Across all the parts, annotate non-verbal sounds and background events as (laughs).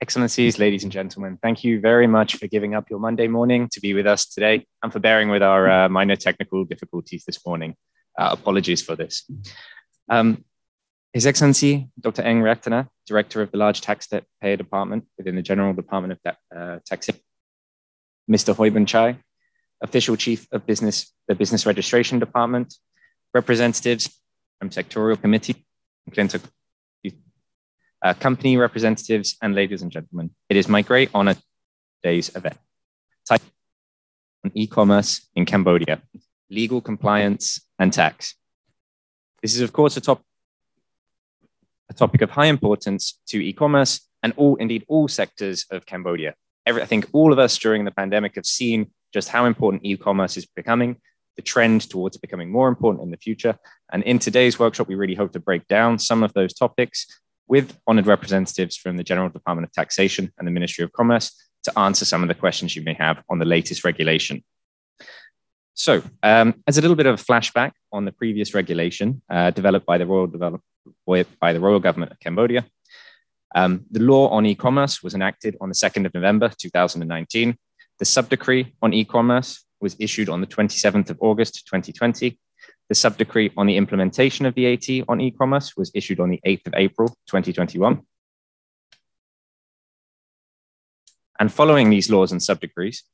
Excellencies, ladies and gentlemen, thank you very much for giving up your Monday morning to be with us today and for bearing with our uh, minor technical difficulties this morning. Uh, apologies for this. Um, His Excellency Dr. Eng Ratana, Director of the Large Taxpayer Department within the General Department of uh, Taxation, Mr. Huy Bunchay, Official Chief of Business, the Business Registration Department, representatives from Sectorial Committee, uh, company representatives, and ladies and gentlemen. It is my great honor today's event. Type On e-commerce in Cambodia, legal compliance and tax. This is, of course, a, top, a topic of high importance to e-commerce and all, indeed, all sectors of Cambodia. Every, I think all of us during the pandemic have seen just how important e-commerce is becoming, the trend towards becoming more important in the future. And in today's workshop, we really hope to break down some of those topics with honored representatives from the General Department of Taxation and the Ministry of Commerce to answer some of the questions you may have on the latest regulation. So, um, as a little bit of a flashback on the previous regulation uh, developed by the Royal Develop- by the Royal Government of Cambodia, um, the law on e-commerce was enacted on the 2nd of November 2019. The sub-decree on e-commerce was issued on the 27th of August 2020, the sub-decree on the implementation of VAT on e-commerce was issued on the 8th of April, 2021. And following these laws and sub-decrees,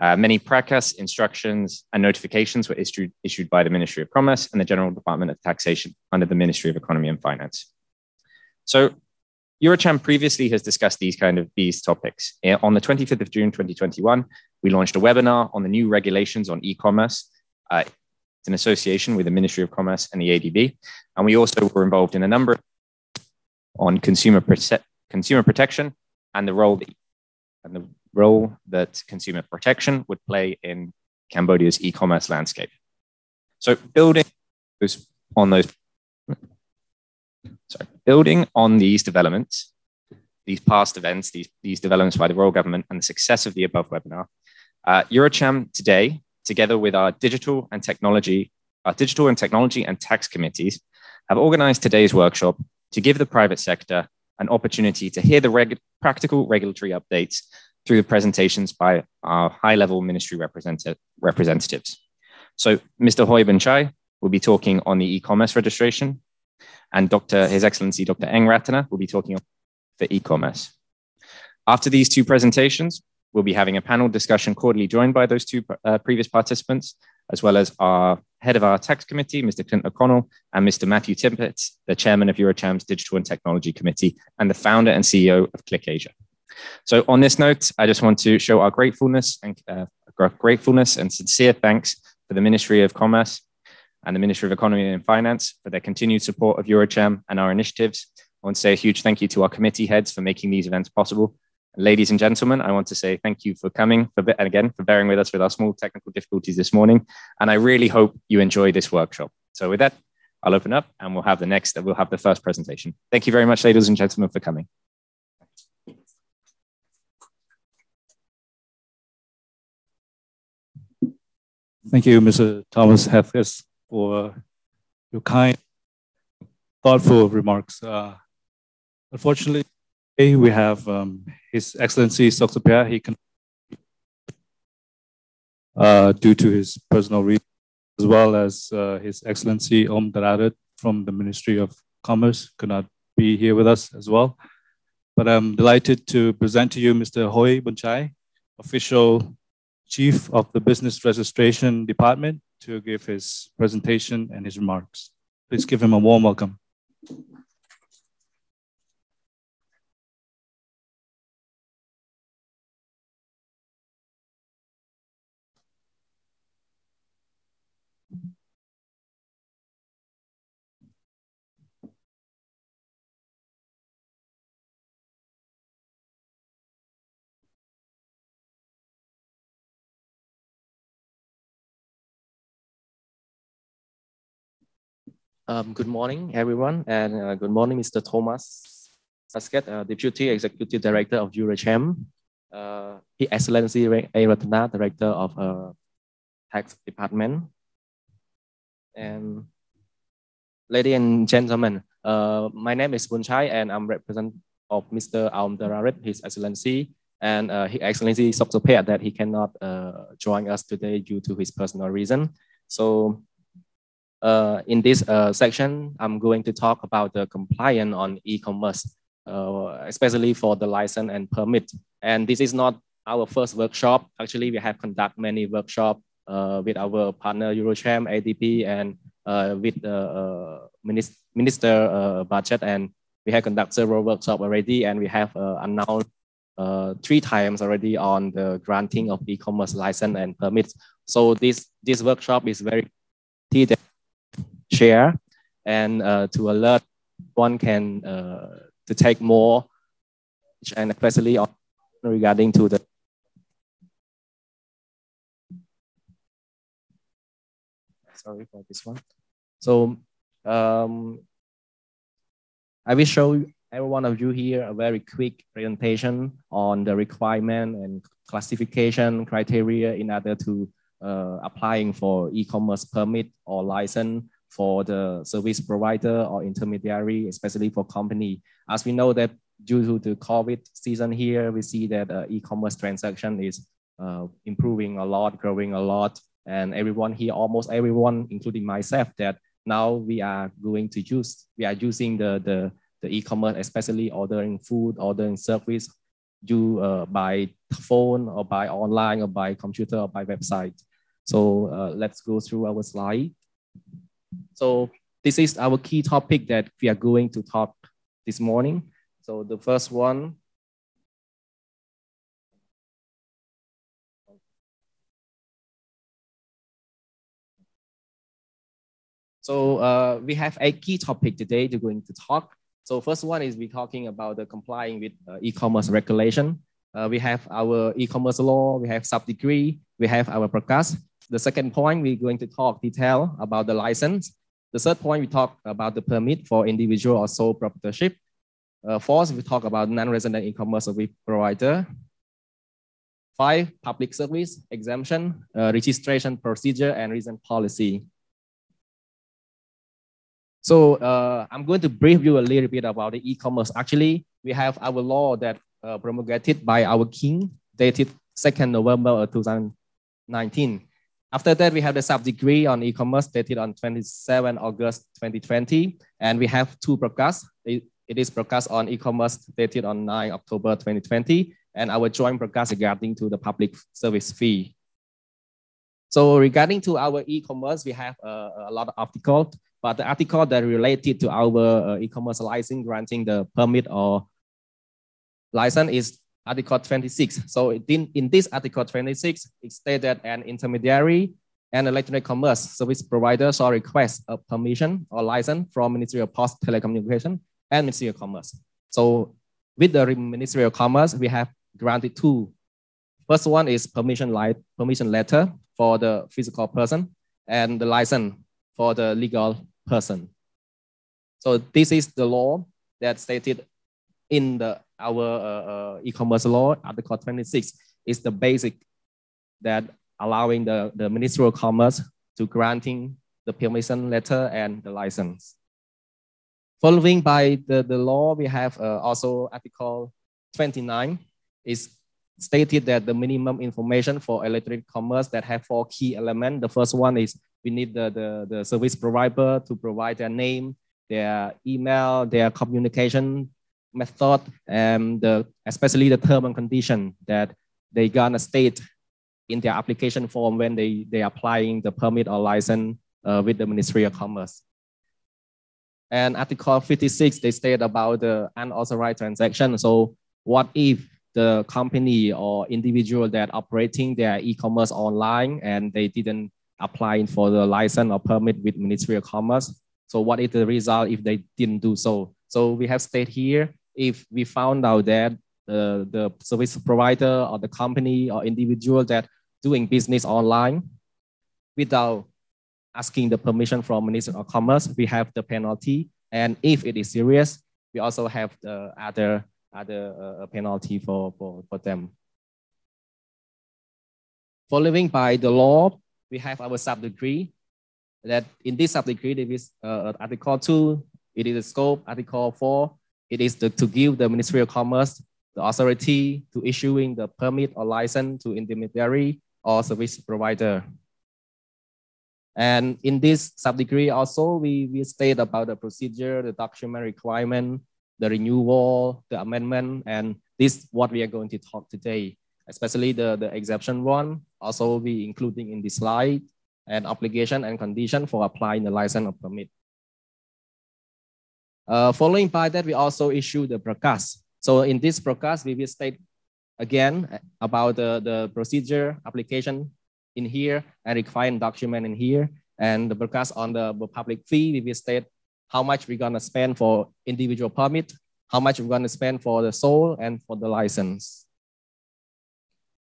uh, many prakas, instructions, and notifications were issued, issued by the Ministry of Commerce and the General Department of Taxation under the Ministry of Economy and Finance. So Eurocham previously has discussed these kind of these topics. On the 25th of June 2021, we launched a webinar on the new regulations on e-commerce uh, in association with the Ministry of Commerce and the ADB. And we also were involved in a number on consumer, consumer protection and the role that, and the role that consumer protection would play in Cambodia's e-commerce landscape. So building on those, sorry, building on these developments, these past events, these, these developments by the royal government and the success of the above webinar, uh, Eurocham today together with our digital and technology, our digital and technology and tax committees, have organized today's workshop to give the private sector an opportunity to hear the reg practical regulatory updates through the presentations by our high-level ministry representative representatives. So Mr. Huy Bunchay will be talking on the e-commerce registration, and Dr. His Excellency Dr. Eng Ratana will be talking for e-commerce. After these two presentations, We'll be having a panel discussion quarterly joined by those two uh, previous participants, as well as our head of our tax committee, Mr. Clint O'Connell, and Mr. Matthew Tippetts, the chairman of Eurocham's Digital and Technology Committee and the founder and CEO of Clik Asia. So on this note, I just want to show our gratefulness and uh, gratefulness and sincere thanks for the Ministry of Commerce and the Ministry of Economy and Finance for their continued support of Eurocham and our initiatives. I want to say a huge thank you to our committee heads for making these events possible Ladies and gentlemen, I want to say thank you for coming for, and again for bearing with us with our small technical difficulties this morning. And I really hope you enjoy this workshop. So with that, I'll open up and we'll have the next, we'll have the first presentation. Thank you very much, ladies and gentlemen, for coming. Thank you, Mr. Thomas Hesketh, for your kind, thoughtful remarks. Uh, unfortunately, we have um, His Excellency Soksapia. He can, uh, due to his personal reasons, as well as uh, His Excellency Om Dararat from the Ministry of Commerce, could not be here with us as well. But I'm delighted to present to you Mr. Huy Bunchay, official chief of the Business Registration Department, to give his presentation and his remarks. Please give him a warm welcome. Um, good morning, everyone, and uh, good morning, Mr. Thomas Hesketh, uh, Deputy Executive Director of Eurocham, uh, His Excellency A. Ratana, Director of uh, Tax Department, and ladies and gentlemen, uh, my name is Bunchay, and I'm represent of Mr. Aum Dararit, His Excellency, and uh, His Excellency Soksopair that he cannot uh, join us today due to his personal reason. So uh, in this uh, section, I'm going to talk about the compliance on e-commerce, uh, especially for the license and permit. And this is not our first workshop. Actually, we have conducted many workshops uh, with our partner Eurocham, ADB, and uh, with the uh, minister, minister budget. And we have conducted several workshops already, and we have announced three times already on the granting of e-commerce license and permits. So this, this workshop is very detailed share and uh, to alert one can uh, to take more and especially regarding to the sorry for this one. So um, I will show every one of you here a very quick presentation on the requirement and classification criteria in order to uh, applying for e-commerce permit or license for the service provider or intermediary, especially for company. As we know that due to the COVID season here, we see that uh, e-commerce transaction is uh, improving a lot, growing a lot. And everyone here, almost everyone, including myself, that now we are going to use, we are using the, the, the e-commerce, especially ordering food, ordering service, do uh, by phone or by online or by computer or by website. So uh, let's go through our slide. So this is our key topic that we are going to talk this morning. So the first one, So uh, we have a key topic today to going to talk. So first one is we're talking about the complying with uh, e-commerce regulation. Uh, we have our e-commerce law, we have sub-decree, we have our prakas. The second point, we're going to talk detail about the license. The third point, we talk about the permit for individual or sole proprietorship. Uh, fourth, we talk about non-resident e-commerce service provider. Five, public service exemption, uh, registration procedure, and recent policy. So uh, I'm going to brief you a little bit about the e-commerce. Actually, we have our law that uh, promulgated by our king, dated 2nd November 2019. After that, we have the sub-decree on e-commerce dated on 27 August 2020. And we have two broadcasts. It, is prakas on e-commerce dated on 9 October 2020. And our joint prakas regarding to the public service fee. So regarding to our e-commerce, we have a, lot of articles, but the article that related to our uh, e-commerce license granting the permit or license is Article 26. So in, in this Article 26, it stated that an intermediary and electronic commerce service provider shall request a permission or license from Ministry of Post Telecommunication and Ministry of Commerce. So with the Ministry of Commerce, we have granted two. First one is permission, light, permission letter for the physical person and the license for the legal person. So this is the law that stated in the our uh, uh, e-commerce law, Article 26, is the basic that allowing the, the Ministry of Commerce to granting the permission letter and the license. Following by the, the law, we have uh, also Article 29 is stated that the minimum information for electronic commerce that have four key elements. The first one is we need the, the, the service provider to provide their name, their email, their communication method and the, especially the term and condition that they gonna state in their application form when they, they applying the permit or license uh, with the Ministry of Commerce. And Article 56, they state about the unauthorized transaction. So what if the company or individual that operating their e-commerce online and they didn't apply for the license or permit with Ministry of Commerce? So what is the result if they didn't do so? So we have state here if we found out that uh, the service provider or the company or individual that doing business online without asking the permission from Ministry of Commerce, we have the penalty. And if it is serious, we also have the other, other uh, penalty for, for, for them. Following by the law, we have our sub-decree that in this sub-decree, there is uh, Article 2, it is a scope, Article 4, it is the, to give the Ministry of Commerce the authority to issuing the permit or license to intermediary or service provider. And in this subdecree also, we, we state about the procedure, the document requirement, the renewal, the amendment, and this what we are going to talk today, especially the, the exception one, also be including in the slide, and obligation and condition for applying the license or permit. Uh, following by that, we also issue the prakas. So in this prakas, we will state again about the, the procedure application in here and required document in here. And the prakas on the public fee, we will state how much we're gonna spend for individual permit, how much we're gonna spend for the sole and for the license.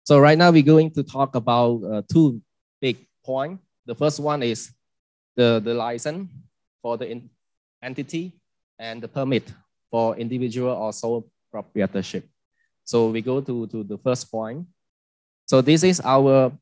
So right now we're going to talk about uh, two big points. The first one is the, the license for the entity and the permit for individual or sole proprietorship. So we go to, to the first point. So this is our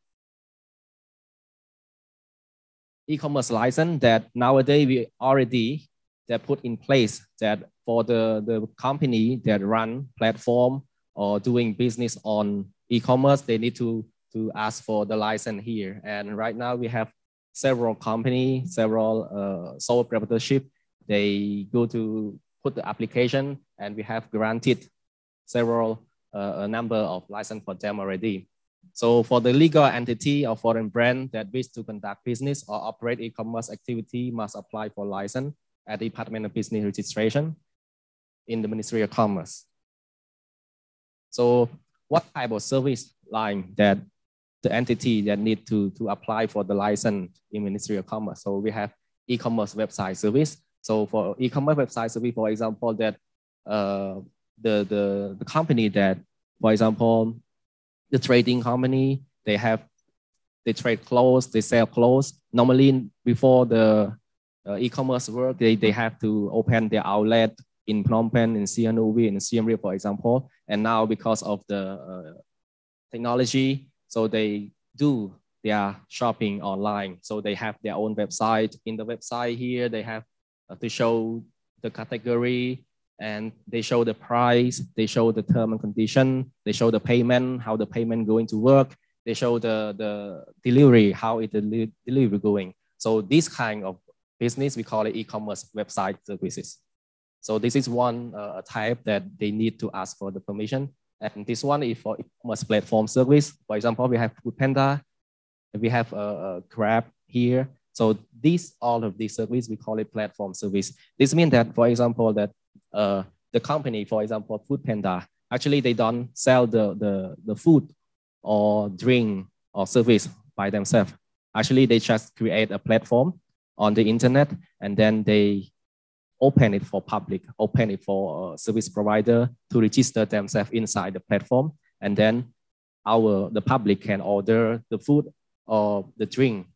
e-commerce license that nowadays we already that put in place that for the, the company that run platform or doing business on e-commerce, they need to, to ask for the license here. And right now we have several company, several uh, sole proprietorship. They go to put the application and we have granted several uh, a number of license for them already. So for the legal entity or foreign brand that wish to conduct business or operate e-commerce activity must apply for license at the Department of Business Registration in the Ministry of Commerce. So what type of service line that the entity that need to, to apply for the license in Ministry of Commerce? So we have e-commerce website service. So for e-commerce website service, for example, that uh, the, the, the company that, for example, the trading company, they have, they trade clothes, they sell clothes. Normally before the uh, e-commerce work, they, they have to open their outlet in Phnom Penh, in Sihanoukville, in Siem Reap, for example. And now because of the uh, technology, so they do their shopping online. So they have their own website. In the website here, they have Uh, to show the category, and they show the price, they show the term and condition, they show the payment, how the payment going to work, they show the, the delivery, how it delivery going. So this kind of business, we call it e-commerce website services. So this is one uh, type that they need to ask for the permission. And this one is for e-commerce platform service. For example, we have Foodpanda, we have a, a Grab here. So these, all of these service, we call it platform service. This means that, for example, that uh, the company, for example, Foodpanda, actually they don't sell the, the, the food or drink or service by themselves. Actually, they just create a platform on the internet and then they open it for public, open it for a service provider to register themselves inside the platform. And then our the public can order the food or the drink,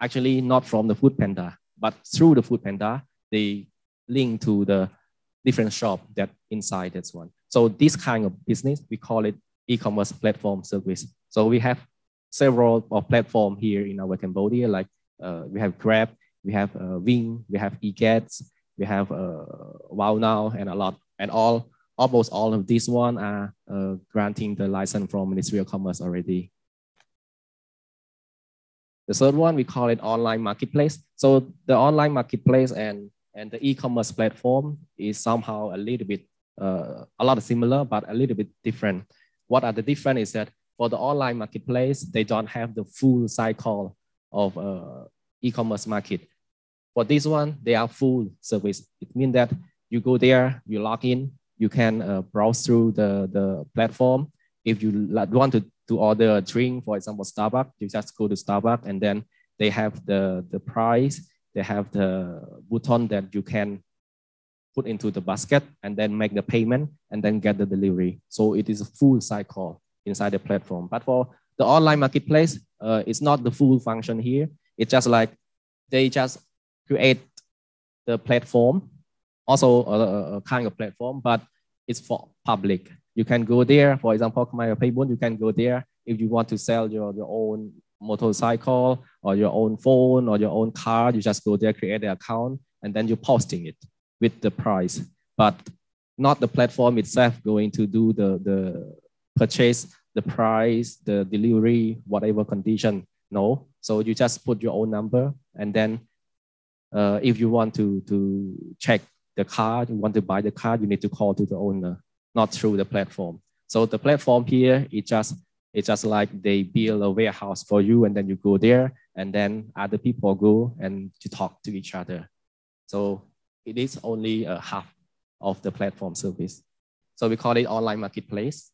actually not from the Foodpanda, but through the Foodpanda, they link to the different shop that inside this one. So this kind of business, we call it e-commerce platform service. So we have several of platform here in our Cambodia, like uh, we have Grab, we have uh, Wing, we have eGets, we have uh, Wow Now, and a lot, and all almost all of these one are uh, granting the license from Ministry of Commerce already. The third one, we call it online marketplace. So the online marketplace and and the e-commerce platform is somehow a little bit, uh, a lot similar, but a little bit different. What are the different is that for the online marketplace, they don't have the full cycle of uh, e-commerce market. For this one, they are full service. It means that you go there, you log in, you can uh, browse through the, the platform. If you want to, to order a drink, for example, Starbucks, you just go to Starbucks and then they have the, the price, they have the button that you can put into the basket and then make the payment and then get the delivery. So it is a full cycle inside the platform. But for the online marketplace, uh, it's not the full function here. It's just like they just create the platform, also a, a kind of platform, but it's for public. You can go there, for example, Khmer Payboon, you can go there if you want to sell your, your own motorcycle or your own phone or your own car, you just go there, create the account, and then you're posting it with the price. But not the platform itself going to do the, the purchase, the price, the delivery, whatever condition. No. So you just put your own number and then uh, if you want to, to check the car, you want to buy the car, you need to call to the owner, not through the platform. So the platform here, it just it's just like they build a warehouse for you and then you go there and then other people go and to talk to each other. So it is only a half of the platform service. So we call it online marketplace.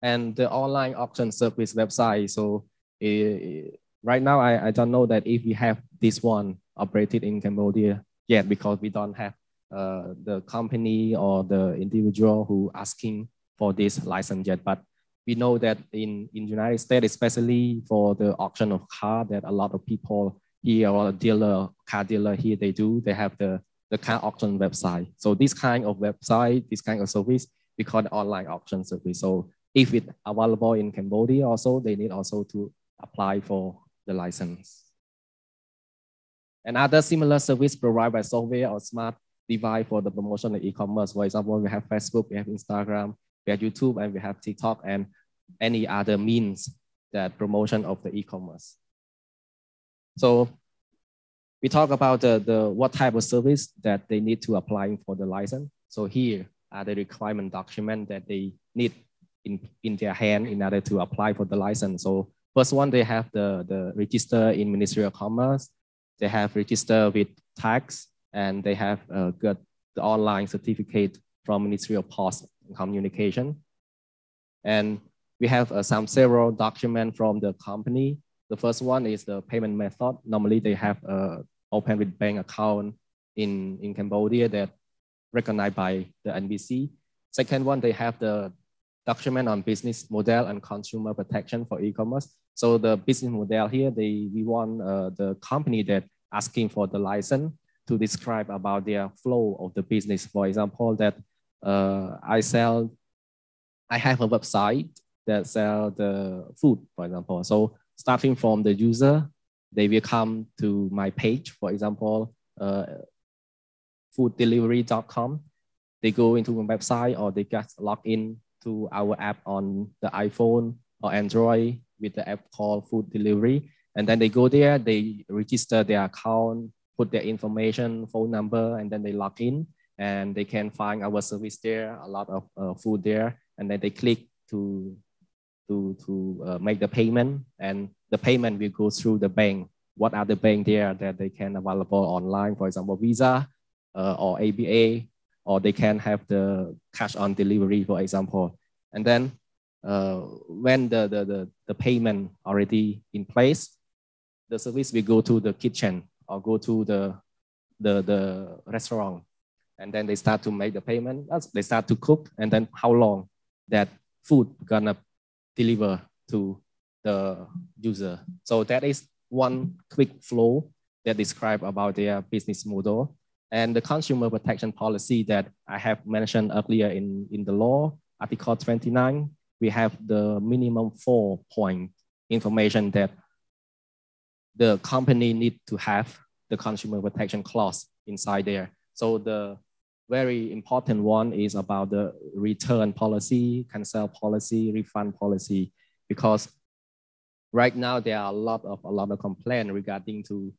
And the online auction service website. So it, right now, I, I don't know that if we have this one operated in Cambodia yet because we don't have uh, the company or the individual who asking for this license yet. But we know that in in United States, especially for the auction of car, that a lot of people here or dealer, car dealer here, they do, they have the, the car auction website. So this kind of website, this kind of service, we call it online auction service. So if it's available in Cambodia also, they need also to apply for the license. Another similar service provided by software or smart device for the promotion of e-commerce. For example, we have Facebook, we have Instagram, we have YouTube, and we have TikTok, and any other means that promotion of the e-commerce. So we talk about the, the what type of service that they need to apply for the license. So here are the requirement document that they need in, in their hand in order to apply for the license. So first one, they have the, the register in Ministry of Commerce. They have register with tax and they have uh, got the online certificate from Ministry of Post and Communication. And we have uh, some several documents from the company. The first one is the payment method. Normally they have uh, open with bank account in, in Cambodia that recognized by the NBC. Second one, they have the document on business model and consumer protection for e-commerce. So the business model here, they we want uh, the company that asking for the license to describe about their flow of the business. For example, that uh, I sell, I have a website that sell the food, for example. So starting from the user, they will come to my page, for example, uh, fooddelivery.com. They go into my website or they get logged in to our app on the iPhone or Android with the app called Food Delivery. And then they go there, they register their account, put their information, phone number, and then they log in and they can find our service there, a lot of uh, food there. And then they click to to, to uh, make the payment and the payment will go through the bank. What are the bank there that they can available online, for example, Visa uh, or ABA, or they can have the cash on delivery, for example. And then uh, when the, the, the, the payment already in place, the service will go to the kitchen or go to the, the, the restaurant. And then they start to make the payment. They start to cook. And then how long that food gonna deliver to the user. So that is one quick flow that describe about their business model. And the consumer protection policy that I have mentioned earlier in, in the law, Article 29, we have the minimum four point information that the company need to have the consumer protection clause inside there. So the very important one is about the return policy, cancel policy, refund policy, because right now there are a lot of a lot of complaint regarding to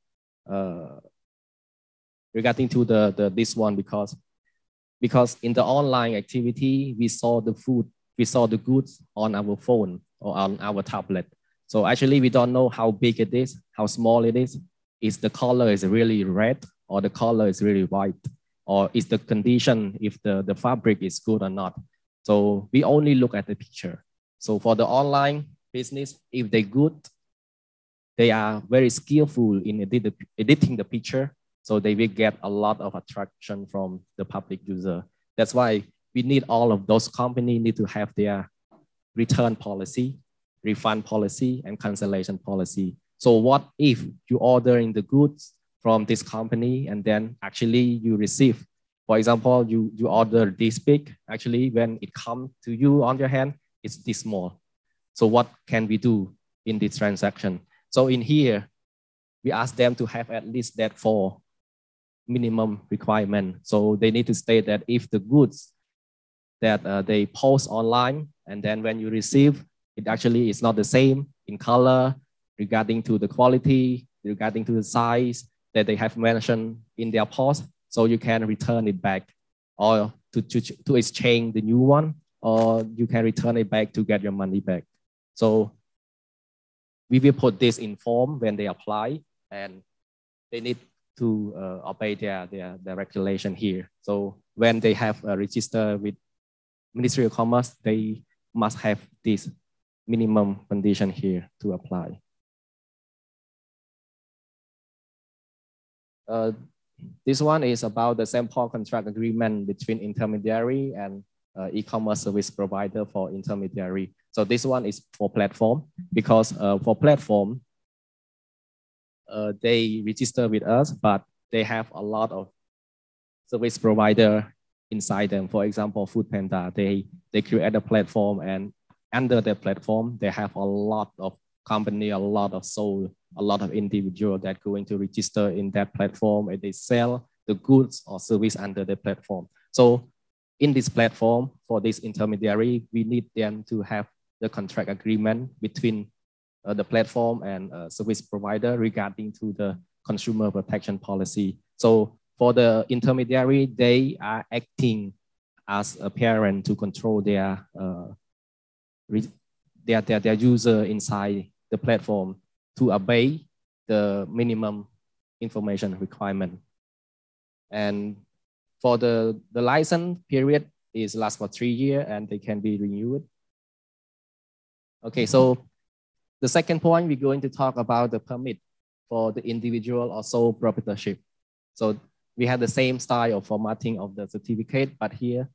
uh, regarding to the, the this one because because in the online activity we saw the food we saw the goods on our phone or on our tablet so actually we don't know how big it is how small it is is the color is really red or the color is really white or is the condition if the, the fabric is good or not. So we only look at the picture. So for the online business, if they good, they are very skillful in edit editing the picture. So they will get a lot of attraction from the public user. That's why we need all of those companies need to have their return policy, refund policy, and cancellation policy. So what if you ordering the goods from this company and then actually you receive for example you you order this big actually when it comes to you on your hand it's this small so what can we do in this transaction so in here we ask them to have at least that four minimum requirement. So they need to state that if the goods that uh, they post online and then when you receive, it actually is not the same in color, regarding to the quality, regarding to the size that they have mentioned in their post. So you can return it back or to, to, to exchange the new one, or you can return it back to get your money back. So we will put this in form when they apply and they need to uh, obey their, their, their regulation here. So when they have a register with Ministry of Commerce, they must have this minimum condition here to apply. Uh, this one is about the sample contract agreement between intermediary and uh, e-commerce service provider for intermediary. So this one is for platform because uh, for platform, uh, they register with us, but they have a lot of service provider inside them. For example, Foodpanda, they, they create a platform and under the platform, they have a lot of company, a lot of sole, a lot of individual that going to register in that platform and they sell the goods or service under the platform. So in this platform for this intermediary, we need them to have the contract agreement between uh, the platform and uh, service provider regarding to the consumer protection policy. So for the intermediary, they are acting as a parent to control their, uh, their, their, their user inside the platform to obey the minimum information requirement. And for the, the license period is last for three years and they can be renewed. Okay, so the second point, we're going to talk about the permit for the individual or sole proprietorship. So we have the same style of formatting of the certificate, but here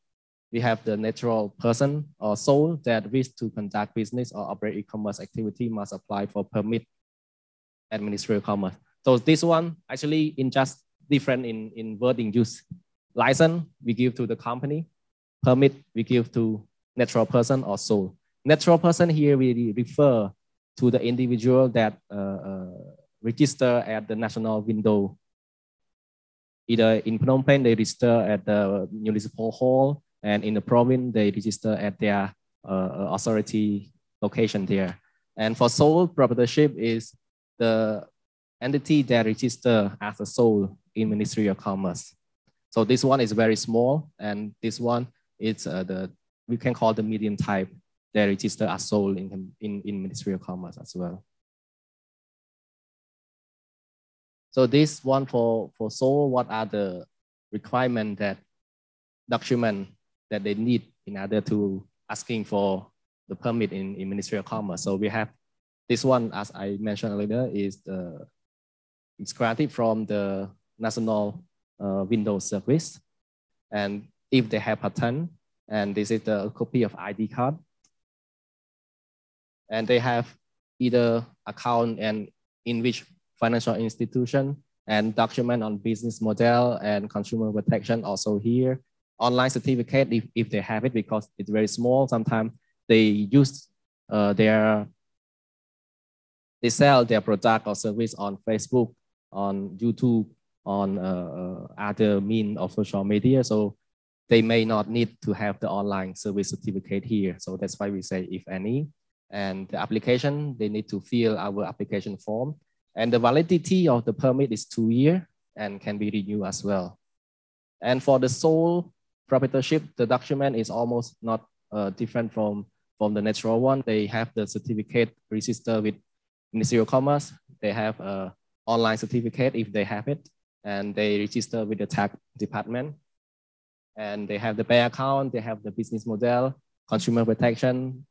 we have the natural person or sole that wish to conduct business or operate e-commerce activity must apply for permit at Ministry of Commerce. So this one actually in just different in, in wording use. License we give to the company, permit we give to natural person or sole. Natural person here we refer to the individual that uh, uh, register at the national window. Either in Phnom Penh, they register at the municipal hall, and in the province, they register at their uh, uh authority location there. And for sole proprietorship is the entity that register as a sole in Ministry of Commerce. So this one is very small, and this one is uh, the we can call the medium type that register as sole in, in, in Ministry of Commerce as well. So this one for, for sole, what are the requirements that document that they need in order to asking for the permit in, in Ministry of Commerce. So we have this one, as I mentioned earlier, is the it's granted from the National uh, Windows Service. And if they have a patent, and this is the copy of ID card, and they have either account and in which financial institution and document on business model and consumer protection also here. Online certificate if, if they have it because it's very small. Sometimes they use uh, their they sell their product or service on Facebook, on YouTube, on uh, uh, other mean of social media. So they may not need to have the online service certificate here. So that's why we say if any. And the application, they need to fill our application form. And the validity of the permit is two year and can be renewed as well. And for the sole proprietorship, the document is almost not uh, different from, from the natural one. They have the certificate registered with Ministry of Commerce, they have a online certificate if they have it, and they register with the tax department. And they have the bank account, they have the business model, consumer protection,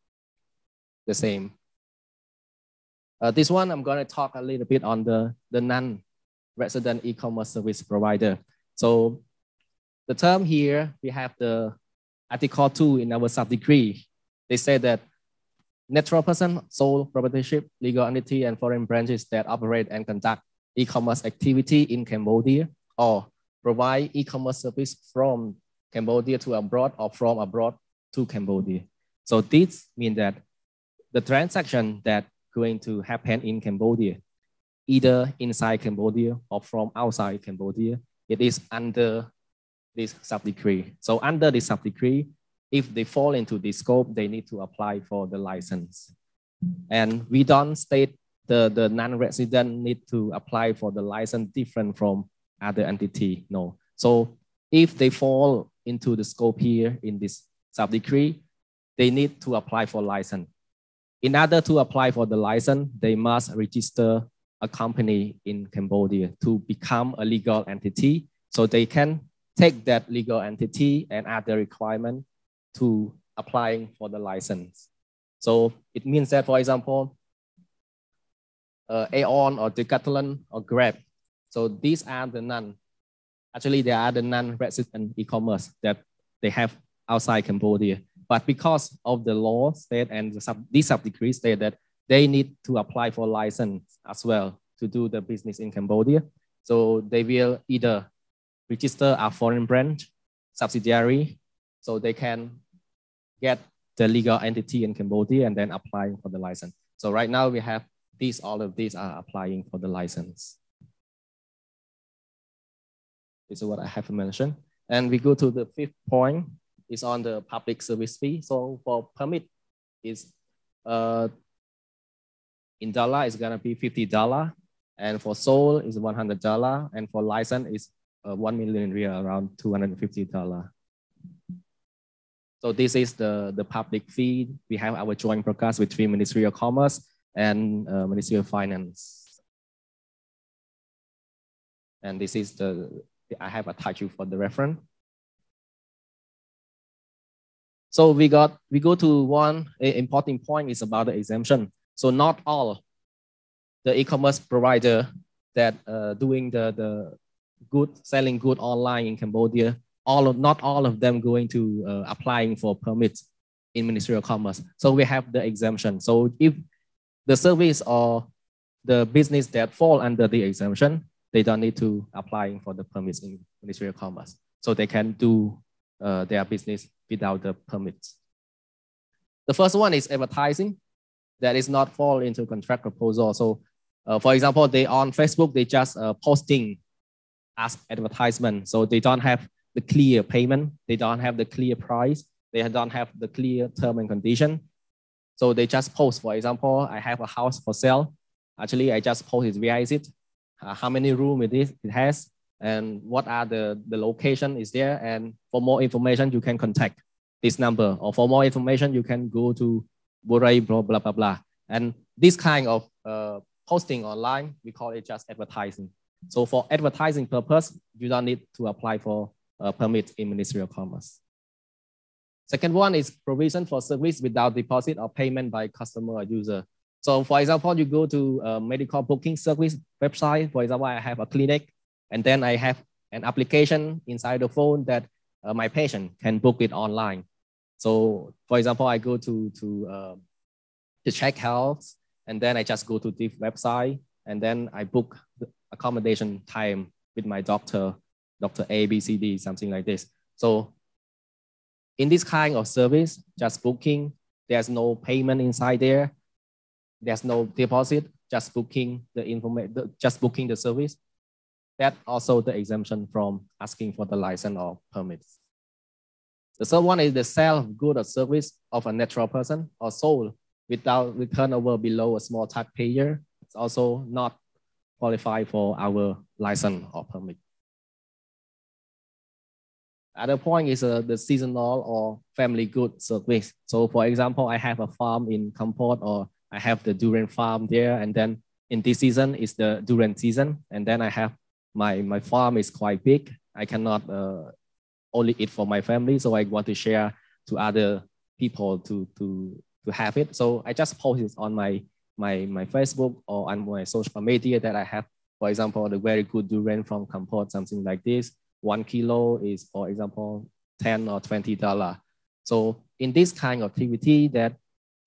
the same. Uh, this one, I'm going to talk a little bit on the, the non-resident e-commerce service provider. So the term here, we have the Article 2 in our sub-decree. They say that natural person, sole proprietorship, legal entity, and foreign branches that operate and conduct e-commerce activity in Cambodia or provide e-commerce service from Cambodia to abroad or from abroad to Cambodia. So this means that the transaction that going to happen in Cambodia, either inside Cambodia or from outside Cambodia, it is under this sub-decree. So under this sub-decree, if they fall into the scope, they need to apply for the license. And we don't state the, the non-resident need to apply for the license different from other entity, no. So if they fall into the scope here in this sub-decree, they need to apply for license. In order to apply for the license, they must register a company in Cambodia to become a legal entity. So they can take that legal entity and add the requirement to applying for the license. So it means that, for example, uh, Aeon or Decathlon or Grab. So these are the non, actually they are the non-resident e-commerce that they have outside Cambodia. But because of the law state and the sub, this sub-decree state that they need to apply for license as well to do the business in Cambodia. So they will either register a foreign branch subsidiary so they can get the legal entity in Cambodia and then applying for the license. So right now we have these, all of these are applying for the license. This is what I have mentioned. And we go to the fifth point, is on the public service fee. So for permit, is uh, in dollar, it's gonna be $50. And for SOL is $100. And for license is uh, 1 million riel, around $250. So this is the, the public fee. We have our joint prakas between Ministry of Commerce and uh, Ministry of Finance. And this is the, I have attached you for the reference. So we got, we go to one important point is about the exemption. So not all the e-commerce provider that uh, doing the, the good, selling good online in Cambodia all of, not all of them going to uh, applying for permits in Ministry of Commerce. So we have the exemption. So if the service or the business that fall under the exemption, they don't need to applying for the permits in Ministry of Commerce. So they can do uh, their business without the permits. The first one is advertising that is not fall into contract proposal. So uh, for example, they on Facebook, they just uh, posting as advertisement. So they don't have the clear payment. They don't have the clear price. They don't have the clear term and condition. So they just post, for example, I have a house for sale. Actually, I just post it, where is it? Uh, how many room it is, it has, and what are the, the location is there. And for more information, you can contact this number. Or for more information, you can go to Burai, blah, blah, blah, blah. And this kind of uh, posting online, we call it just advertising. So for advertising purpose, you don't need to apply for uh, permit in Ministry of Commerce. Second one is provision for service without deposit or payment by customer or user. So for example, you go to a medical booking service website. For example, I have a clinic and then I have an application inside the phone that uh, my patient can book it online. So for example, I go to, to, uh, to check health and then I just go to this website and then I book accommodation time with my doctor Dr. A, B, C, D, something like this. So in this kind of service, just booking, there's no payment inside there. There's no deposit, just booking the information, just booking the service. That also the exemption from asking for the license or permits. The third one is the sale of good or service of a natural person or sold without return over below a small tax payer. It's also not qualified for our license or permit. Other point is uh, the seasonal or family good service. So for example, I have a farm in Kampot or I have the durian farm there. And then in this season is the durian season. And then I have my, my farm is quite big. I cannot uh, only eat for my family. So I want to share to other people to, to, to have it. So I just post it on my, my, my Facebook or on my social media that I have, for example, the very good durian from Kampot, something like this one kilo is, for example, 10 or 20 dollar. So in this kind of activity that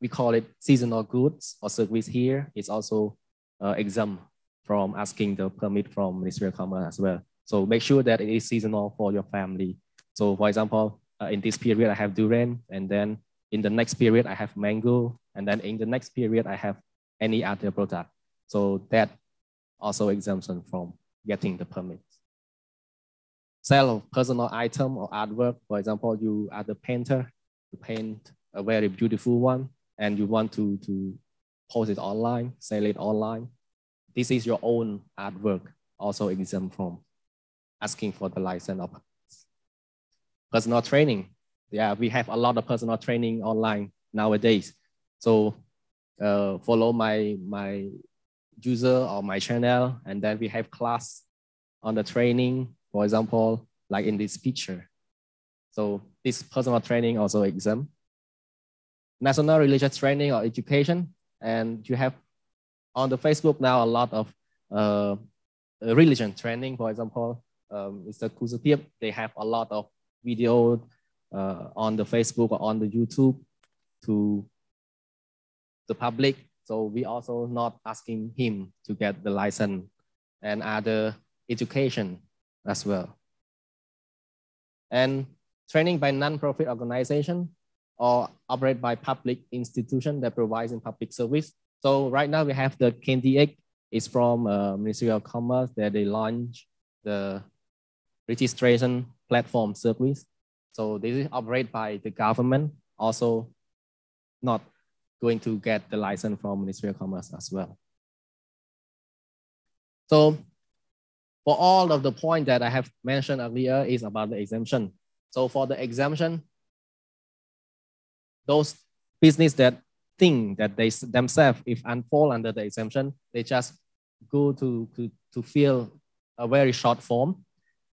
we call it seasonal goods or service here is also uh, exempt from asking the permit from Ministry of Commerce as well. So make sure that it is seasonal for your family. So for example, uh, in this period, I have durian, and then in the next period, I have mango, and then in the next period, I have any other product. So that also exemption from getting the permit. sell personal item or artwork. For example, you are the painter, you paint a very beautiful one, and you want to, to post it online, sell it online. This is your own artwork, also exempt from asking for the license of personal training. Yeah, we have a lot of personal training online nowadays. So uh, follow my, my user or my channel, and then we have class on the training, for example, like in this picture. So this personal training also exam. National religious training or education, and you have on the Facebook now a lot of uh, religion training, for example, um, Mr. Kusupip, they have a lot of video uh, on the Facebook or on the YouTube to the public. So we also not asking him to get the license and other education as well. And training by non-profit organization or operate by public institution that provides in public service. So right now we have the KNDX. It's from uh, Ministry of Commerce that they launch the registration platform service. So this is operated by the government, also not going to get the license from Ministry of Commerce as well. So for all of the point that I have mentioned earlier is about the exemption. So for the exemption, those business that think that they themselves, if unfold under the exemption, they just go to, to, to fill a very short form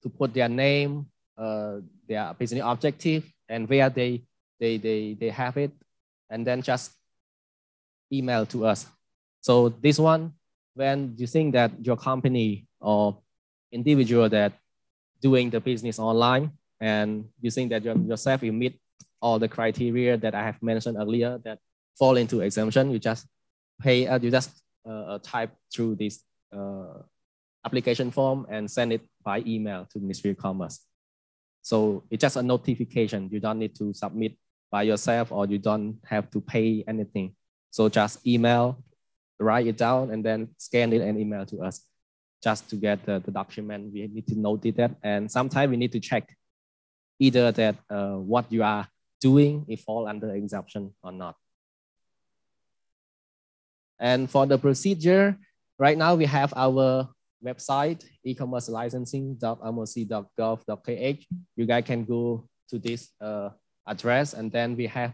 to put their name, uh, their business objective, and where they, they, they, they have it, and then just email to us. So this one, when you think that your company or individual that doing the business online and you think that yourself you meet all the criteria that I have mentioned earlier that fall into exemption, you just pay, uh, you just uh, uh type through this uh, application form and send it by email to Ministry of Commerce. So it's just a notification. You don't need to submit by yourself or you don't have to pay anything. So just email, write it down, and then scan it and email to us just to get the, the document. We need to note that. And sometimes we need to check either that uh, what you are doing if fall under exemption or not. And for the procedure, right now we have our website, e-commerce. You guys can go to this uh, address and then we have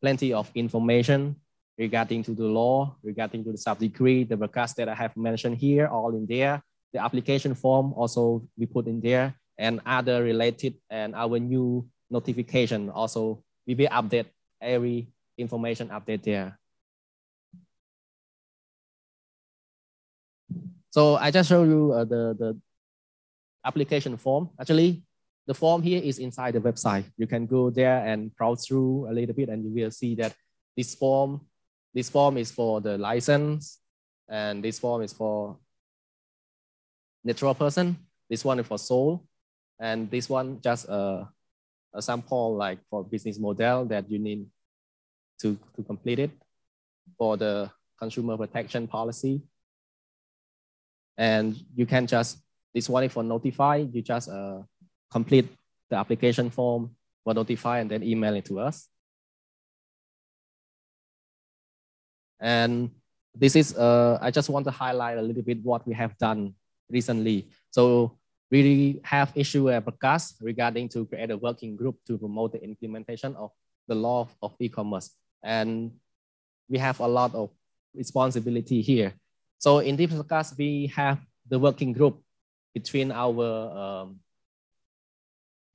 plenty of information regarding to the law, regarding to the sub-decree, the prakas that I have mentioned here, all in there. The application form also we put in there and other related and our new notification also we will update every information update there. So I just show you uh, the, the application form. Actually, the form here is inside the website. You can go there and browse through a little bit and you will see that this form, this form is for the license and this form is for natural person. This one is for sole and this one just a, a sample like for business model that you need to, to complete it for the consumer protection policy and you can just, this one is for notify, you just uh, complete the application form for notify and then email it to us. And this is, uh, I just want to highlight a little bit what we have done recently. So we have issued a prakas regarding to create a working group to promote the implementation of the law of e-commerce. And we have a lot of responsibility here. So in this prakas, we have the working group between our um,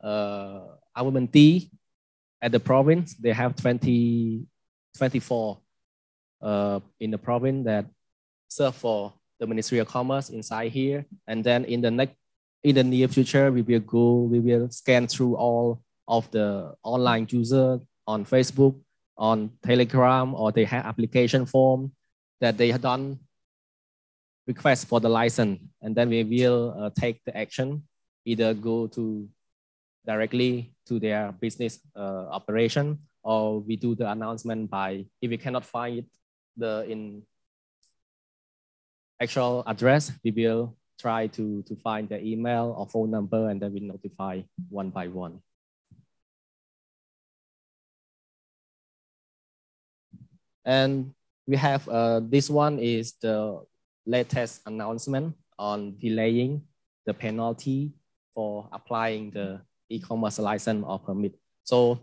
uh, our mentee at the province. They have 20, 24 uh, in the province that serve for the Ministry of Commerce inside here. And then in the next, in the near future, we will go, we will scan through all of the online user on Facebook, on Telegram, or they have application form that they have done request for the license, and then we will uh, take the action, either go to directly to their business uh, operation, or we do the announcement by, if we cannot find it, the in actual address, we will try to, to find the email or phone number and then we notify one by one. And we have uh, this one is the latest announcement on delaying the penalty for applying the e-commerce license or permit. So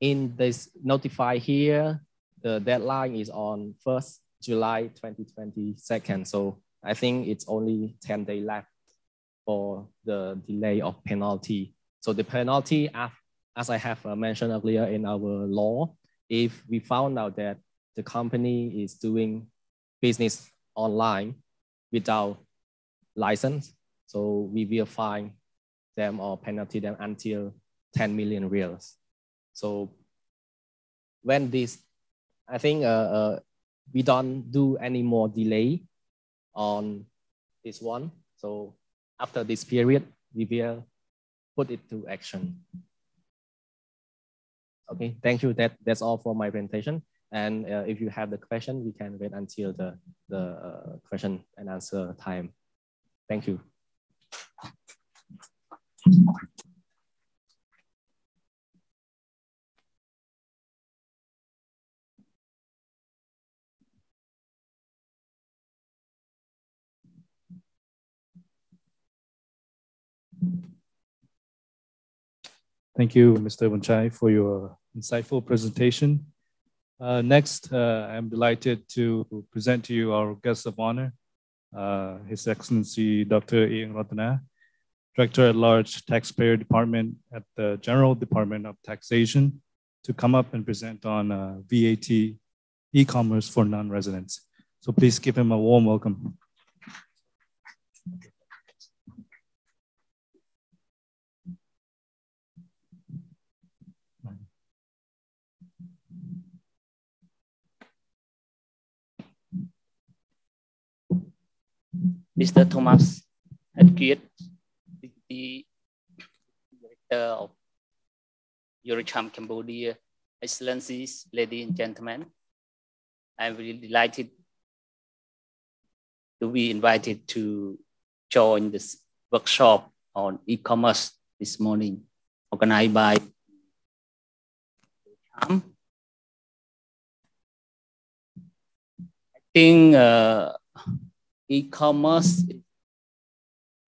in this notify here, the deadline is on 1st July 2022. So I think it's only 10 days left for the delay of penalty. So the penalty, as I have uh, mentioned earlier in our law, if we found out that the company is doing business online without license, so we will fine them or penalty them until 10 million riels. So when this, I think uh, uh, we don't do any more delay on this one. So after this period, we will put it to action. Okay, thank you. That, that's all for my presentation. And uh, if you have the question, we can wait until the, the uh, question and answer time. Thank you. Thank you, Mr. Bunchay, for your insightful presentation. Uh, next, uh, I'm delighted to present to you our guest of honor, uh, His Excellency Dr. Eng Ratana, Director at Large Taxpayer Department at the General Department of Taxation, to come up and present on uh, VAT e-commerce for non-residents. So please give him a warm welcome. Mr. Thomas Hesketh, the Director of EuroCham Cambodia, Excellencies, ladies and gentlemen. I'm really delighted to be invited to join this workshop on e-commerce this morning, organized by EuroCham. I think uh, e-commerce is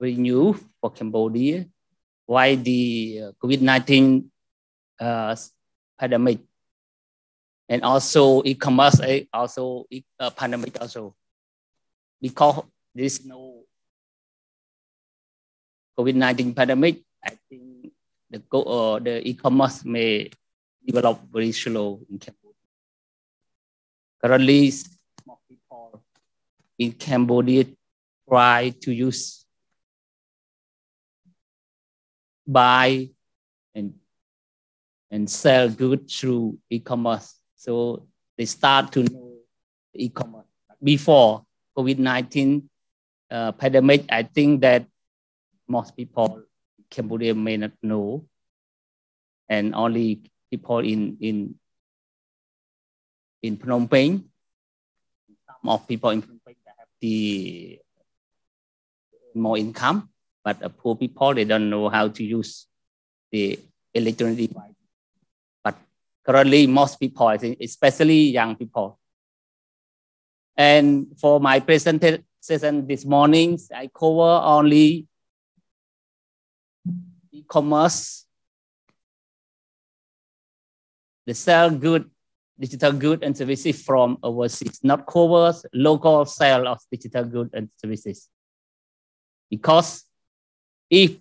very new for Cambodia. Why the uh, COVID-19 uh, pandemic and also e-commerce eh, also uh, pandemic also because there is no COVID-19 pandemic, I think the go uh, the e-commerce may develop very slow in Cambodia. Currently, in Cambodia try to use buy and and sell goods through e-commerce. So they start to know e-commerce. Before COVID-19 uh, pandemic, I think that most people in Cambodia may not know. And only people in, in, in Phnom Penh, some of people in the more income, but uh, poor people, they don't know how to use the electronic device. But currently, most people, I think, especially young people. And for my presentation this morning, I cover only e-commerce, the sell good digital goods and services from overseas, not covers local sale of digital goods and services. Because if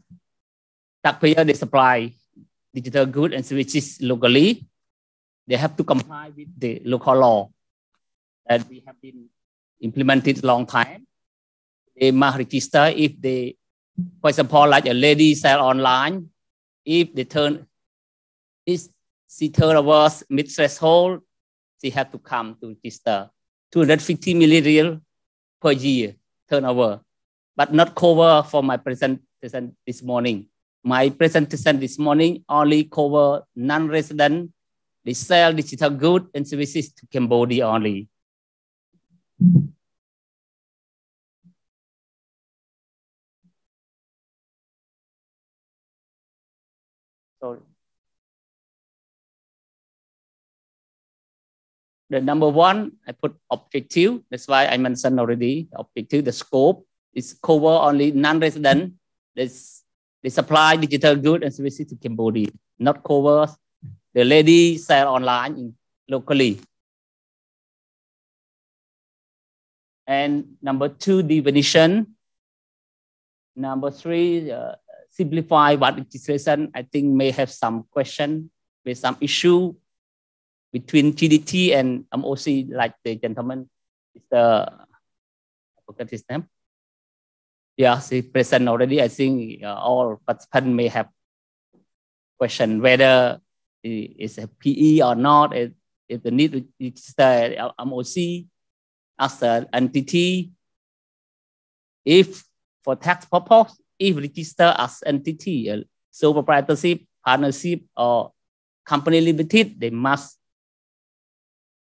taxpayer they supply digital goods and services locally, they have to comply with the local law that we have been implemented long time. They must register if they, for example, like a lady sell online, if they turn is she turnovers mid threshold, they have to come to register. Uh, 250 million per year turnover, but not cover for my presentation this morning. My presentation this morning only cover non-resident. They sell digital goods and services to Cambodia only. Sorry. The number one, I put objective. That's why I mentioned already objective, the scope is cover only non-resident. This they supply digital goods and services to Cambodia, not cover the lady sell online in, locally. And number two, definition. Number three, uh, simplify what legislation I think may have some question with some issue between GDT and MOC, like the gentleman, Mr. I forgot his name. Yeah, he present already. I think uh, all participants may have question whether it's a PE or not, if, if the need to register MOC as an entity, if for tax purpose, if register as entity, a sole proprietorship, partnership, or company limited, they must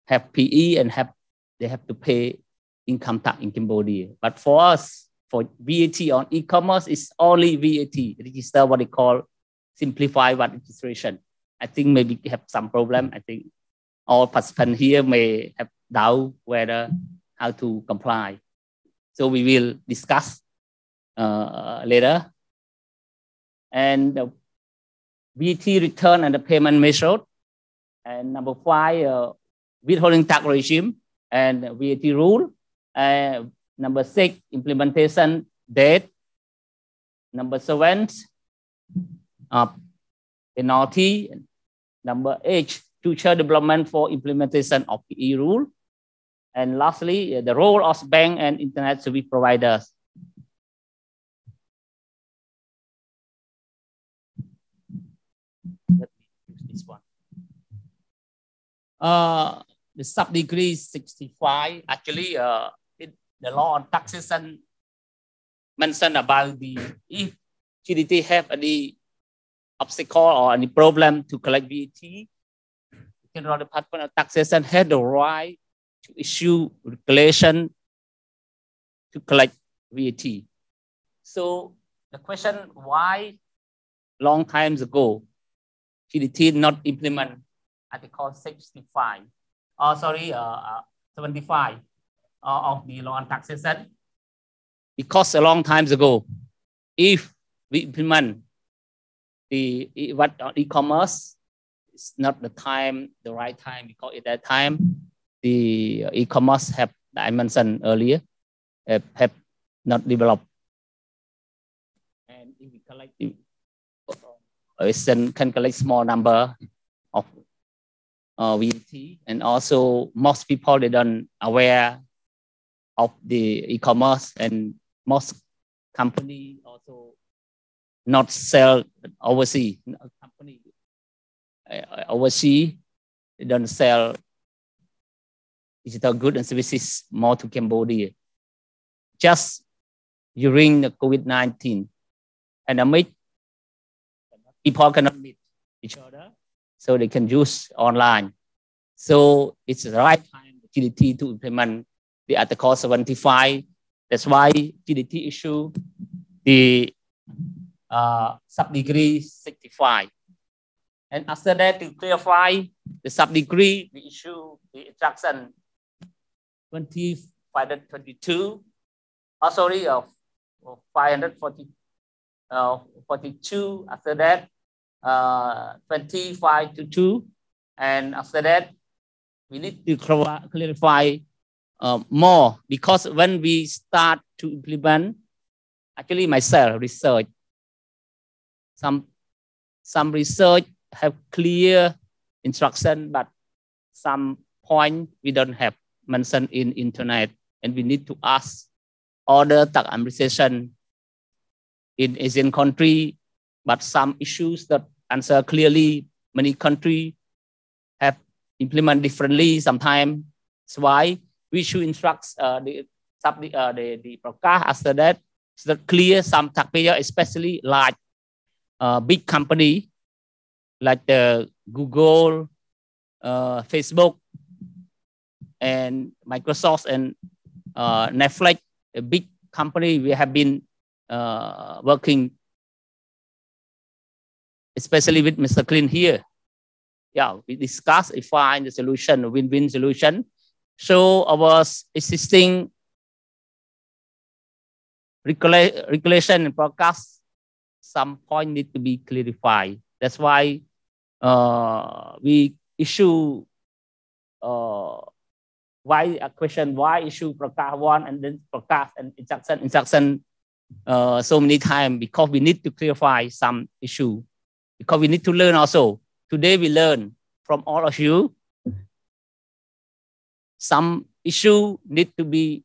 have PE and have they have to pay income tax in Cambodia. But for us, for VAT on e-commerce, it's only VAT, register what they call simplified VAT registration. I think maybe have some problem. I think all participants here may have doubt whether how to comply. So we will discuss uh, later. And the VAT return and the payment method. And number five, uh, withholding tax regime and VAT rule. Uh, number six, implementation date. Number seven, uh, penalty. Number eight, future development for implementation of PE rule. And lastly, the role of bank and internet service providers. Let me use this one. Uh, the sub decree 65, actually, uh, it, the law on taxation mentioned about the if GDT have any obstacle or any problem to collect VAT, the General Department of Taxation had the right to issue regulation to collect VAT. So the question why long times ago GDT not implement Article 65, or sorry, uh, uh, 75 uh, of the law on taxation? Because a long times ago, if we implement the what e-commerce, it's not the time, the right time, because at that time, the e-commerce have, I mentioned earlier, have, have not developed. And if we collect, uh, can collect small number uh, VAT, and also most people they don't aware of the e-commerce, and most company also not sell overseas. Company uh, overseas don't sell digital goods and services more to Cambodia. Just during the COVID-19 pandemic, people cannot meet each other, so they can use online. So it's the right time for GDT to implement the Article 75. That's why GDT issue the uh, sub-decree 65. And after that, to clarify the sub-decree, we issue the instruction 2522, oh, sorry, of 540, uh, 42. After that, uh, 25 to 2. And after that, we need to clarify uh, more because when we start to implement, actually myself research, some, some research have clear instruction, but some point we don't have mentioned in internet, and we need to ask other tax administration in Asian country, but some issues that answer clearly, many country have implement differently sometimes. That's why we should instruct uh, the, sub, uh, the, the prakas after that, so that clear some taxpayer, especially like uh, big company like the Google, uh, Facebook, and Microsoft and uh, Netflix, a big company, we have been uh, working especially with Mr. Clint here. Yeah, we discuss and find the solution, win-win solution. So our existing regula regulation and prakas, some point need to be clarified. That's why uh, we issue uh, why a question why issue prakas one and then prakas and instruction instruction uh, so many times because we need to clarify some issue because we need to learn also. Today we learn from all of you some issue need to be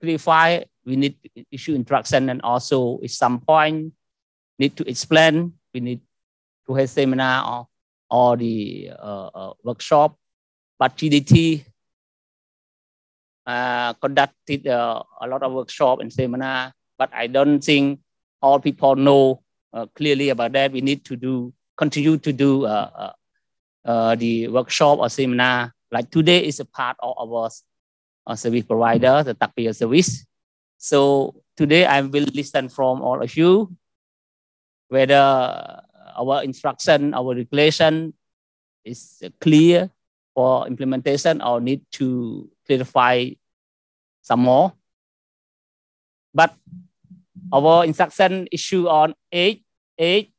clarified. We need issue instruction and also at some point need to explain. We need to have seminar or, or the uh, uh, workshop. But GDT uh, conducted uh, a lot of workshop and seminar, but I don't think all people know clearly about that. We need to do continue to do uh, uh, uh, the workshop or seminar. Like today is a part of our service provider, the TACPAY service. So today I will listen from all of you whether our instruction, our regulation is clear for implementation or need to clarify some more. But our instruction issue on age, age,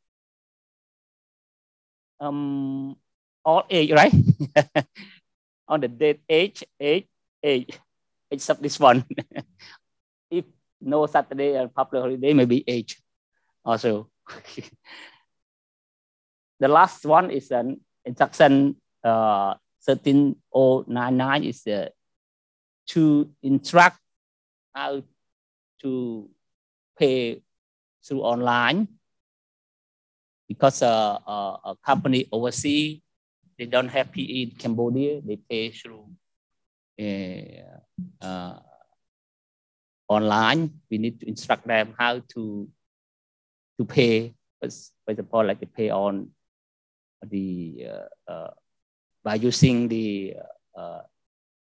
um, all age, right? (laughs) on the date, age, age, age, except this one. (laughs) if no Saturday and public holiday, maybe age also. (laughs) the last one is an instruction uh, 13099 is the to instruct how to pay through online because uh, uh, a company overseas they don't have PE in Cambodia they pay through uh, uh, online we need to instruct them how to to pay for example like they pay on the uh, uh, by using the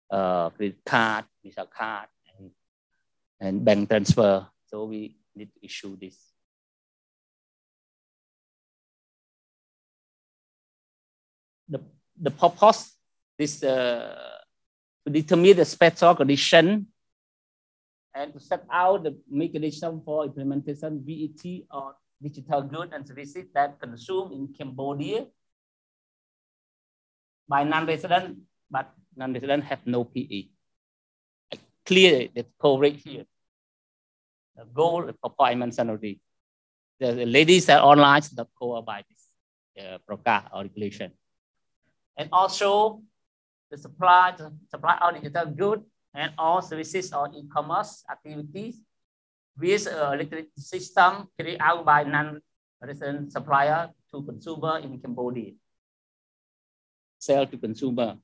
credit card, Visa card, and, and bank transfer. So we need to issue this. The, the purpose is uh, to determine the special condition and to set out the mechanism for implementation VAT or digital goods and services that consumed in Cambodia by non-resident, but non-resident have no PE. I clear the coverage here. The goal, the purpose already. The, the ladies are online that covered by this uh, prakas or regulation. And also the supply, the supply of digital goods and all services or e-commerce activities with a electric system carried out by non-resident supplier to consumer in Cambodia sell to consumer.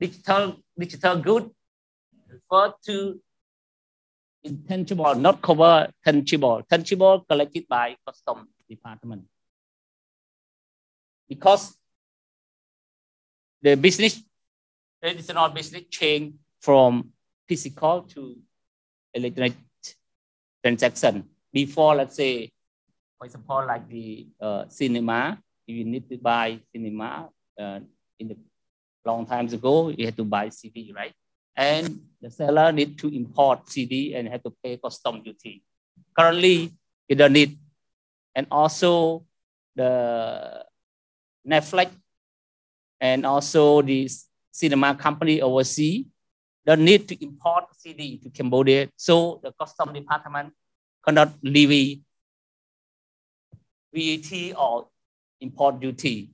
Digital, digital good refer to intangible, not cover tangible. Tangible collected by custom department. Because the business, traditional business change from physical to electronic transaction before, let's say, for example, like the uh, cinema, you need to buy cinema uh, in the long times ago, you had to buy CD, right? And the seller need to import CD and have to pay custom duty. Currently, you don't need. And also the Netflix and also the cinema company overseas don't need to import CD to Cambodia. So the custom department cannot levy VAT or import duty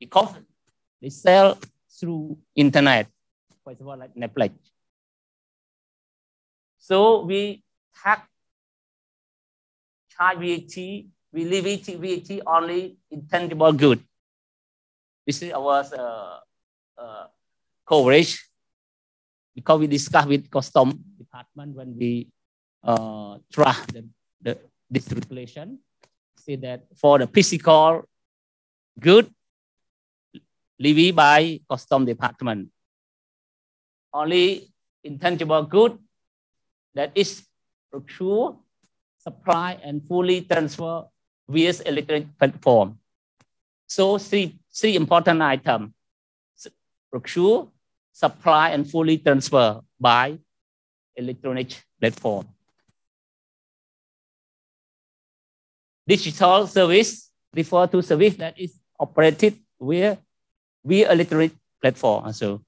because they sell through internet, for example, like Netflix. So we tax charge VAT, we levy VAT only intangible good. This is our uh, uh, coverage because we discuss with custom department when we uh, draft the, the, this regulation say that for the physical good levy by custom department only intangible good that is procure, supply, and fully transfer via electronic platform. So three, three important items, procure, supply, and fully transfer by electronic platform. Digital service refer to service that is operated via, via electronic platform. So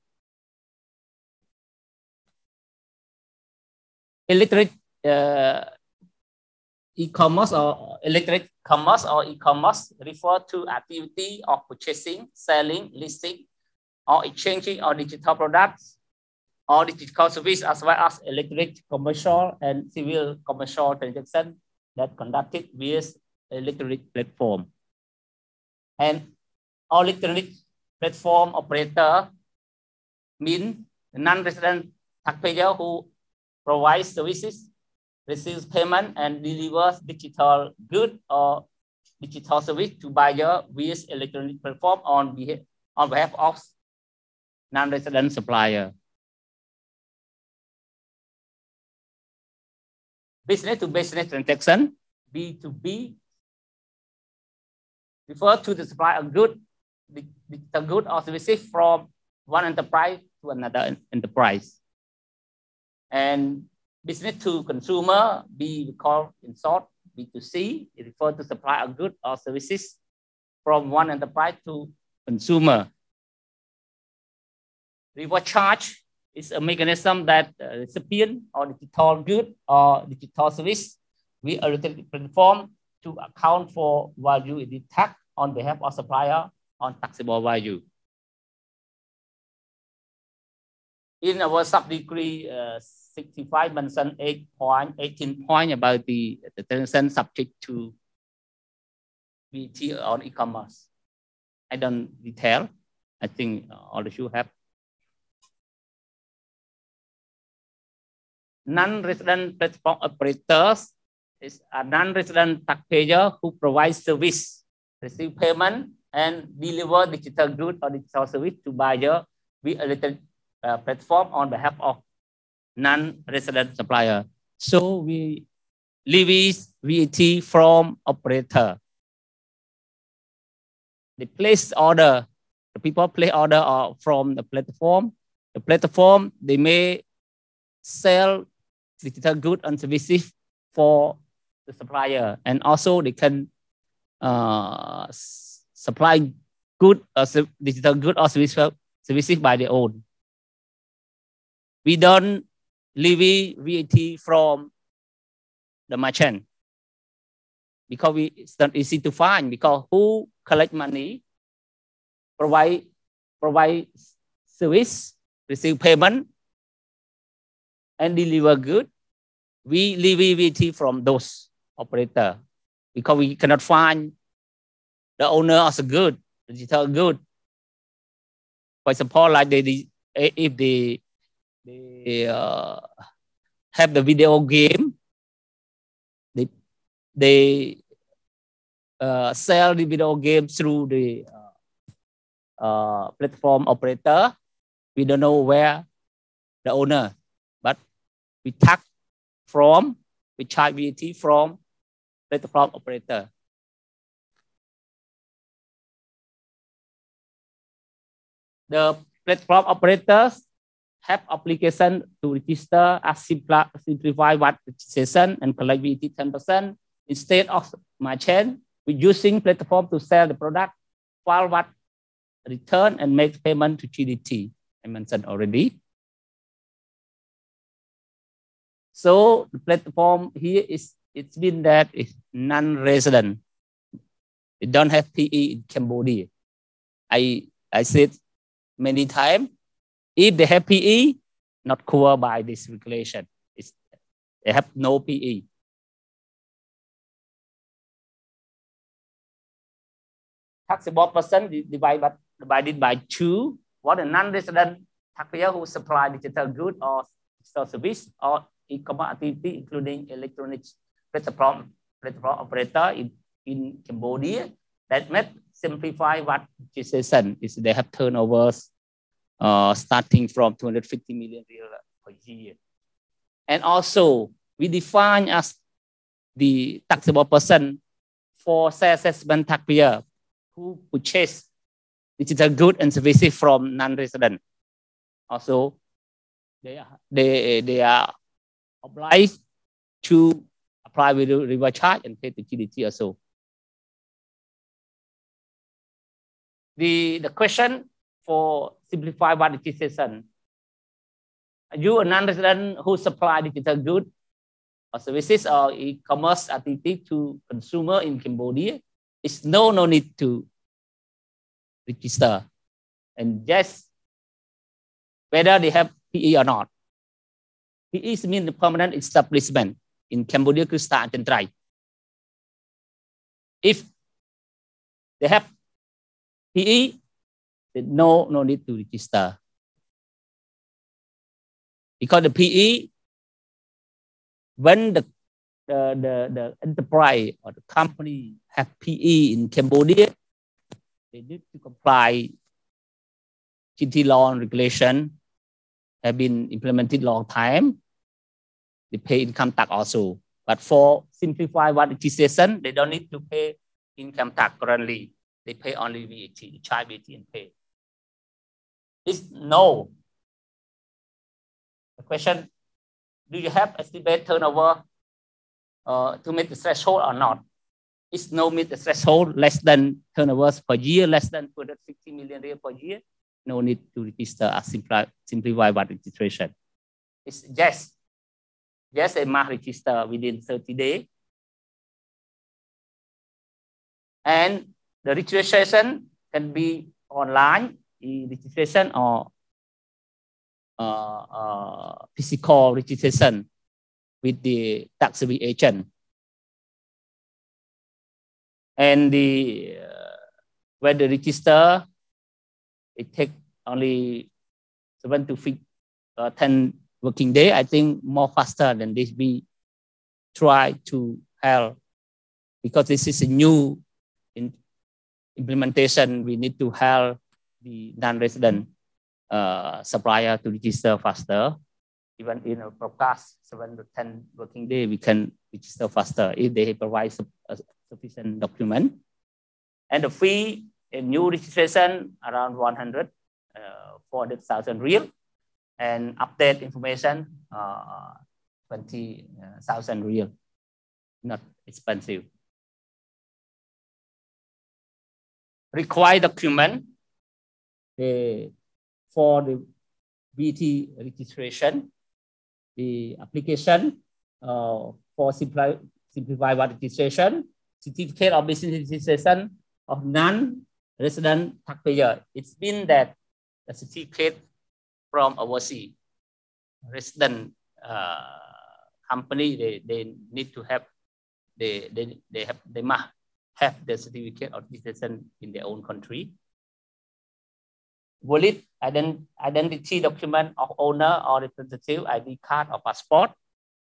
electric uh, e-commerce or electric commerce or e-commerce refer to activity of purchasing, selling, listing, or exchanging of digital products or digital service as well as electric commercial and civil commercial transactions that conducted via electronic platform. And all electronic platform operator mean non-resident taxpayer who provides services, receives payment, and delivers digital good or digital service to buyer via electronic platform on behalf, on behalf of non-resident supplier. Business to business transaction, B2B, refer to the supply of good, the, the good or services from one enterprise to another enterprise. And business to consumer, B call in short B2C, it refers to supply of goods or services from one enterprise to consumer. Reverse charge is a mechanism that uh, recipient or digital good or digital service we a platform to account for value in the tax on behalf of supplier on taxable value. In our sub-decree uh, 65 mentioned 8 point, 18 point about the, the transaction subject to VAT on e-commerce. I don't detail. I think all of you have. Non-resident platform operators is a non-resident taxpayer who provides service, receive payment, and deliver digital goods or digital service to buyer with uh, platform on behalf of non-resident supplier. So we levy VAT from operator. They place order, the people place order from the platform. The platform, they may sell digital goods and services for the supplier. And also they can uh, supply good uh, digital good or services by their own. We don't levy VAT from the merchant. Because we, it's not easy to find. Because who collect money, provide, provide service, receive payment, and deliver good, we levy VAT from those operator. Because we cannot find the owner of the good, digital good. For example, like they, if they they uh, have the video game. They they uh, sell the video game through the uh, uh, platform operator. We don't know where the owner, but we tax from we charge VAT from platform operator. The platform operators have application to register as simplify VAT registration and collect VAT 10% instead of merchant with using platform to sell the product, file VAT return and make payment to GDT. I mentioned already. So the platform here is it's been that it's non-resident. It don't have PE in Cambodia. I I said many times if they have PE, not covered by this regulation. It's, they have no PE. Taxable person divided by, divided by two. What a non-resident taxpayer who supply digital good or service or e-commerce activity, including electronic platform, platform operator in, in Cambodia, that may simplify what legislation is they have turnovers uh, starting from 250 million riel per year. And also, we define as the taxable person for self-assessment taxpayer who purchase digital goods and services from non-resident. Also, they are, they, they are obliged to apply with reverse charge and pay the GDT also. The, the question for simplified VAT legislation, you a non-resident who supply digital goods or services or e-commerce activity to consumer in Cambodia, it's no, no need to register. And just whether they have PE or not. PE means the permanent establishment in Cambodia, Kyrgyzstan, and try. If they have PE, no, no need to register. Because the PE, when the, the, the, the enterprise or the company have PE in Cambodia, they need to comply GT law and regulation have been implemented long time. They pay income tax also. But for simplified VAT legislation, they don't need to pay income tax currently. They pay only VAT, child VAT and pay. It's no. The question, do you have estimate turnover uh, to meet the threshold or not? Is no meet the threshold less than turnovers per year, less than 260 million riel per year no need to register a simplify, simplified VAT registration. It's just, just a must register within 30 days. And the registration can be online, registration or uh, uh, physical registration with the tax agent. And the uh, when the register it take only seven to five, uh, 10 working day. I think more faster than this. We try to help because this is a new in implementation. We need to help the non-resident uh, supplier to register faster. Even in a broadcast, seven to 10 working day, we can register faster if they provide a sufficient document. And the fee a new registration around 100, uh, 400,000 riel, and update information uh, 20,000 riel, not expensive. Required document for the VAT registration, the application uh, for simplified simplified registration, certificate of business registration of non resident taxpayer. It's been that the certificate from overseas resident uh, company, they, they need to have, they, they, they, have, they must have the certificate of citizen in their own country valid identity document of owner or representative, ID card or passport,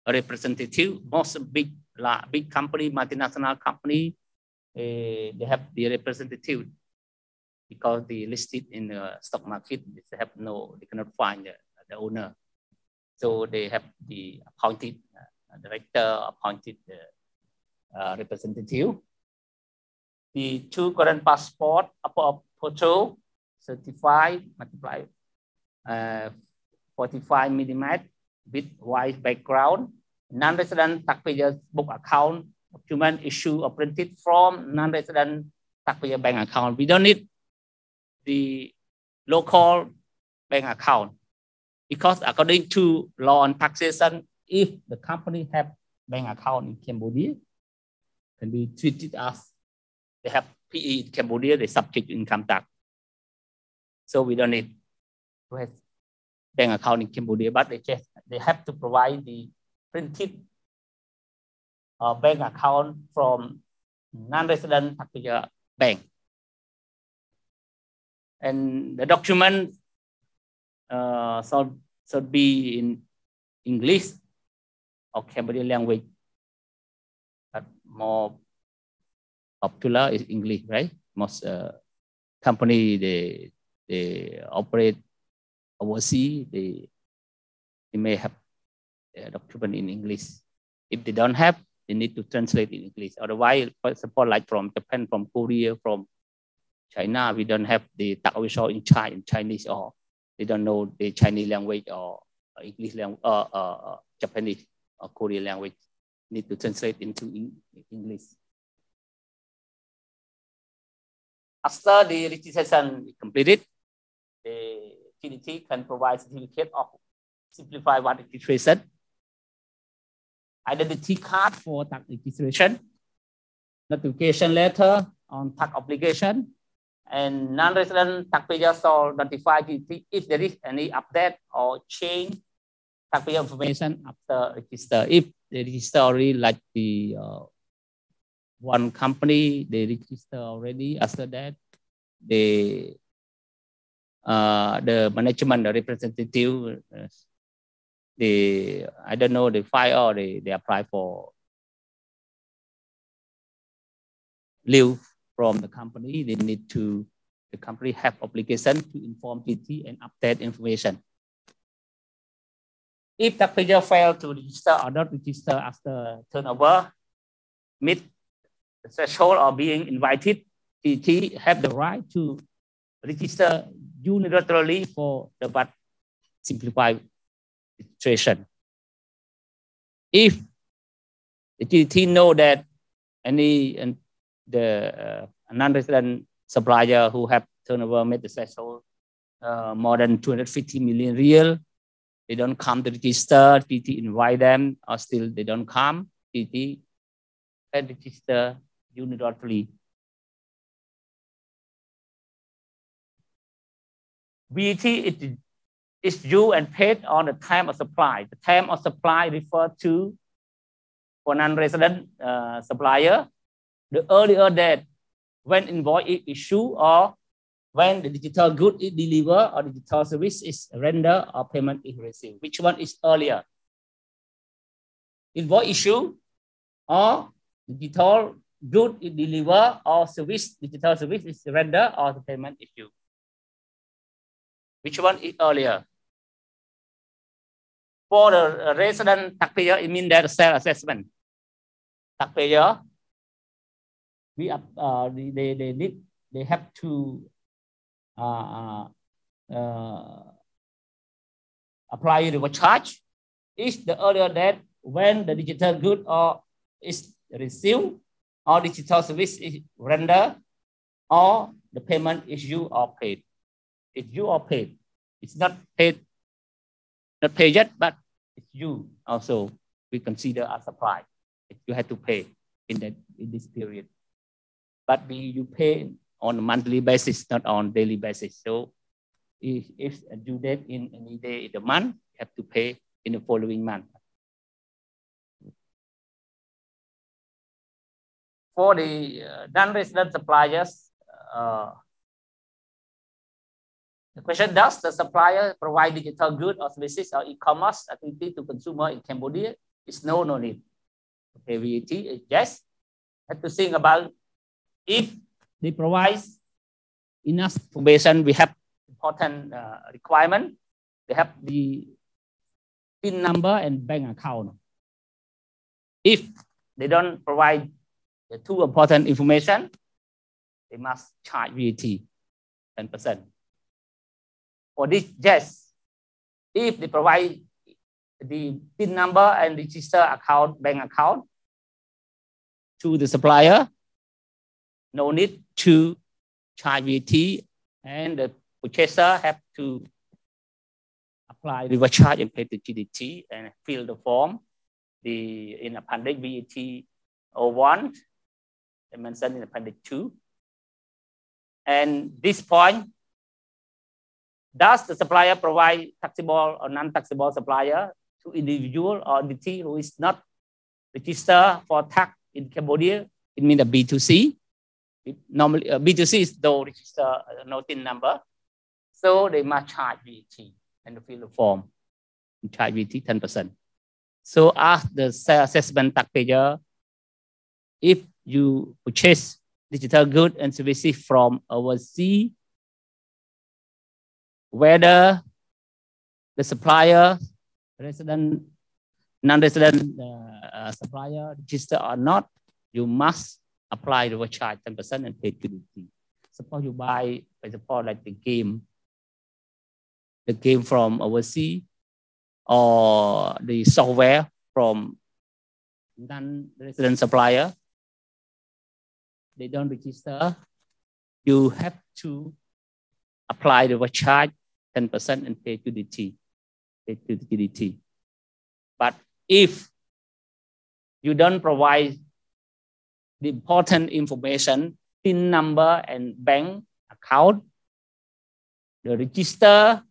a representative. Most big, big company, multinational company, uh, they have the representative because they listed in the stock market. They have no, they cannot find the, the owner. So they have the appointed uh, director, appointed uh, uh representative. The two current passport, photo, 35 multiply uh, 45 millimeter with white background. Non-resident taxpayers book account document issued or printed from non-resident taxpayer bank account. We don't need the local bank account because according to law on taxation, if the company have bank account in Cambodia, can be treated as they have PE in Cambodia, they subject income tax. So we don't need to have bank account in Cambodia, but they just they have to provide the printed uh, bank account from non-resident bank and the document uh, should, should be in English or Cambodian language. But more popular is English, right? Most uh, company they they operate overseas. They they may have uh, document in English. If they don't have, they need to translate in English. Otherwise, for like from Japan, from Korea, from China, we don't have the tax official in Chinese, or they don't know the Chinese language or English language, uh, uh, Japanese or Korean language. Need to translate into English. After the registration completed, the GDT can provide certificate of simplified VAT registration, identity card for tax registration, notification letter on tax obligation, and non-resident taxpayer shall notify if there is any update or change taxpayer information after register. If they register already, like the uh, one company, they register already. After that, they uh, the management, the representative, uh, they I don't know they file or they, they apply for leave from the company. They need to the company have obligation to inform PT and update information. If the player fail to register or not register after turnover, meet the threshold or being invited, PT have the right to register unilaterally for the but simplified situation. If the GT know that any and the uh, non-resident supplier who have turnover made the threshold uh, more than 250 million riel, they don't come to register, PT invite them, or still they don't come, can register unilaterally VAT is, due and paid on the time of supply. The time of supply refer to for non-resident uh, supplier, the earlier that when invoice is issued or when the digital good is delivered or digital service is rendered or payment is received. Which one is earlier? Invoice issue or digital good is delivered or service, digital service is rendered or the payment issue. Which one is earlier? For the resident taxpayer, it means that self-assessment. Taxpayer, we uh, they, they need they have to uh, uh, apply the charge is the earlier that when the digital good or is received or digital service is rendered or the payment is due or paid. It's you or paid. It's not paid, not paid yet, but it's you also we consider as supply. You have to pay in that in this period. But we you pay on a monthly basis, not on daily basis. So if, if a due date in any day in the month, you have to pay in the following month. For the uh, non-resident suppliers, uh, the question, does the supplier provide digital goods or services or e-commerce activity to consumer in Cambodia? It's no, no need. Okay, VAT is yes. Have to think about if they provide enough information, we have important uh, requirement. They have the PIN number and bank account. If they don't provide the two important information, they must charge VAT 10% for this yes, if they provide the PIN number and register account, bank account to the supplier, no need to charge VAT and the purchaser have to apply the charge and pay the GDT and fill the form. The in appendix VAT 01, I mentioned in appendix 2. And this point, does the supplier provide taxable or non-taxable supplier to individual or entity who is not registered for tax in Cambodia? It means a B2C. It normally, uh, B2C is no register uh, no TIN number. So they must charge VAT and fill the form charge VAT 10%. So ask the assessment taxpayer if you purchase digital goods and services from overseas whether the supplier, resident non-resident uh, supplier register or not, you must apply the overcharge 10% and pay GDT. Suppose you buy, for example, like the game, the game from overseas or the software from non-resident supplier, they don't register, you have to apply the overcharge 10% and pay GDT, pay GDT. But if you don't provide the important information, PIN number and bank account, the register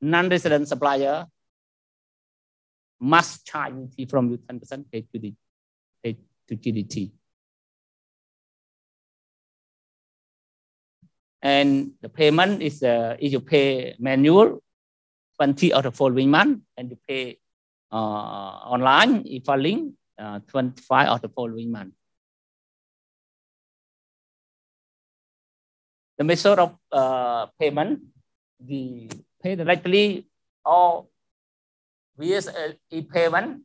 non-resident supplier must charge from you 10% paid to the paid to GDT. And the payment is uh, you pay manual 20 of the following month and you pay uh, online if a link uh, 25 of the following month. The method of uh, payment, the pay directly or via e-payment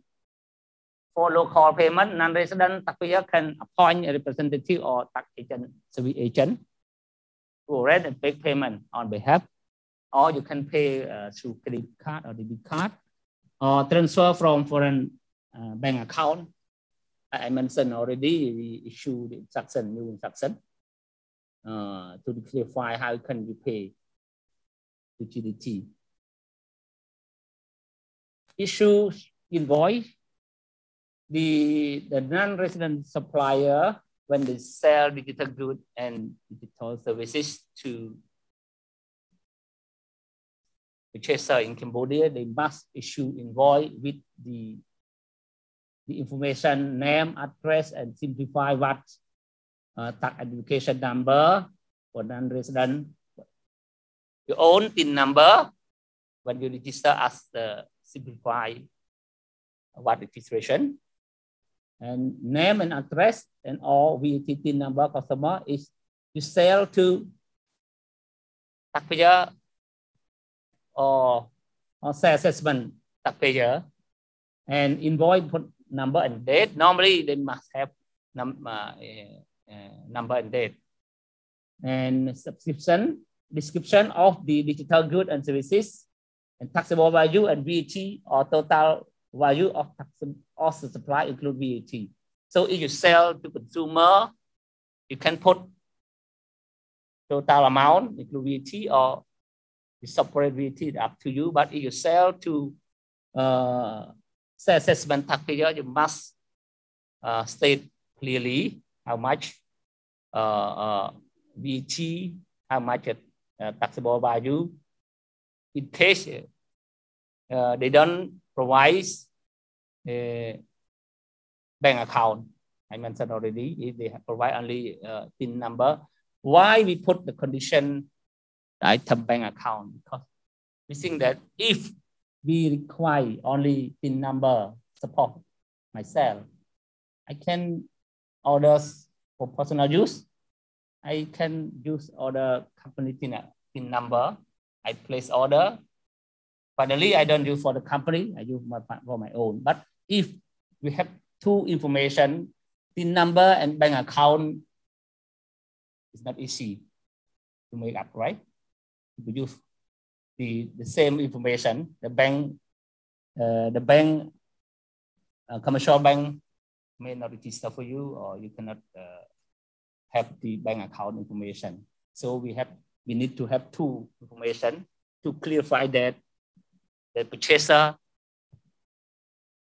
for local payment, non-resident taxpayer can appoint a representative or tax agent, service agent and make payment on behalf, or you can pay uh, through credit card or debit card, or transfer from foreign uh, bank account. I mentioned already, we issue the instruction, new instruction uh, to clarify how can you pay to GDT. Issue invoice, the, the non-resident supplier, when they sell digital goods and digital services to purchaser in Cambodia, they must issue invoice with the, the information, name, address, and simplify what uh, tax education number for non-resident, your own PIN number when you register as the simplified what registration, and name and address and all VAT number customer is you sell to taxpayer or, or say assessment taxpayer and invoice number and date. Normally, they must have num uh, uh, number and date. And subscription, description of the digital goods and services, and taxable value and VAT or total value of the supply include VAT. So if you sell to consumer, you can put total amount include VAT or separate VAT up to you. But if you sell to uh, assessment taxpayer, you must uh, state clearly how much uh, uh, VAT, how much uh, taxable value. In case uh, they don't provide a bank account, I mentioned already, if they provide only uh, PIN number, why we put the condition item bank account because we think that if we require only PIN number support myself, I can order for personal use. I can use order company PIN number. I place order. Finally, I don't use for the company. I use my, for my own. But if we have two information, the number and bank account, it's not easy to make up, right? we use the, the same information, the bank, uh, the bank, uh, commercial bank may not register for you or you cannot uh, have the bank account information. So we have, we need to have two information to clarify that the purchaser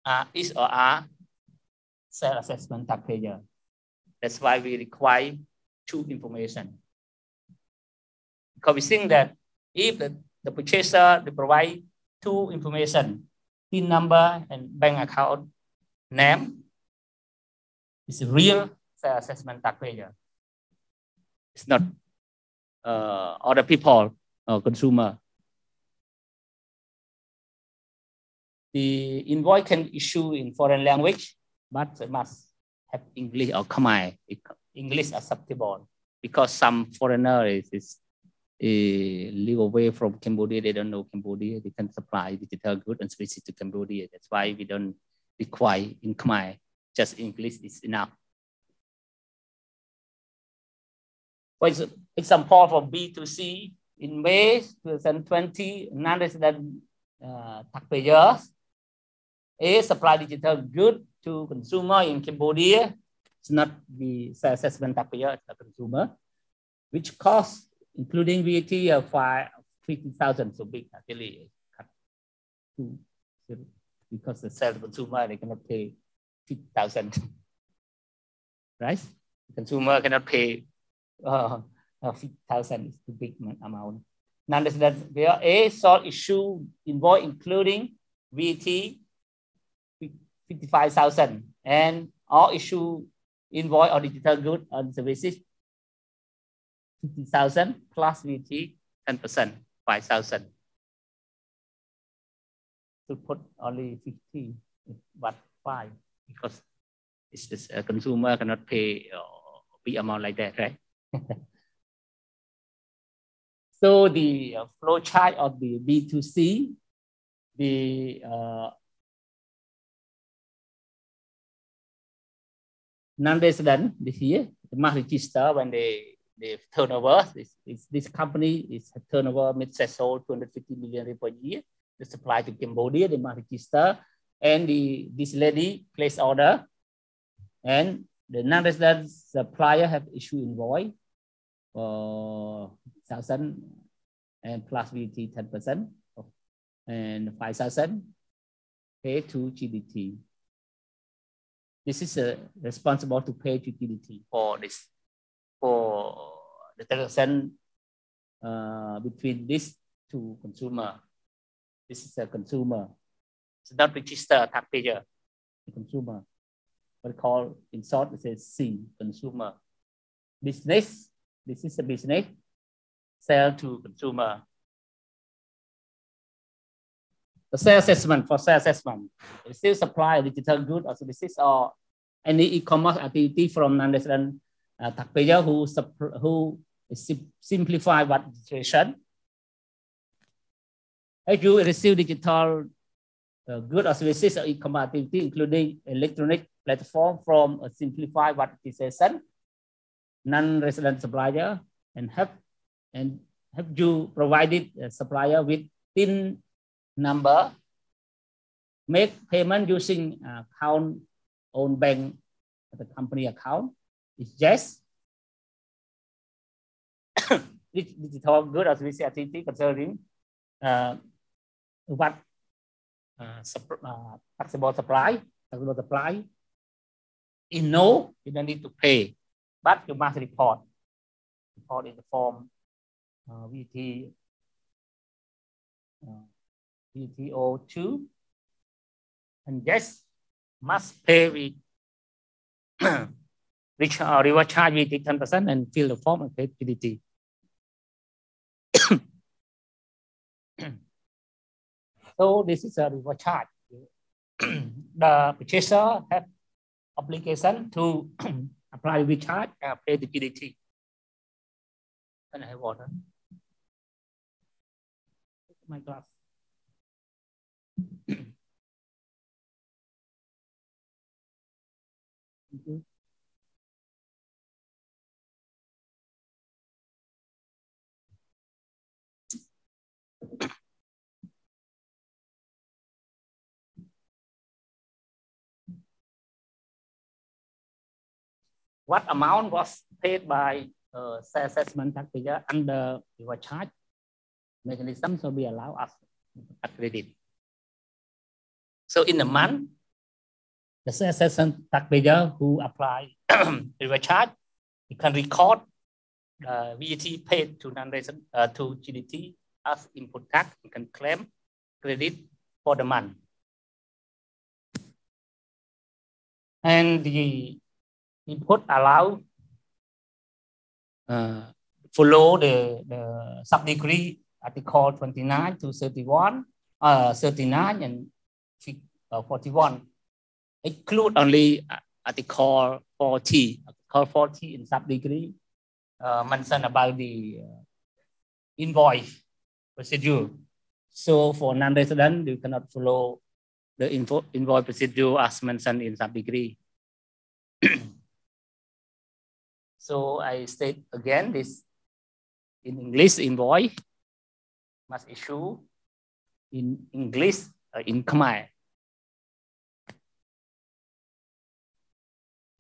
uh, is or are self-assessment taxpayer. That's why we require two information because we think that if the, the purchaser they provide two information, PIN number and bank account name, it's a real fair assessment taxpayer. It's not uh, other people or consumer. The invoice can issue in foreign language, but it must have English or Khmer. English acceptable because some foreigner is, is live away from Cambodia. They don't know Cambodia. They can supply digital goods and services to Cambodia. That's why we don't require in Khmer. Just English is enough. For example, for B2C, in May 2020, non-resident uh, taxpayers A supply digital good. To consumer in Cambodia. It's not the assessment taxpayer, it's the consumer, which costs including VAT of five, 50,000, so big actually, cut. To, because the sell consumer, they cannot pay 50,000, (laughs) right? The consumer cannot pay uh, uh, 50,000, it's too big amount. Nonetheless, there are a sort issue involved, including VAT 55,000 and all issue invoice or digital goods and services 50,000 plus VAT 10%, 5,000. To put only 50, but 5, because it's just a consumer cannot pay a big amount like that, right? (laughs) so the uh, flow chart of the B2C, the uh, non-resident this year, the must register when they the turnover, this, this, company is turnover mid sold 250 million per year. The supply to Cambodia, they must register. And the, this lady place order. And the non-resident supplier have issue invoice for thousand and plus VAT 10% and 5,000 pay to GDT. This is uh, responsible to pay utility for this for the transaction uh, between this two consumer. This is a consumer. It's not registered taxpayer, the consumer. What call in short, it says C, consumer. Business, this is a business, sell to consumer. The assessment for sales assessment, still supply digital goods or services or any e-commerce activity from non-resident uh, taxpayer who, who simplify what situation. As you receive digital uh, good or services or e-commerce activity, including electronic platform from a simplified verticalization, non-resident supplier, and have and have you provided a supplier with PIN number, make payment using account own bank, the company account, (coughs) is yes. digital good as we say activity concerning uh, what uh, uh, taxable supply, taxable supply. In no, you don't need to pay, but you must report. Report in the form uh, VT uh, VTO2 and yes, must pay with (clears throat) which uh, reverse charge we take 10% and fill the form and pay GDT. so this is a reverse charge. (clears throat) the purchaser have obligation to (clears throat) apply recharge and pay the GDT. Can I have water? My glass. What amount was paid by uh, assessment taxpayer under the charge mechanism so we allow us to credit. So in a month, the assessment taxpayer who apply (clears throat) the charge, you can record uh, VAT paid to non-resident uh, to GDT as input tax. You can claim credit for the month. And the input allow uh, follow the, the sub-decree article 29 to 31, uh, 39 and uh, 41. Include only uh, article 40, article 40 in sub-decree uh, mentioned about the uh, invoice procedure. So for non-resident, you cannot follow the info, invoice procedure as mentioned in some degree. So I state again this in English invoice must issue in English uh, in Khmer.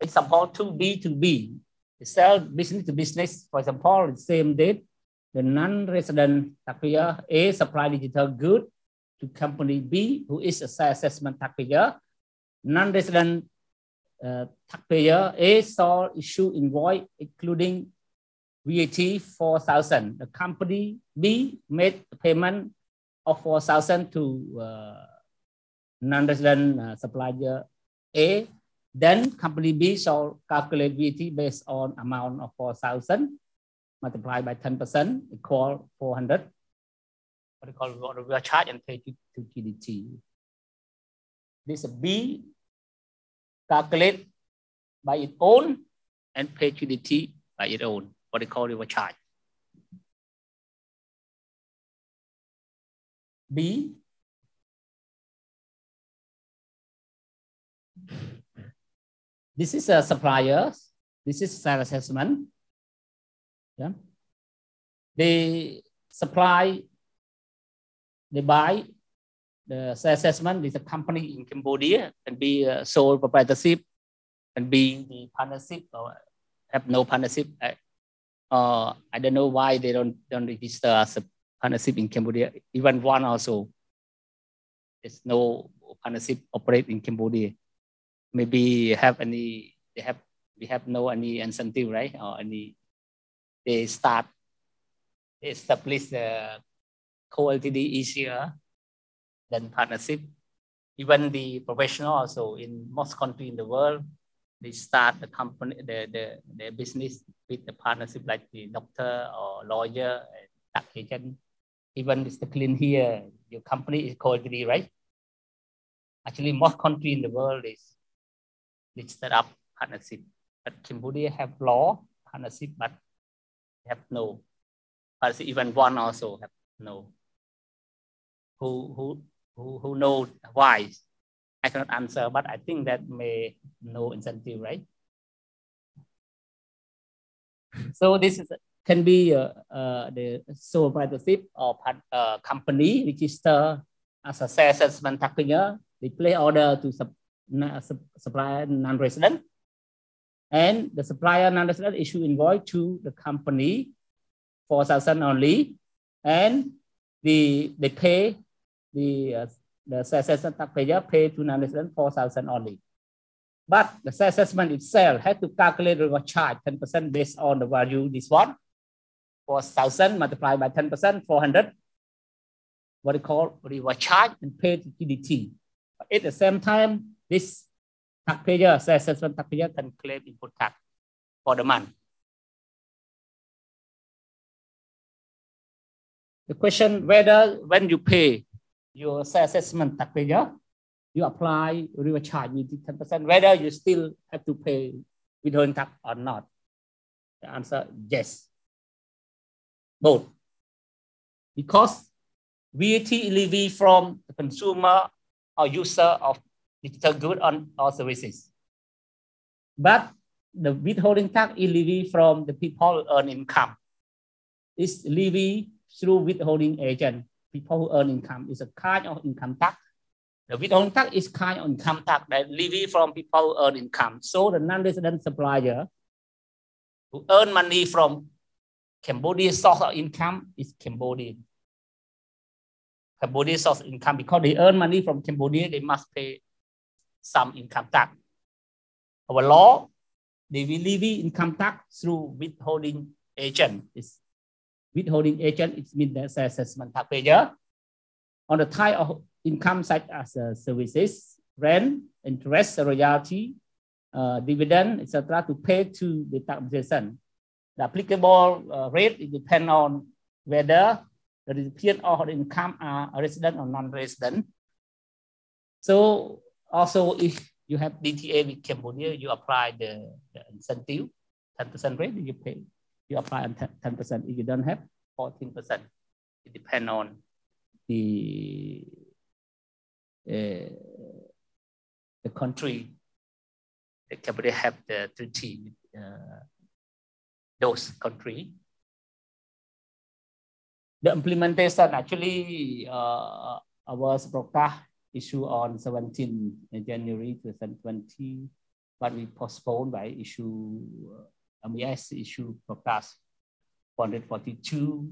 Example 2B to B, sell business to business, for example, the same date, the non-resident taxpayer A supply digital good to company B, who is a assessment taxpayer. Non-resident uh, taxpayer A saw issue invoice including VAT 4,000. The company B made payment of 4,000 to uh, non-resident uh, supplier A. Then company B shall calculate VAT based on amount of 4,000 multiplied by 10% equal 400. What we call what we are charged and pay to, to GDT. This is B calculate by its own and pay GDT by its own what they call reverse charge. B, this is a supplier. This is self assessment. Yeah. They supply, they buy the assessment is a company in Cambodia and be a sole proprietorship and be the partnership or have no partnership uh, I don't know why they don't don't register as a partnership in Cambodia. Even one also, there's no partnership operate in Cambodia. Maybe have any they have we have no any incentive right or any they start they establish the co-LTD easier than partnership. Even the professional also in most countries in the world they start the company, the, the, the business with the partnership like the doctor or lawyer, tax agent. Even Mr. Clint here, your company is called LTD, right? Actually, most country in the world is they set up partnership. But Cambodia have law partnership, but have no partnership. Even one also have no. Who who who who know why? I cannot answer, but I think that may no incentive, right? So this is, can be uh, uh, the sole proprietorship or uh, company register as a sales assessment taxpayer. They play order to sub, sub, supplier non-resident, and the supplier non-resident issue invoice to the company four thousand only, and the they pay the uh, the assessment taxpayer pay to non-resident 4,000 only. But the assessment itself had to calculate the charge 10% based on the value this one. 4,000 multiplied by 10%, 400. What we call reverse charge and pay to GDT. At the same time, this taxpayer, assessment taxpayer can claim input tax for the month. The question whether when you pay your assessment taxpayer, you apply reverse charge with 10%, whether you still have to pay withholding tax or not. The answer, yes. Both. Because VAT levy from the consumer or user of digital goods or services. But the withholding tax is levy from the people earn income. It's levy through withholding agent people who earn income is a kind of income tax. The withholding tax is kind of income tax that levy from people who earn income. So the non-resident supplier who earn money from Cambodia source of income is Cambodian. Cambodia source of income because they earn money from Cambodia, they must pay some income tax. Our law, they will levy income tax through withholding agent. It's withholding agent, it means the assessment taxpayer. On the type of income such as uh, services, rent, interest, royalty, uh, dividend, etc., to pay to the taxation. The applicable uh, rate it depends on whether the recipient of the income are a resident or non-resident. So also if you have DTA with Cambodia, you apply the, the incentive, 10% rate, you pay you apply 10%. If you don't have, 14%. It depends on the uh, the country that can have the treaty uh, those country. The implementation actually uh, was prakas issue on 17 January 2020, but we postponed by issue uh, MEF issue prakas 442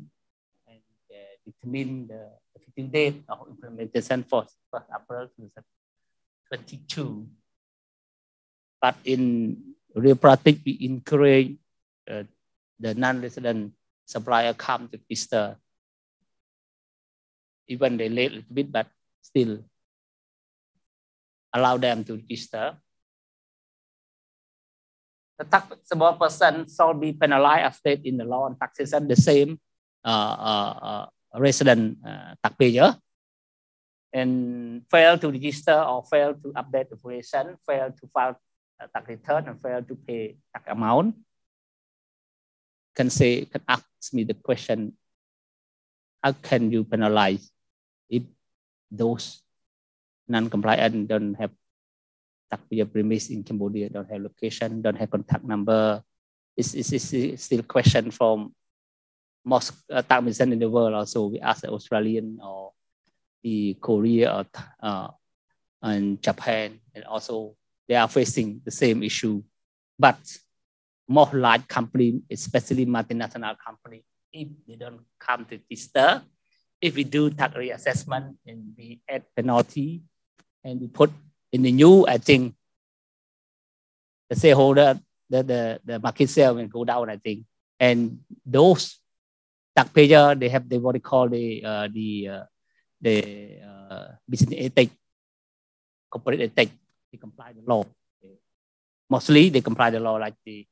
and uh, determine the effective date of implementation for 1st April 2022. But in real practice, we encourage uh, the non-resident supplier come to register. Even they late a little bit, but still allow them to register. The taxable person shall be penalized as stated in the law on taxation the same uh, uh, uh, resident uh, taxpayer. And fail to register or fail to update the information, fail to file tax return and fail to pay tax amount can say, can ask me the question, how can you penalize if those non-compliant don't have taxpayer premise in Cambodia, don't have location, don't have contact number? It's, it's, it's still question from most uh, tax in the world also. We ask the Australian or the Korea or uh, and Japan, and also they are facing the same issue. But more large company, especially multinational company, if they don't come to register, if we do tax reassessment and we add penalty and we put in the new, I think the shareholder, the, the, the market share will go down, I think. And those taxpayer, they have the what they call the uh, the uh, the uh, business ethic, corporate ethic, they comply the law. Mostly they comply the law like the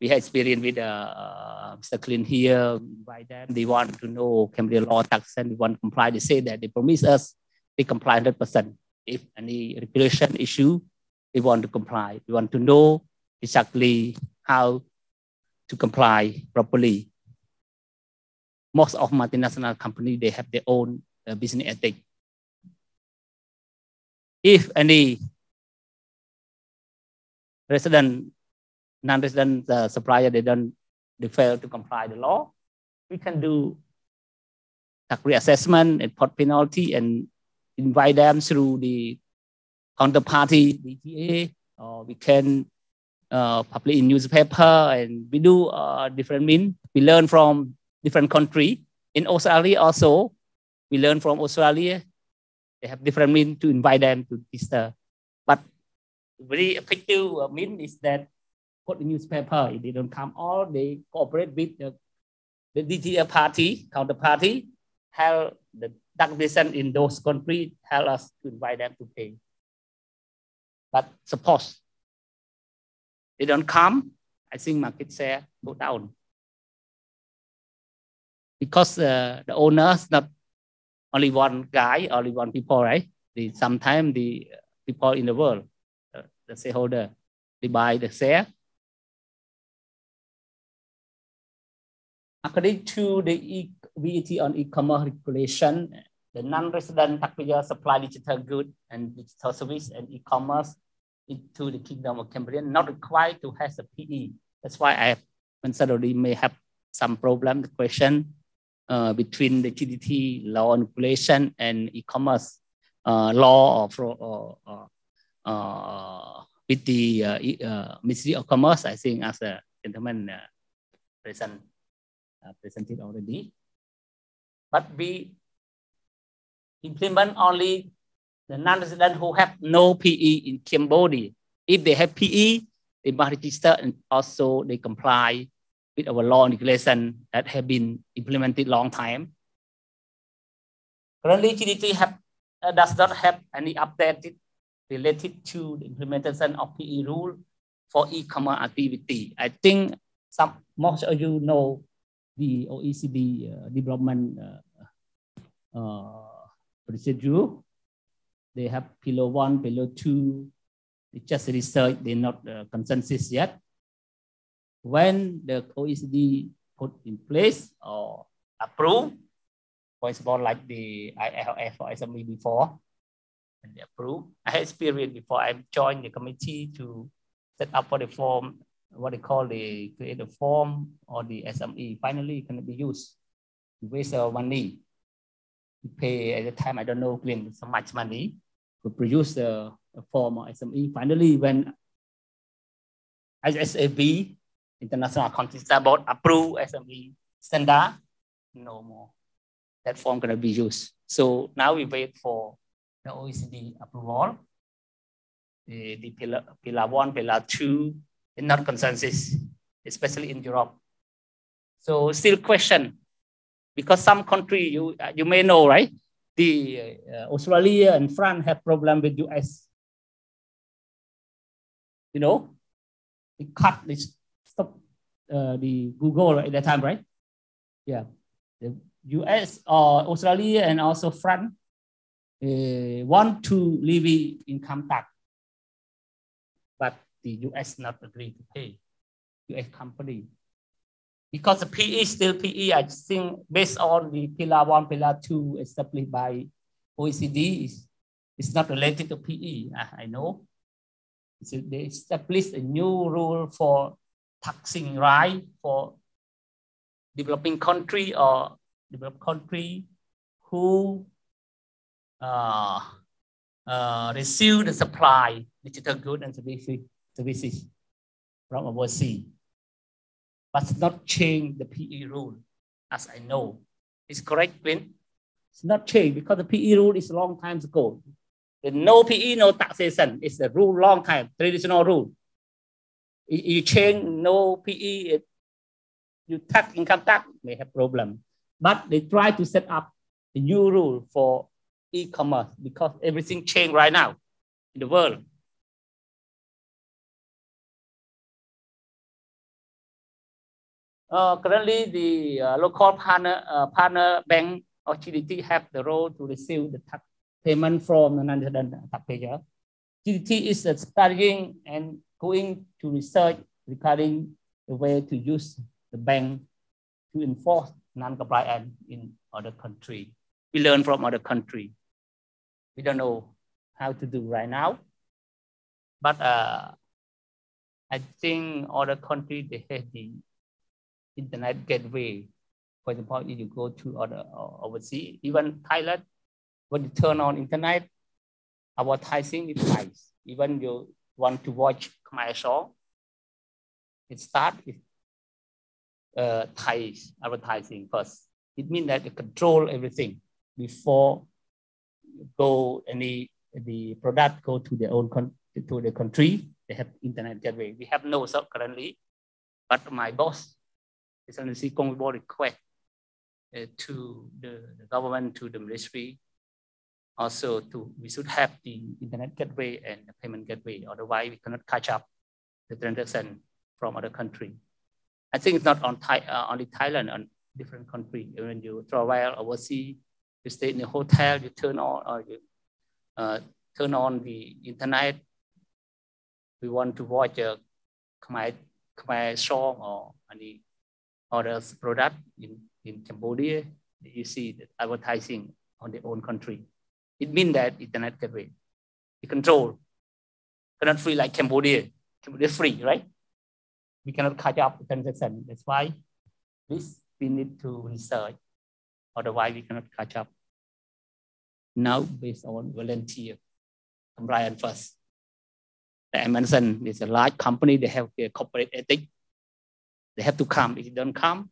we had experience with uh, Mr. Clint here. By them, they want to know Cambodia law tax and they want to comply. They say that they promise us they comply 100%. If any regulation issue, they want to comply. We want to know exactly how to comply properly. Most of multinational companies, they have their own uh, business ethic. If any resident non-resident uh, supplier, they don't, they fail to comply the law, we can do tax reassessment and put penalty and invite them through the counterparty DTA, or we can uh, publish in newspaper and we do uh, different means. We learn from different country. In Australia also, we learn from Australia. They have different means to invite them to register. But very effective mean is that put the newspaper. If they don't come, or they cooperate with the, the DTA party, counterparty, help the taxation in those countries, help us to invite them to pay. But suppose they don't come, I think market share go down. Because uh, the owners not only one guy, only one people, right? The, sometimes the people in the world, uh, the shareholder, they buy the share According to the VAT on e-commerce regulation, the non-resident taxpayer supply digital goods and digital service and e-commerce into the Kingdom of Cambodia not required to have a PE. That's why I already may have some problem, the question uh, between the GDT law and regulation and e-commerce uh, law or, or, or uh, with the uh, uh, Ministry of Commerce, I think as a gentleman uh, present uh, presented already. But we implement only the non-resident who have no PE in Cambodia. If they have PE, they must register and also they comply with our law and regulation that have been implemented long time. Currently, GDT have, uh, does not have any update related to the implementation of PE rule for e-commerce activity. I think some most of you know the OECD uh, development uh, uh, procedure. They have pillar one, pillar two. It's just research, they're not consensus yet. When the OECD put in place or approve. For example, like the ILF or SME before, and they approve. I had experience before I joined the committee to set up for the form, what they call the create a form or the SME. Finally, can be used. Waste of money. You pay at the time, I don't know, clean so much money to produce the, form or SME. Finally, when IASB, International Accounting Board, approve SME standard, no more. That form gonna be used. So now we wait for the OECD approval. The, the pillar, pillar one, pillar two, not consensus, especially in Europe. So still question, because some country you you may know, right? The uh, Australia and France have problem with US. You know, they cut, they stop uh, the Google at that time, right? Yeah, the US or uh, Australia and also France uh, want to levy income tax, the US not agree to pay US company. Because the PE still PE, I think based on the pillar one, pillar two established by OECD, is it's not related to PE, I, I know. So they established a new rule for taxing right for developing country or developed country who uh, uh, receive the supply digital goods and services, services from overseas, but not change the PE rule, as I know. It's correct, Clint? It's not changed because the PE rule is a long time ago. The no PE, no taxation is the rule long time, traditional rule. You change no PE, you tax income tax may have problem. But they try to set up a new rule for e-commerce because everything changed right now in the world. Uh, currently, the uh, local partner, uh, partner bank or GDT have the role to receive the tax payment from the non-resident taxpayer. GDT is studying and going to research regarding the way to use the bank to enforce non-compliance in other country. We learn from other country. We don't know how to do right now, but uh, I think other country they have the internet gateway. For example, if you go to other uh, overseas, even Thailand, when you turn on internet, advertising is nice. Even you want to watch show, it start with uh, Thai advertising first. It means that they control everything before go any the product go to their own to the country. They have internet gateway. We have no so currently, but my boss, Excellency Kong Vibol request uh, to the, the government to the ministry. Also to we should have the internet gateway and the payment gateway. Otherwise we cannot catch up the transaction from other country. I think it's not on Thai, uh, only thailand on different country. When you travel overseas you stay in a hotel you turn on or you uh, turn on the internet. We want to watch a Khmer, Khmer song or any other product in, in Cambodia, you see the advertising on their own country. It means that internet gateway, the control, cannot free like Cambodia. Cambodia is free, right? We cannot catch up the transaction. That's why this we need to research. Otherwise, we cannot catch up. Now, based on volunteer compliance first. I mentioned, it's a large company. They have their corporate ethic. They have to come. If they don't come,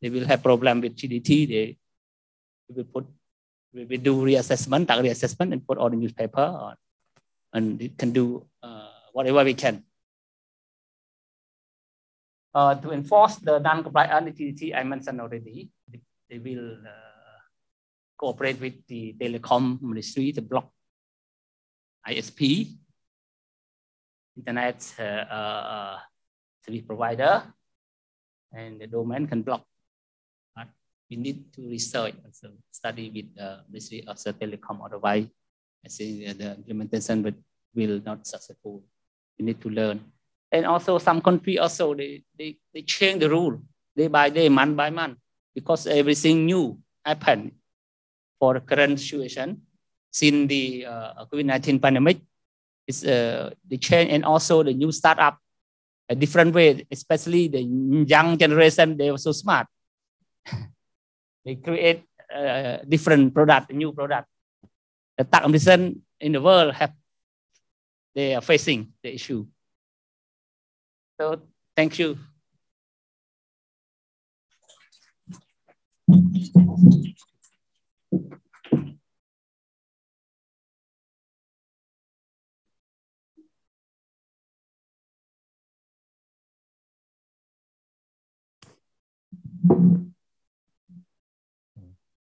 they will have problem with GDT. They will put we, we do reassessment, target reassessment, and put all the newspaper on, and it can do uh, whatever we can. Uh, to enforce the non-compliant activity I mentioned already, they will uh, cooperate with the telecom ministry, to block ISP, internet uh, uh, service provider, and the domain can block But we need to research also study with the Ministry of the Telecom. Otherwise, I think the implementation will not successful. We need to learn. And also some country also, they, they, they change the rule day by day, month by month. because everything new happened for the current situation since the uh, COVID-19 pandemic. It's uh, the change and also the new startup, a different way, especially the young generation, they are so smart. (laughs) they create uh, different product, new product. The technician in the world have, they are facing the issue. So thank you.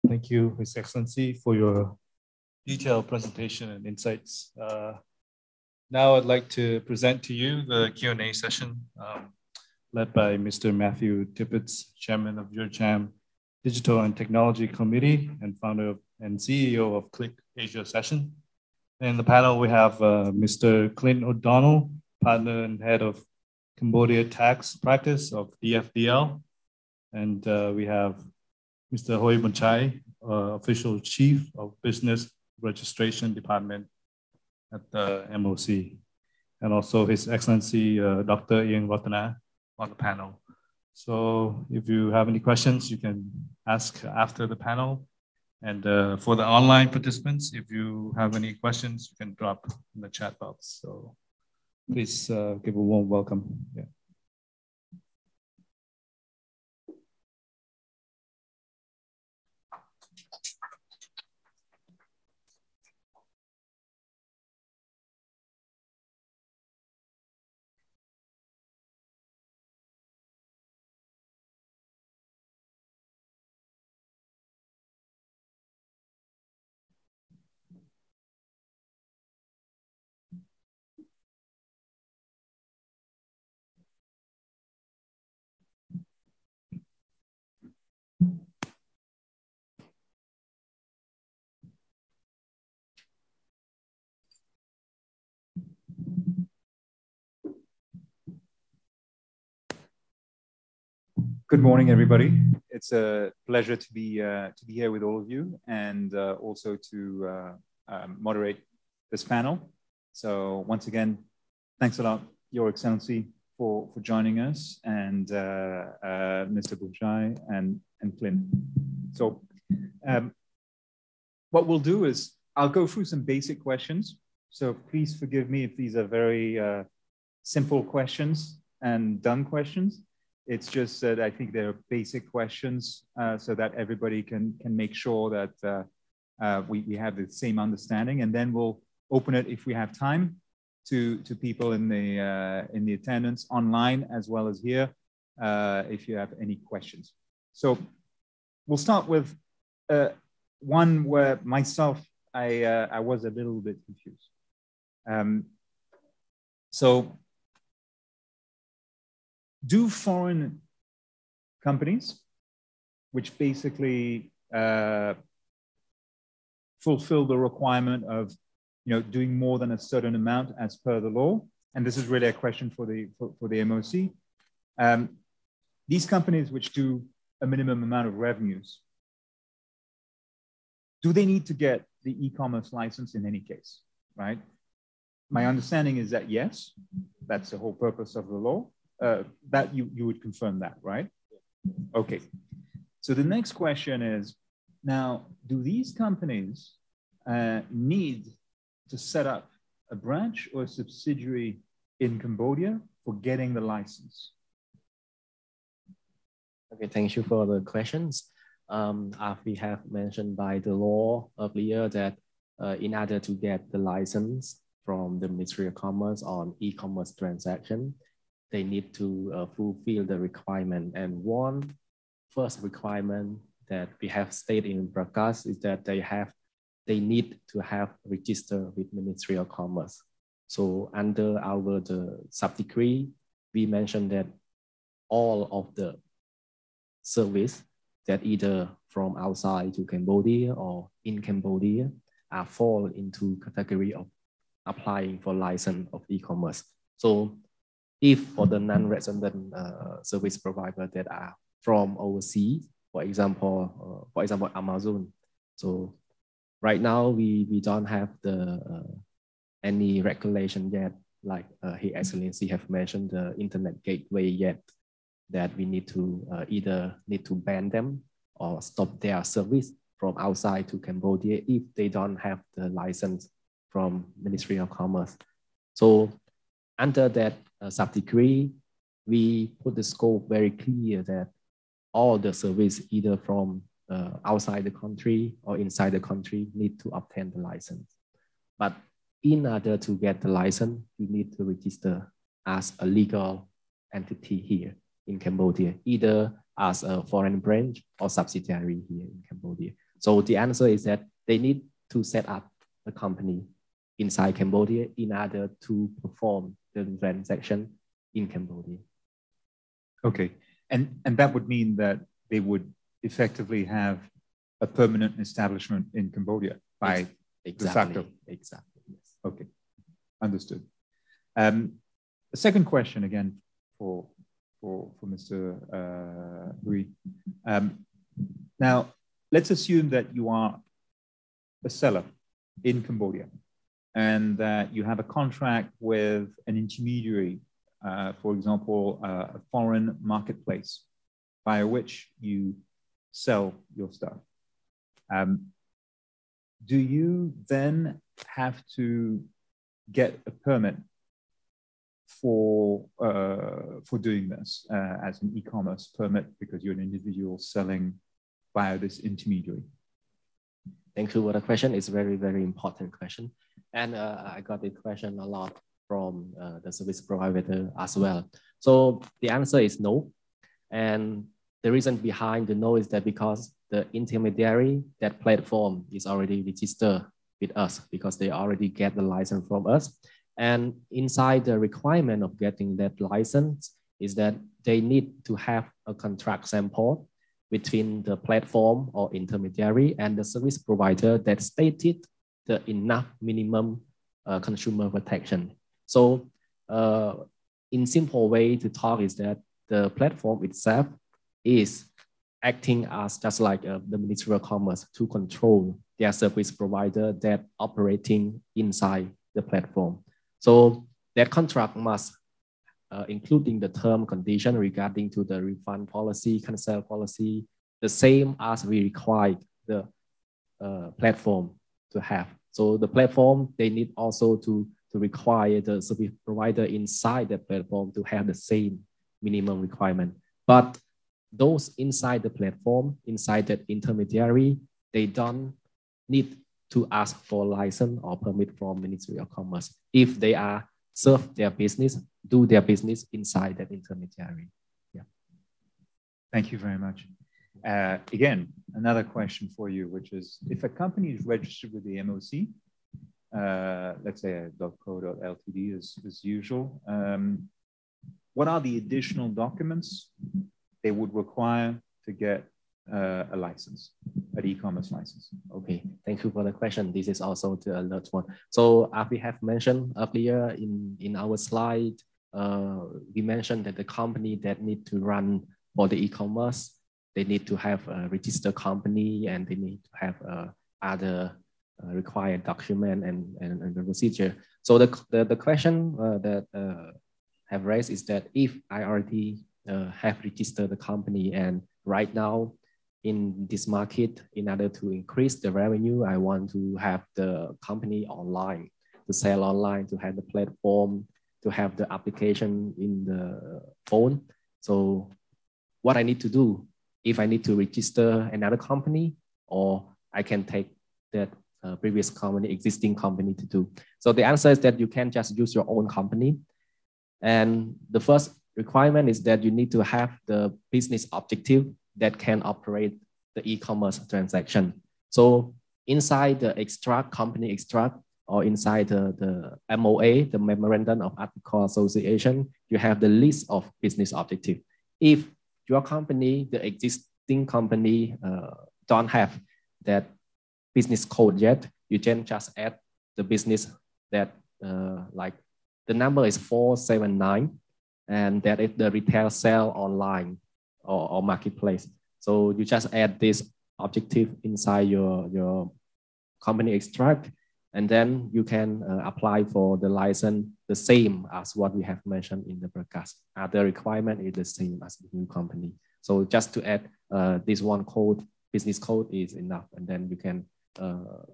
Thank you, His Excellency, for your detailed presentation and insights. Uh, now I'd like to present to you the Q&A session um, led by Mr. Matthew Tippetts, Chairman of EuroCham Digital and Technology Committee and founder of, and CEO of Clik Asia Session. In the panel, we have uh, Mr. Clint O'Connell, partner and head of Cambodia Tax Practice of DFDL. And uh, we have Mr. Huy Bunchay, uh, official chief of business registration department at the MOC, and also His Excellency uh, Dr. Eng Ratana on the panel. So if you have any questions, you can ask after the panel. And uh, for the online participants, if you have any questions, you can drop in the chat box. So please uh, give a warm welcome. Yeah. Good morning, everybody. It's a pleasure to be uh, to be here with all of you, and uh, also to uh, um, moderate this panel. So once again, thanks a lot, Your Excellency, for for joining us, and uh, uh, Mr. Bunchay and and Clint. So, um, what we'll do is I'll go through some basic questions. So please forgive me if these are very uh, simple questions and done questions it's just that I think there are basic questions uh, so that everybody can can make sure that uh, uh, we, we have the same understanding, and then we'll open it if we have time to to people in the uh, in the attendance online as well as here uh, if you have any questions. So we'll start with one where myself I I was a little bit confused. Um, so do foreign companies, which basically uh, fulfill the requirement of you know, doing more than a certain amount as per the law, and this is really a question for the, for, for the MOC, um, these companies which do a minimum amount of revenues, do they need to get the e-commerce license in any case, right? My understanding is that yes, that's the whole purpose of the law uh, that you, you would confirm that, right? Okay. So the next question is, now, do these companies uh, need to set up a branch or a subsidiary in Cambodia for getting the license? Okay, thank you for the questions. Um, as we have mentioned by the law earlier that uh, in order to get the license from the Ministry of Commerce on e-commerce transaction, they need to uh, fulfill the requirement. And one first requirement that we have stated in prakas is that they have they need to have register with Ministry of Commerce. So under our the sub decree, we mentioned that all of the service that either from outside to Cambodia or in Cambodia are fall into category of applying for license of e-commerce. So if for the non-resident uh, service provider that are from overseas for example, uh, for example, Amazon. So right now we, we don't have the uh, any regulation yet, like uh, His Excellency have mentioned the internet gateway yet, that we need to uh, either need to ban them or stop their service from outside to Cambodia if they don't have the license from Ministry of Commerce. So under that uh, sub-decree, we put the scope very clear that all the service either from uh, outside the country or inside the country need to obtain the license. But in order to get the license, you need to register as a legal entity here in Cambodia, either as a foreign branch or subsidiary here in Cambodia. So the answer is that they need to set up a company inside Cambodia in order to perform the transaction in Cambodia. Okay, and, and that would mean that they would effectively have a permanent establishment in Cambodia by exactly. de facto. Exactly. Yes. Okay, understood. Um, the second question again for for for Mr. Uh, Louis. Um, now, let's assume that you are a seller in Cambodia and that you have a contract with an intermediary, uh, for example, uh, a foreign marketplace via which you sell your stuff. Um, do you then have to get a permit for uh, for doing this uh, as an e-commerce permit because you're an individual selling via this intermediary? Thank you for the question. It's very very important question, and uh, I got the question a lot from uh, the service provider as well. So the answer is no, and the reason behind the no is that because the intermediary, that platform is already registered with us because they already get the license from us. And inside the requirement of getting that license is that they need to have a contract sample between the platform or intermediary and the service provider that stated the enough minimum uh, consumer protection. So uh, in simple way to talk is that the platform itself is acting as just like uh, the Ministry of Commerce to control their service provider that operating inside the platform. So that contract must uh, including the term condition regarding to the refund policy, cancel policy, the same as we require the uh, platform to have. So the platform, they need also to, to require the service provider inside the platform to have the same minimum requirement. But those inside the platform, inside that intermediary, they don't need to ask for license or permit from Ministry of Commerce if they are serve their business, do their business inside that intermediary. Yeah. Thank you very much. Uh, again, another question for you, which is if a company is registered with the MOC, uh, let's say a .co.ltd as, as usual, um, what are the additional documents they would require to get uh, a license, an e-commerce license. Okay, thank you for the question. This is also the alert one. So as we have mentioned earlier in, in our slide, we mentioned that the company that need to run for the e-commerce, they need to have a registered company and they need to have uh, other uh, required document and, and, and, the procedure. So the, the, the question uh, that uh, have raised is that if I already uh, have registered the company. And right now in this market, in order to increase the revenue, I want to have the company online, to sell online, to have the platform, to have the application in the phone. So what I need to do, if I need to register another company, or I can take that uh, previous company, existing company to do. So the answer is that you can just use your own company. And the first requirement is that you need to have the business objective that can operate the e-commerce transaction. So inside the extract, company extract, or inside the, the MOA, the Memorandum of Article Association, you have the list of business objective. If your company, the existing company, uh, don't have that business code yet, you can just add the business that uh, like the number is 479 and that is the retail sale online or, or marketplace. So you just add this objective inside your, your company extract, and then you can uh, apply for the license the same as what we have mentioned in the prakas. The requirement is the same as the new company. So just to add uh, this one code, business code is enough, and then you can uh,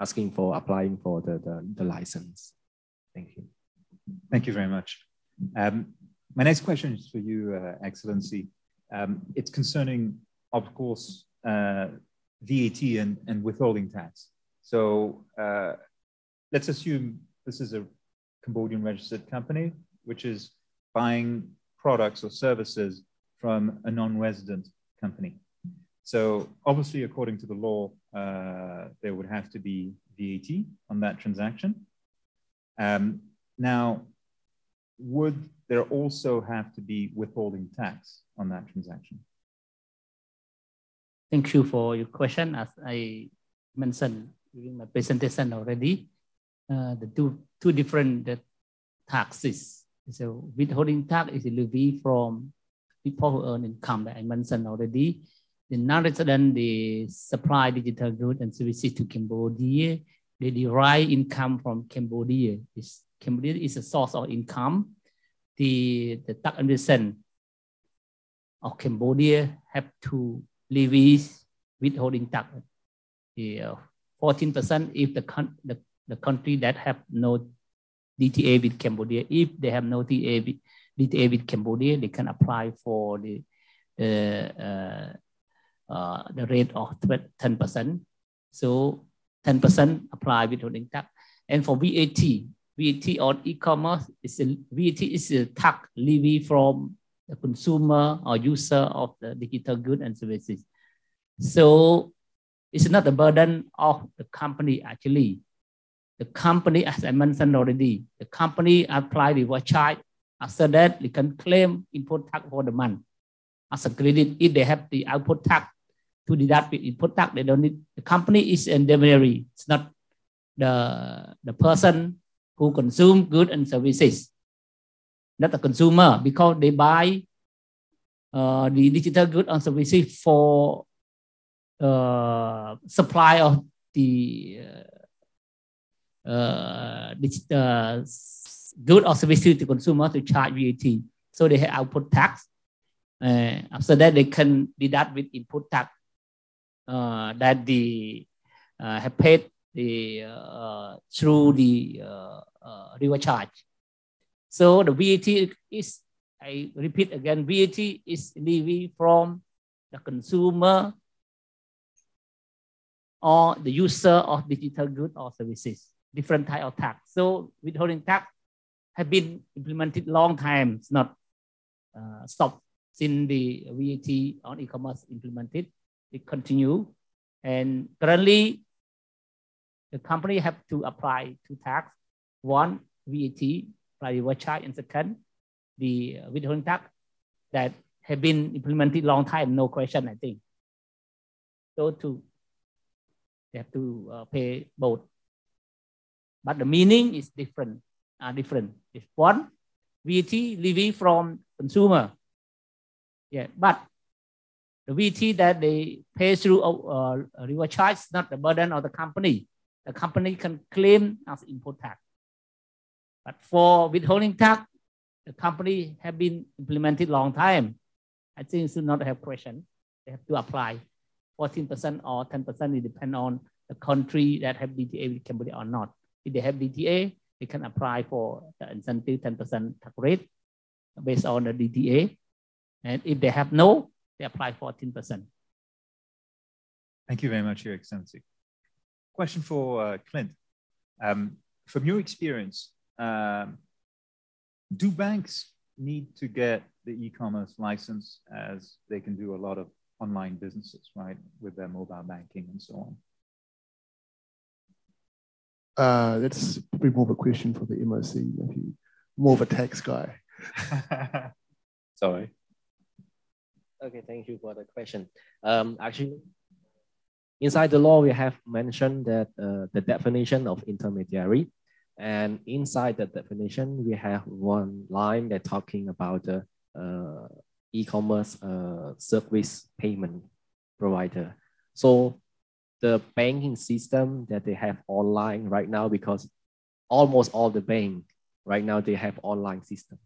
asking for applying for the, the, the license. Thank you. Thank you very much. Um, my next question is for you, uh, Excellency. Um, it's concerning, of course, uh, VAT and, and withholding tax. So uh, let's assume this is a Cambodian registered company, which is buying products or services from a non-resident company. So obviously, according to the law, uh, there would have to be VAT on that transaction. Um, now, would there also have to be withholding tax on that transaction? Thank you for your question. As I mentioned during my presentation already, uh, the two, two different taxes. So withholding tax is a levy from people who earn income that I mentioned already. The non-resident, they supply digital goods and services to Cambodia. They derive income from Cambodia. It's, Cambodia is a source of income. The, the tax understand of Cambodia have to levy withholding tax. 14% if the, the, the country that have no DTA with Cambodia. If they have no DTA with, DTA with Cambodia, they can apply for the uh, uh, the rate of 10%. So 10% apply withholding tax. And for VAT, VAT on e-commerce is a, VAT is a tax levy from the consumer or user of the digital goods and services. So it's not the burden of the company actually. The company, as I mentioned already, the company apply the charge. After that, they can claim input tax for the month as a credit if they have the output tax to deduct with input tax. They don't need the company is intermediary. It's not the the person who consume goods and services, not the consumer, because they buy uh, the digital goods and services for uh, supply of the uh, uh, good or services to consumer to charge VAT. So they have output tax. Uh, after that, they can deduct with input tax uh, that the uh, have paid the uh, through the uh, uh, reverse charge. So the VAT is, I repeat again, VAT is levy from the consumer or the user of digital goods or services, different type of tax. So withholding tax have been implemented long time. It's not uh, stopped since the VAT on e-commerce implemented. It continue, and currently, the company have to apply two tax. One VAT, private charge, and second the withholding tax that have been implemented long time. No question, I think. So two they have to uh, pay both. But the meaning is different. Uh, different. It's one, VAT levy from consumer. Yeah, but the VAT that they pay through uh, a reverse charge is not the burden of the company. The company can claim as input tax. But for withholding tax, the company have been implemented long time. I think should not have question. They have to apply. 14% or 10%, it depends on the country that have DTA with Cambodia or not. If they have DTA, they can apply for the incentive 10% tax rate based on the DTA. And if they have no, they apply 14%. Thank you very much, Your Excellency. Question for uh, Clint. Um, from your experience, um, do banks need to get the e-commerce license as they can do a lot of online businesses, right, with their mobile banking and so on? Uh, that's probably more of a question for the MOC, maybe more of a tax guy. (laughs) Sorry. Okay, thank you for the question. Um, actually, inside the law, we have mentioned that uh, the definition of intermediary, and inside the definition, we have one line that talking about the uh, e-commerce uh, service payment provider. So the banking system that they have online right now, because almost all the bank right now they have online system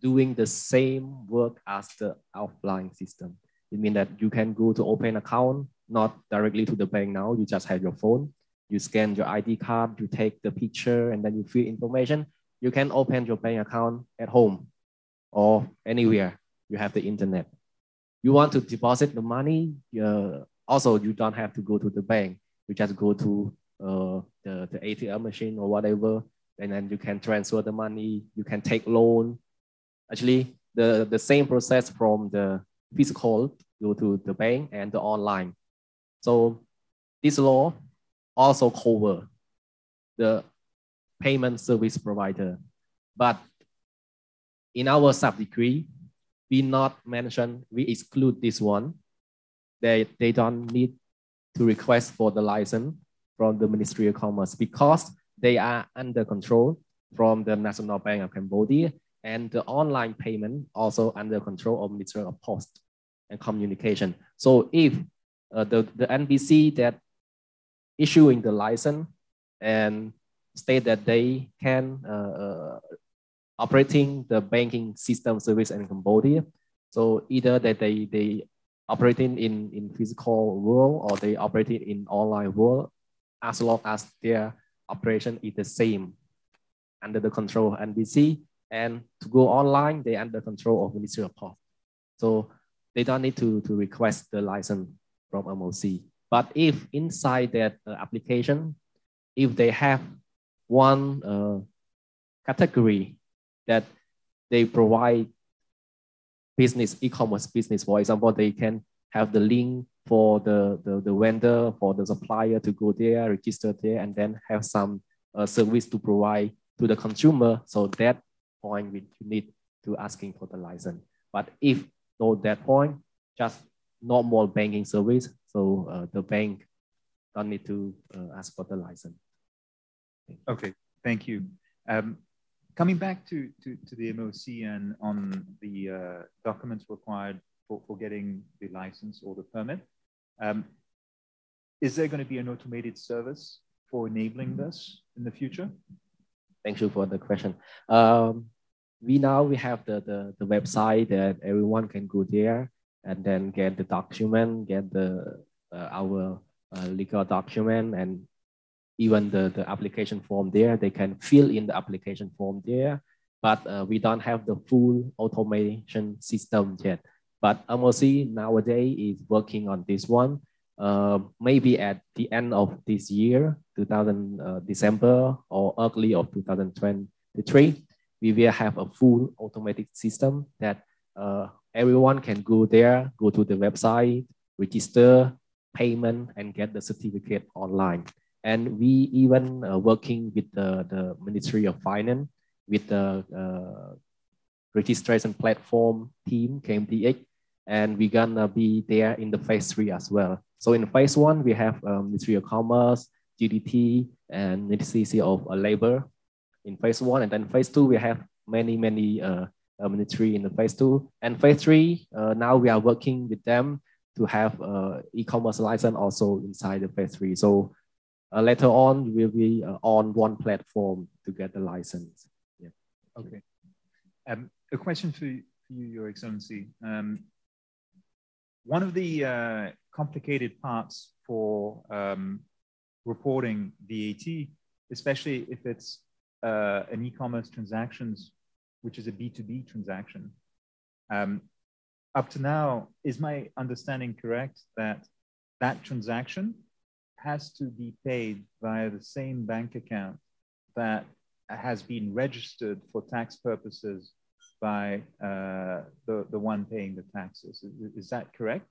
doing the same work as the offline system. It means that you can go to open account, not directly to the bank now. You just have your phone. You scan your ID card, you take the picture, and then you fill information. You can open your bank account at home or anywhere you have the internet. You want to deposit the money, uh, also you don't have to go to the bank. You just go to uh, the, the ATM machine or whatever, and then you can transfer the money. You can take loan. Actually, the, the same process from the physical go to the bank and the online. So this law also cover the payment service provider, but in our sub decree, we not mention, we exclude this one. They, they don't need to request for the license from the Ministry of Commerce because they are under control from the National Bank of Cambodia and the online payment also under control of Ministry of Post and Communication. So if uh, the, the NBC that issuing the license and state that they can uh, uh, operating the banking system service in Cambodia. So either that they, they operating in, in physical world or they operating in online world, as long as their operation is the same under the control of NBC. And to go online, they under control of Ministry of Post. So they don't need to, to request the license from MOC. But if inside that uh, application, if they have one uh, category that they provide business, e-commerce business. For example, they can have the link for the, the, the vendor, for the supplier to go there, register there, and then have some uh, service to provide to the consumer. So that point we need to asking for the license. But if no that point, just normal banking service, so uh, the bank don't need to uh, ask for the license. Okay, thank you. Um, coming back to, to, to the MOC and on the uh, documents required for, for getting the license or the permit, um, is there going to be an automated service for enabling this in the future? Thank you for the question. Um, we now we have the, the, the website that everyone can go there and then get the document, get the uh, our uh, legal document and even the, the application form there. They can fill in the application form there, but uh, we don't have the full automation system yet. But MOC nowadays is working on this one. Uh, maybe at the end of this year, 2000 uh, December or early of 2023, we will have a full automatic system that uh, everyone can go there, go to the website, register, payment, and get the certificate online. And we even uh, working with the, the Ministry of Finance, with the uh, registration platform team, CamDX, and we're gonna be there in the phase three as well. So in phase one, we have um, Ministry of Commerce, GDT, and Ministry of uh, Labor in phase one. And then phase two, we have many, many uh, uh, ministry in the phase two. And phase three, uh, now we are working with them to have uh, e-commerce license also inside the phase three. So uh, later on will be uh, on one platform to get the license. Yeah. Okay. Um, a question for you, Your Excellency. Um, one of the uh, complicated parts for um, reporting VAT, especially if it's uh, an e-commerce transactions, which is a B2B transaction. Um, up to now, is my understanding correct that that transaction has to be paid via the same bank account that has been registered for tax purposes by uh, the, the one paying the taxes. Is, is that correct?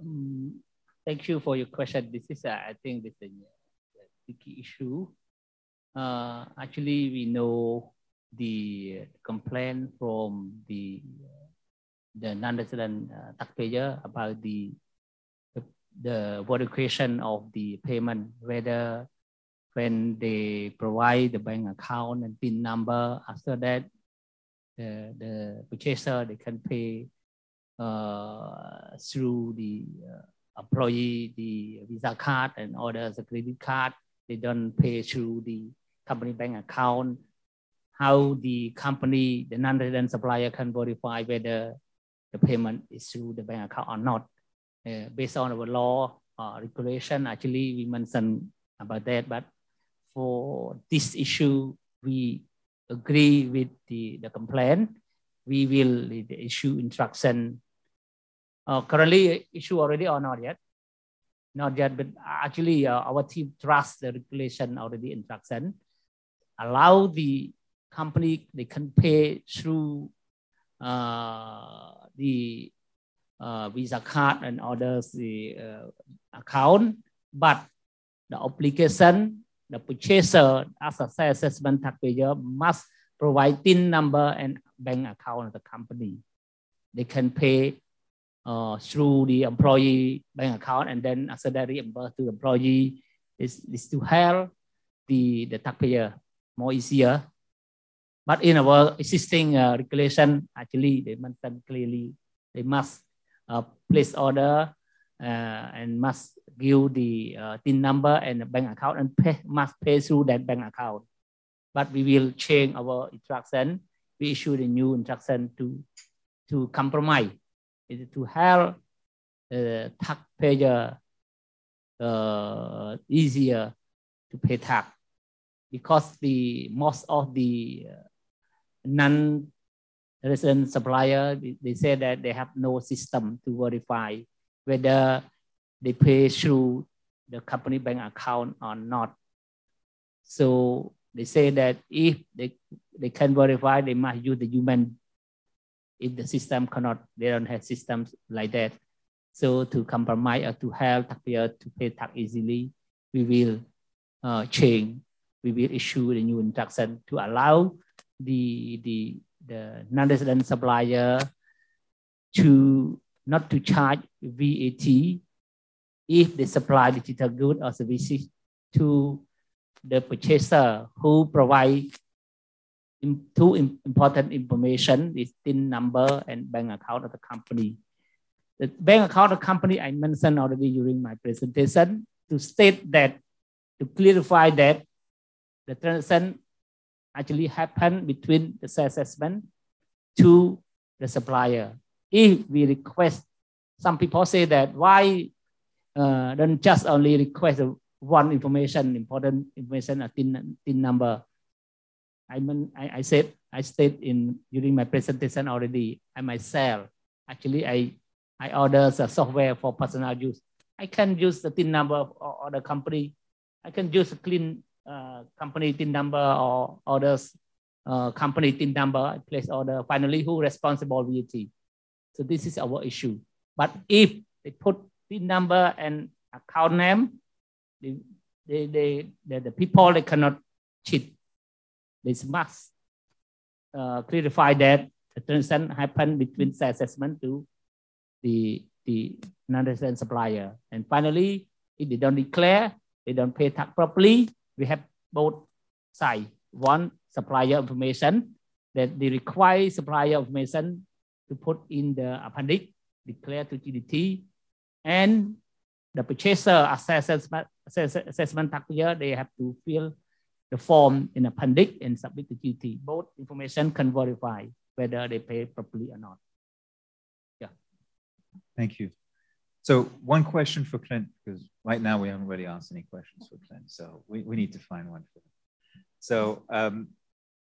Um, thank you for your question. This is, uh, I think, this is a key issue. Uh, actually, we know the complaint from the the non-resident uh, taxpayer about the the verification of the payment, whether when they provide the bank account and TIN number, after that, the, the purchaser they can pay uh, through the uh, employee the visa card and others the credit card. They don't pay through the company bank account. How the company the non-resident supplier can verify whether the payment is through the bank account or not uh, based on our law uh, regulation actually we mentioned about that but for this issue we agree with the, the complaint, we will issue instruction. Uh, currently issue already or not yet? Not yet, but actually uh, our team trusts the regulation already instruction. Allow the company, they can pay through uh, the uh, Visa card and others the uh, account, but the obligation the purchaser as a assessment taxpayer must provide TIN number and bank account of the company. They can pay uh, through the employee bank account and then after that reimburse to the employee is, is to help the, the taxpayer more easier. But in our existing uh, regulation, actually they mentioned clearly they must place order uh, and must give the uh, TIN number and the bank account and pay, must pay through that bank account. But we will change our instruction. We issue the new instruction to, to compromise, to help the taxpayer uh, easier to pay tax because the most of the uh, non-resident supplier they, say that they have no system to verify whether they pay through the company bank account or not. So they say that if they, they can verify, they must use the human. If the system cannot, they don't have systems like that. So to compromise or to help taxpayer to pay tax easily, we will uh, change. We will issue a new instruction to allow the, the, the non-resident supplier to not to charge VAT if they supply digital goods or services to the purchaser who provide two important information is TIN number and bank account of the company. The bank account of the company I mentioned already during my presentation to state that, to clarify that the transaction actually happen between the assessment to the supplier if we request, some people say that why uh, don't just only request one information, important information, a TIN, TIN number. I, mean, I, I said, I said in during my presentation already, I myself, actually I, I order a software for personal use. I can use the TIN number or, the company. I can use a clean uh, company TIN number or others uh, company TIN number. Place order. Finally, who responsible VAT? So this is our issue. But if they put the number and account name, they, they, they, they the people they cannot cheat. They must uh, clarify that the transaction happened between the assessment to the, the non-resident supplier. And finally, if they don't declare, they don't pay tax properly, we have both sides. One, supplier information that they require supplier information to put in the appendix, declare to GDT, and the purchaser assessment, assessment taxpayer, they have to fill the form in appendix and submit to GDT. Both information can verify whether they pay properly or not. Yeah. Thank you. So one question for Clint, because right now we haven't really asked any questions for Clint, so we, we need to find one for him. So um,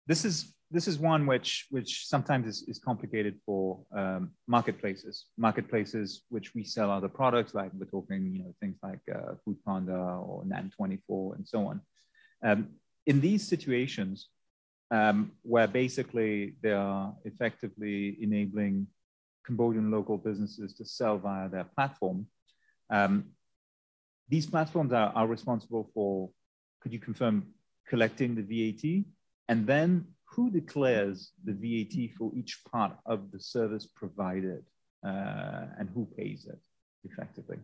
this is this is one which which sometimes is, is complicated for um, marketplaces. Marketplaces which we sell other products, like we're talking, you know, things like uh, Foodpanda or Nham24 and so on. Um, in these situations, um, where basically they are effectively enabling Cambodian local businesses to sell via their platform, um, these platforms are, are responsible for, could you confirm, collecting the VAT and then who declares the VAT for each part of the service provided uh, and who pays it effectively?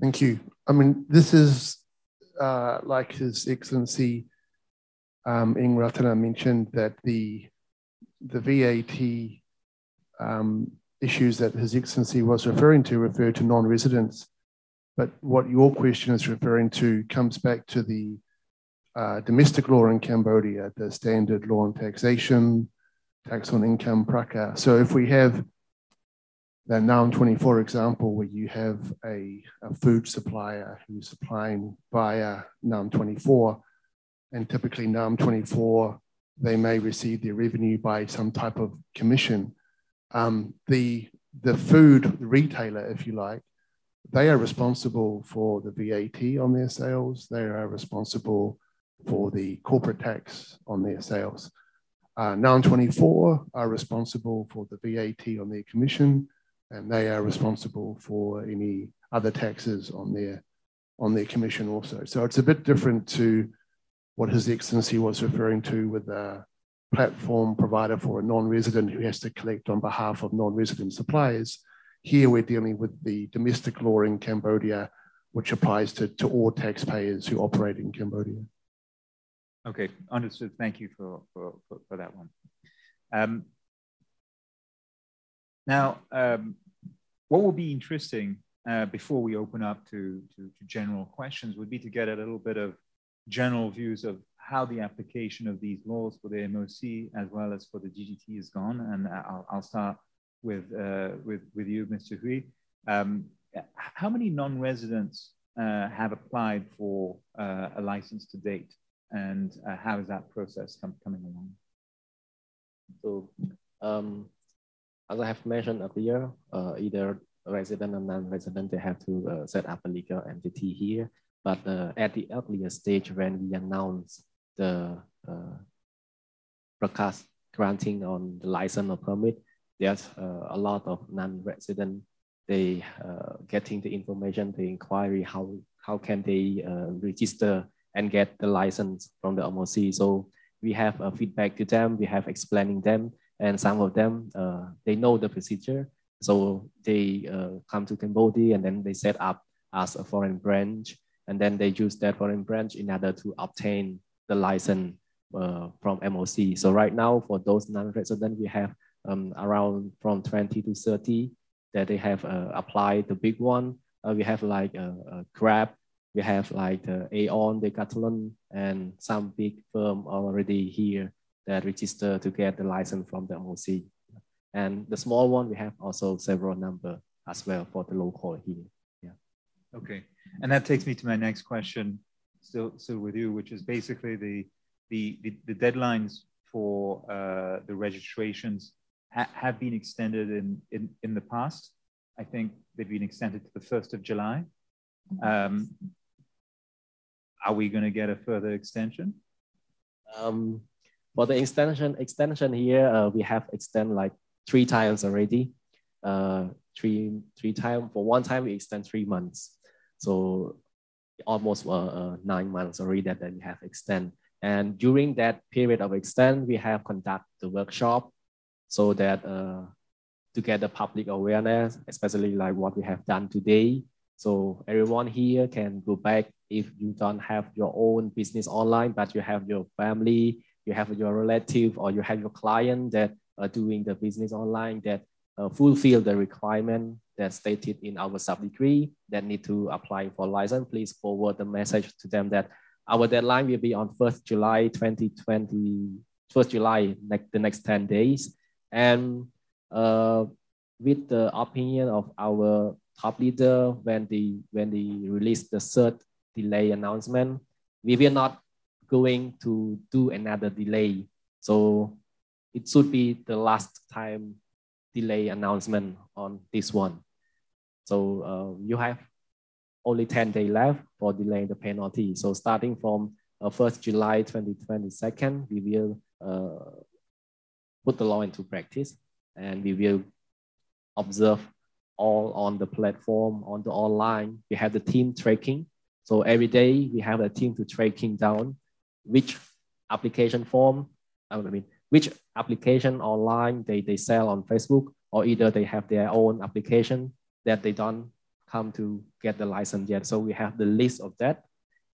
Thank you. I mean, this is uh, like His Excellency um, Eng Ratana mentioned that the the VAT um, issues that His Excellency was referring to refer to non-residents. But what your question is referring to comes back to the uh, domestic law in Cambodia, the standard law on taxation, tax on income, prakas. So if we have the Nham24 example, where you have a, a food supplier who's supplying via Nham24, and typically Nham24, they may receive their revenue by some type of commission. Um, the, the food retailer, if you like, they are responsible for the VAT on their sales. They are responsible for the corporate tax on their sales. Uh, 24 are responsible for the VAT on their commission, and they are responsible for any other taxes on their on their commission also. So it's a bit different to what His Excellency was referring to with a platform provider for a non-resident who has to collect on behalf of non-resident suppliers. Here we're dealing with the domestic law in Cambodia, which applies to, to all taxpayers who operate in Cambodia. Okay, understood. Thank you for, for, for, for that one. Um, now, um, what will be interesting uh, before we open up to, to, to, general questions would be to get a little bit of general views of how the application of these laws for the MOC as well as for the GDT is gone. And I'll, I'll start with, uh, with, with you, Mr. Huy. Um, how many non-residents uh, have applied for uh, a license to date? and uh, how is that process com coming along? So, um, as I have mentioned earlier, uh, either resident or non-resident, they have to uh, set up a legal entity here. But uh, at the earlier stage, when we announce the uh, prakas granting on the license or permit, there's uh, a lot of non-resident. They uh, getting the information, the inquiry, how how can they uh, register and get the license from the MOC. So we have a feedback to them, we have explaining them, and some of them, uh, they know the procedure. So they uh, come to Cambodia and then they set up as a foreign branch, and then they use that foreign branch in order to obtain the license uh, from MOC. So right now, for those non-resident, we have um, around from 20 to 30 that they have uh, applied the big one. Uh, we have like a, a Grab we have like Aon, the Aeon, Decathlon, and some big firm already here that register to get the license from the MOC. And the small one, we have also several number as well for the local here. Yeah. Okay, and that takes me to my next question, still still with you, which is basically the the the, the deadlines for uh, the registrations ha have been extended in, in in the past. I think they've been extended to the first of July. Um, are we going to get a further extension? Um, for the extension, extension here, uh, we have extended like three times already. Uh, three three times for one time we extend three months, so almost uh, uh, nine months already that, that we have extend. And during that period of extend, we have conduct the workshop so that uh, to get the public awareness, especially like what we have done today. So everyone here can go back if you don't have your own business online, but you have your family, you have your relative, or you have your client that are doing the business online that fulfill the requirement that stated in our sub decree that need to apply for license, please forward the message to them that our deadline will be on 1st July 2020, 1st July, like the next 10 days. And uh, with the opinion of our top leader, when they, when they release the third delay announcement. We will not going to do another delay. So it should be the last time delay announcement on this one. So uh, you have only 10 days left for delaying the penalty. So starting from uh, 1st July 2022, we will uh, put the law into practice and we will observe all on the platform, on the online. We have the team tracking so every day we have a team to tracking down which application form, I mean, which application online they, they sell on Facebook, or either they have their own application that they don't come to get the license yet. So we have the list of that.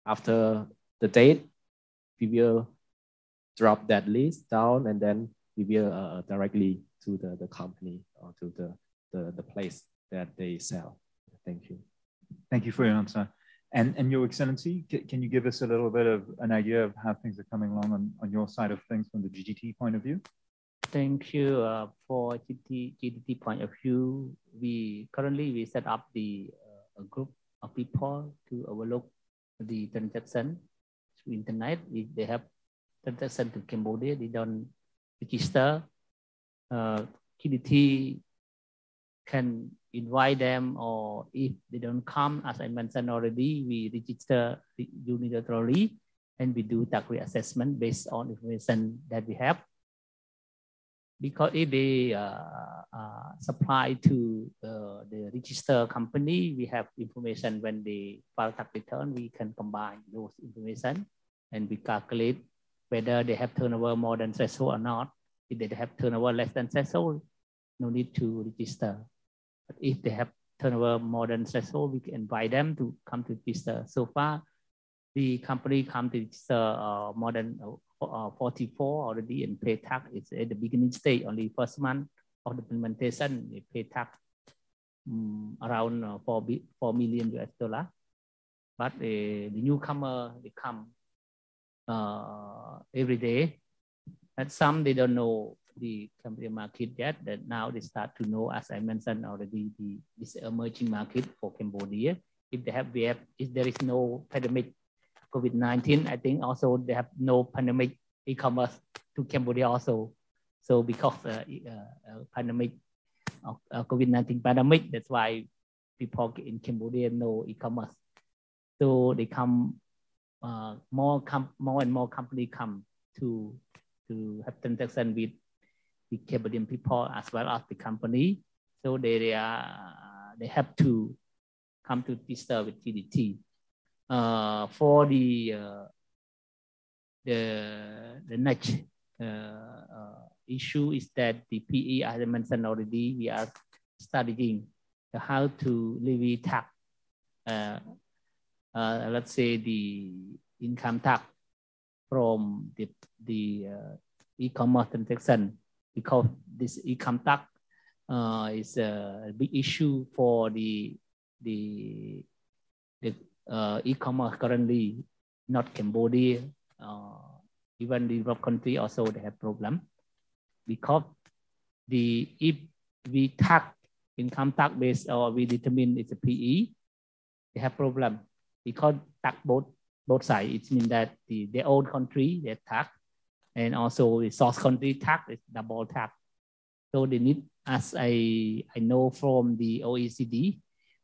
After the date, we will drop that list down and then we will uh, directly to the, the company or to the, the, the place that they sell. Thank you. Thank you for your answer. And, and Your Excellency, can you give us a little bit of an idea of how things are coming along on, on your side of things from the GDT point of view? Thank you. Uh, for GDT, GDT point of view, we currently we set up the uh, a group of people to overlook the transaction through internet. If they have transaction to Cambodia, they don't register. Uh, GDT can invite them or if they don't come, as I mentioned already, we register unilaterally and we do tax assessment based on information that we have. Because if they uh, uh, supply to uh, the register company, we have information when they file tax return, we can combine those information and we calculate whether they have turnover more than threshold or not. If they have turnover less than threshold, no need to register. But if they have turnover more than threshold, we can invite them to come to register. So far, the company come to register uh, more than uh, 44 already and pay tax. It's at the beginning stage, only first month of the implementation, they pay tax um, around uh, 4, 4 million US dollar. But uh, the newcomer, they come uh, every day. And some, they don't know the Cambodian market yet, that now they start to know, as I mentioned already, the this emerging market for Cambodia. If they have, we have, if there is no pandemic COVID-19, I think also they have no pandemic e-commerce to Cambodia also. So because uh, uh, uh pandemic, uh, COVID-19 pandemic, that's why people in Cambodia know e-commerce. So they come, uh, more, com- more and more company come to to have transaction with the Cambodian people as well as the company. So they, they are they have to come to register with GDT. Uh, for the uh, the the next uh, uh issue is that the PE, as I mentioned already, we are studying how to levy tax. Uh, let's say the income tax from the the e-commerce transaction because this income tax uh, is a big issue for the the, the uh, e-commerce currently, not Cambodia. Uh, even the developed country also they have problem because the if we tax income tax based or we determine it's a PE, they have problem because tax both both sides. It means that the their own country they tax and also the source country tax is double tax. So they need, as I, I know from the OECD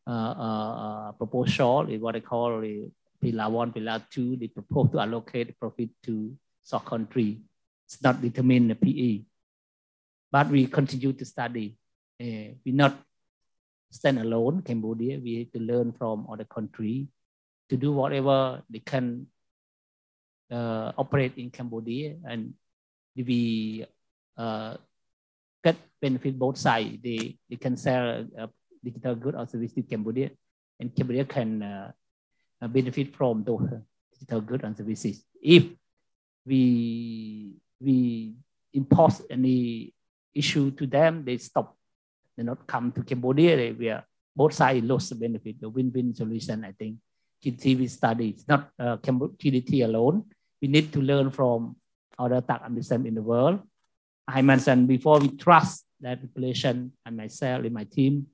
uh, uh, uh, proposal, is what I call the pillar one, pillar two, they propose to allocate profit to source country. It's not determined the PE. But we continue to study. Uh, we not stand alone, Cambodia. We have to learn from other country to do whatever they can uh, operate in Cambodia and we uh, get benefit both sides. They, they can sell uh, digital goods or services to Cambodia and Cambodia can uh, uh, benefit from those digital goods and services. If we, we impose any issue to them, they stop. They not come to Cambodia. They, we are, both sides lose the benefit, the win-win solution, I think. GDT study. It's not uh, alone we need to learn from other tax administration in the world. I mentioned before we trust that population and myself and my team.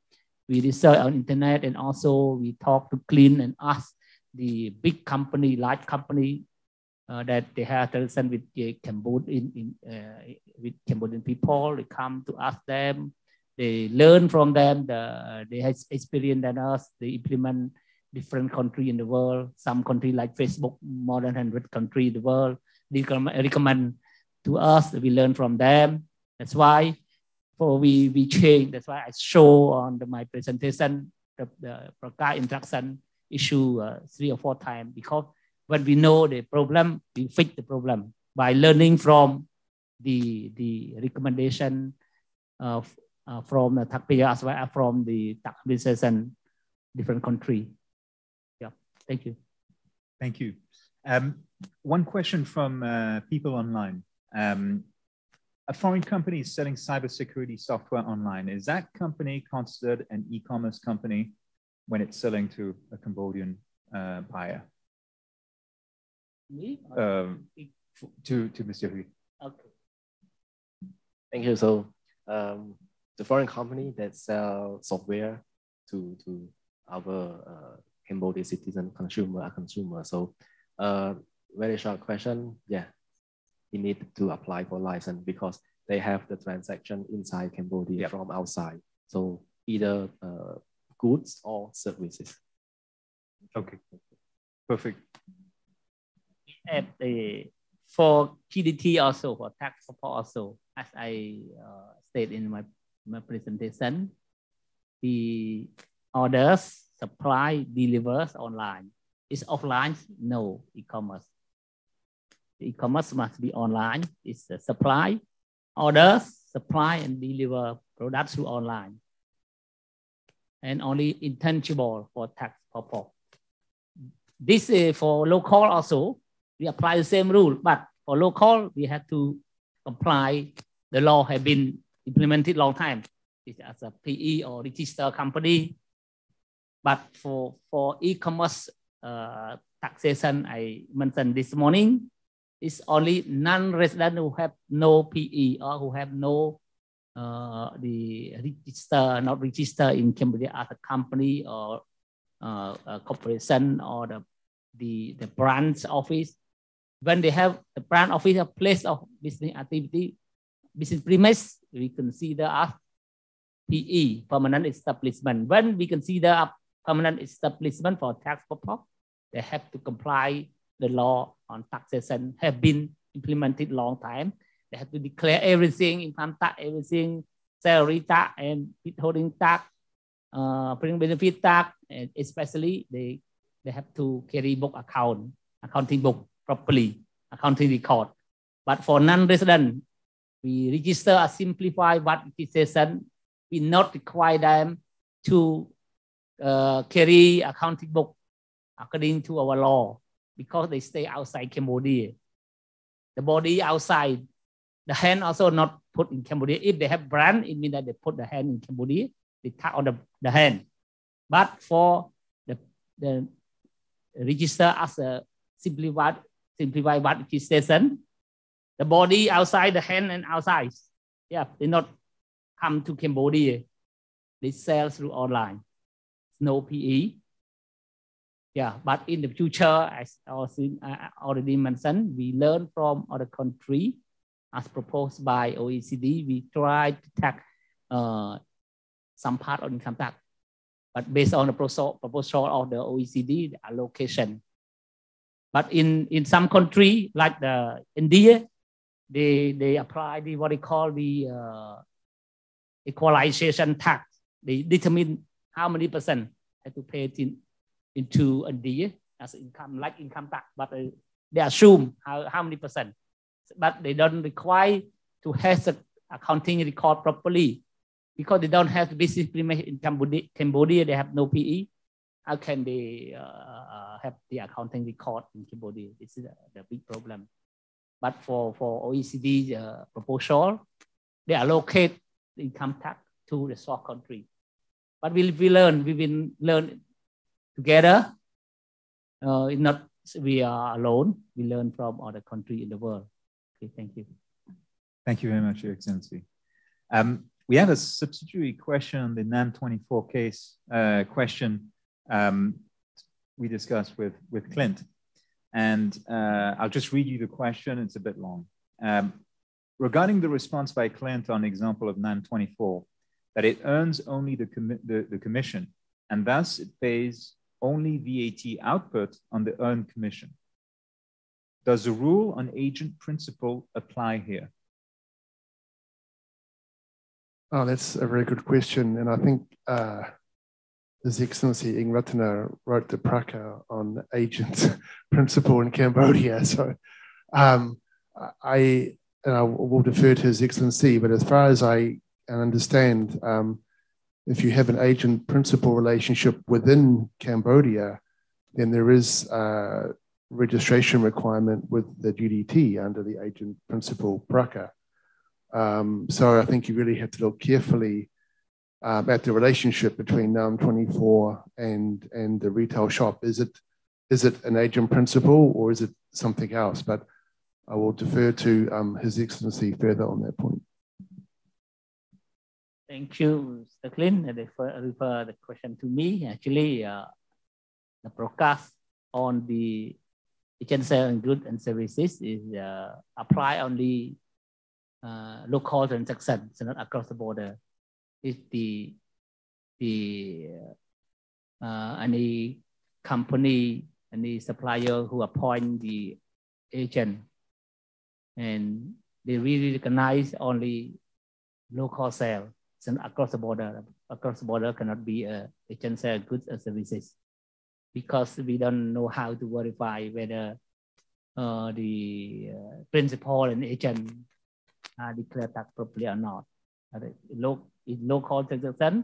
We research on internet and also we talk to clean and ask the big company, large company uh, that they have relation with uh, Cambodian in, uh, with Cambodian people. They come to ask them. They learn from them. The, they have experience than us. They implement different country in the world. Some country like Facebook, more than 100 country in the world, they recommend to us. We learn from them. That's why for we, we change. That's why I show on the, my presentation the, the PRCA interaction issue uh, three or four times because when we know the problem, we fix the problem by learning from the, the recommendation of, uh, from the taxpayer as well as from the administration different country. Thank you. Thank you. Um, one question from uh, people online. Um, a foreign company is selling cybersecurity software online. Is that company considered an e-commerce company when it's selling to a Cambodian uh, buyer? Me? Um, to, to Mr. Huy. Okay. Thank you. So um, the foreign company that sell software to, to our uh, Cambodian citizen consumer a consumer. So uh, very short question. Yeah, he need to apply for license because they have the transaction inside Cambodia yep. from outside. So either uh, goods or services. Okay, perfect. At the for GDT also for tax support also, as I uh, stated in my, my presentation, the orders, supply, delivers online. Is offline? No e-commerce. E-commerce must be online. It's the supply, orders, supply, and deliver products through online. And only intangible for tax purpose. This is for local also. We apply the same rule, but for local, we have to comply. The law have been implemented long time. It's as a PE or register company. But for, for e-commerce uh, taxation, I mentioned this morning, it's only non-resident who have no PE or who have no uh, the register, not register in Cambodia as a company or uh, a corporation or the, the, the branch office. When they have the branch office, a place of business activity, business premise, we consider as PE, permanent establishment. When we consider a permanent establishment for tax purpose, they have to comply the law on taxation have been implemented long time. They have to declare everything, income tax, everything, salary tax and withholding tax, uh, benefit tax, and especially they, they have to carry book account, accounting book properly, accounting record. But for non-resident, we register a simplified VAT registration. We not require them to uh, carry accounting book according to our law because they stay outside Cambodia. The body outside, the hand also not put in Cambodia. If they have brand, it means that they put the hand in Cambodia, they tap on the, the hand. But for the, the register as a simplified, simplified registration, the body outside, the hand and outside. Yeah, they not come to Cambodia. They sell through online. No PE. Yeah, but in the future, as I already mentioned, we learn from other countries as proposed by OECD. We try to tax uh, some part of income tax, but based on the proposal, proposal of the OECD, the allocation. But in, in some country like the India, they, they apply the what they call the uh, equalization tax. They determine how many percent have to pay in into a D as income, like income tax, but uh, they assume how, how many percent, but they don't require to have the accounting record properly because they don't have the business premise in Cambodia, Cambodia, they have no PE. How can they uh, have the accounting record in Cambodia? This is the, the big problem. But for, for OECD uh, proposal, they allocate the income tax to the source country. We, learn, we will learn together. Uh, not we are alone. We learn from other countries in the world. Okay, thank you. Thank you very much, Your Excellency. Um, we have a subsidiary question on the Nham 24 case uh, question um, we discussed with, with Clint. And uh, I'll just read you the question. It's a bit long. Um, regarding the response by Clint on example of Nham 24, that it earns only the, com the, the commission and thus it pays only VAT output on the earned commission. Does the rule on agent principle apply here? Oh, that's a very good question. And I think uh, His Excellency Eng Ratana wrote the Praka on agent (laughs) principle in Cambodia. (laughs) So um, I, and I will defer to His Excellency, but as far as I understand, um, if you have an agent principal relationship within Cambodia, then there is a registration requirement with the GDT under the agent principal PRACA. Um, so I think you really have to look carefully um, at the relationship between Nham24 and, and the retail shop. Is it, is it an agent principal or is it something else? But I will defer to um, His Excellency further on that point. Thank you, Mr. Clint. Refer, refer the question to me. Actually, uh, the prakas on the essential and goods and services is uh, apply only uh, local transactions, not across the border. If the the uh, any company, any supplier who appoint the agent, and they really recognize only local sale and across the border. Across the border cannot be a agent sell goods or services because we don't know how to verify whether uh, the uh, principal and agent are declared tax properly or not. In local transaction,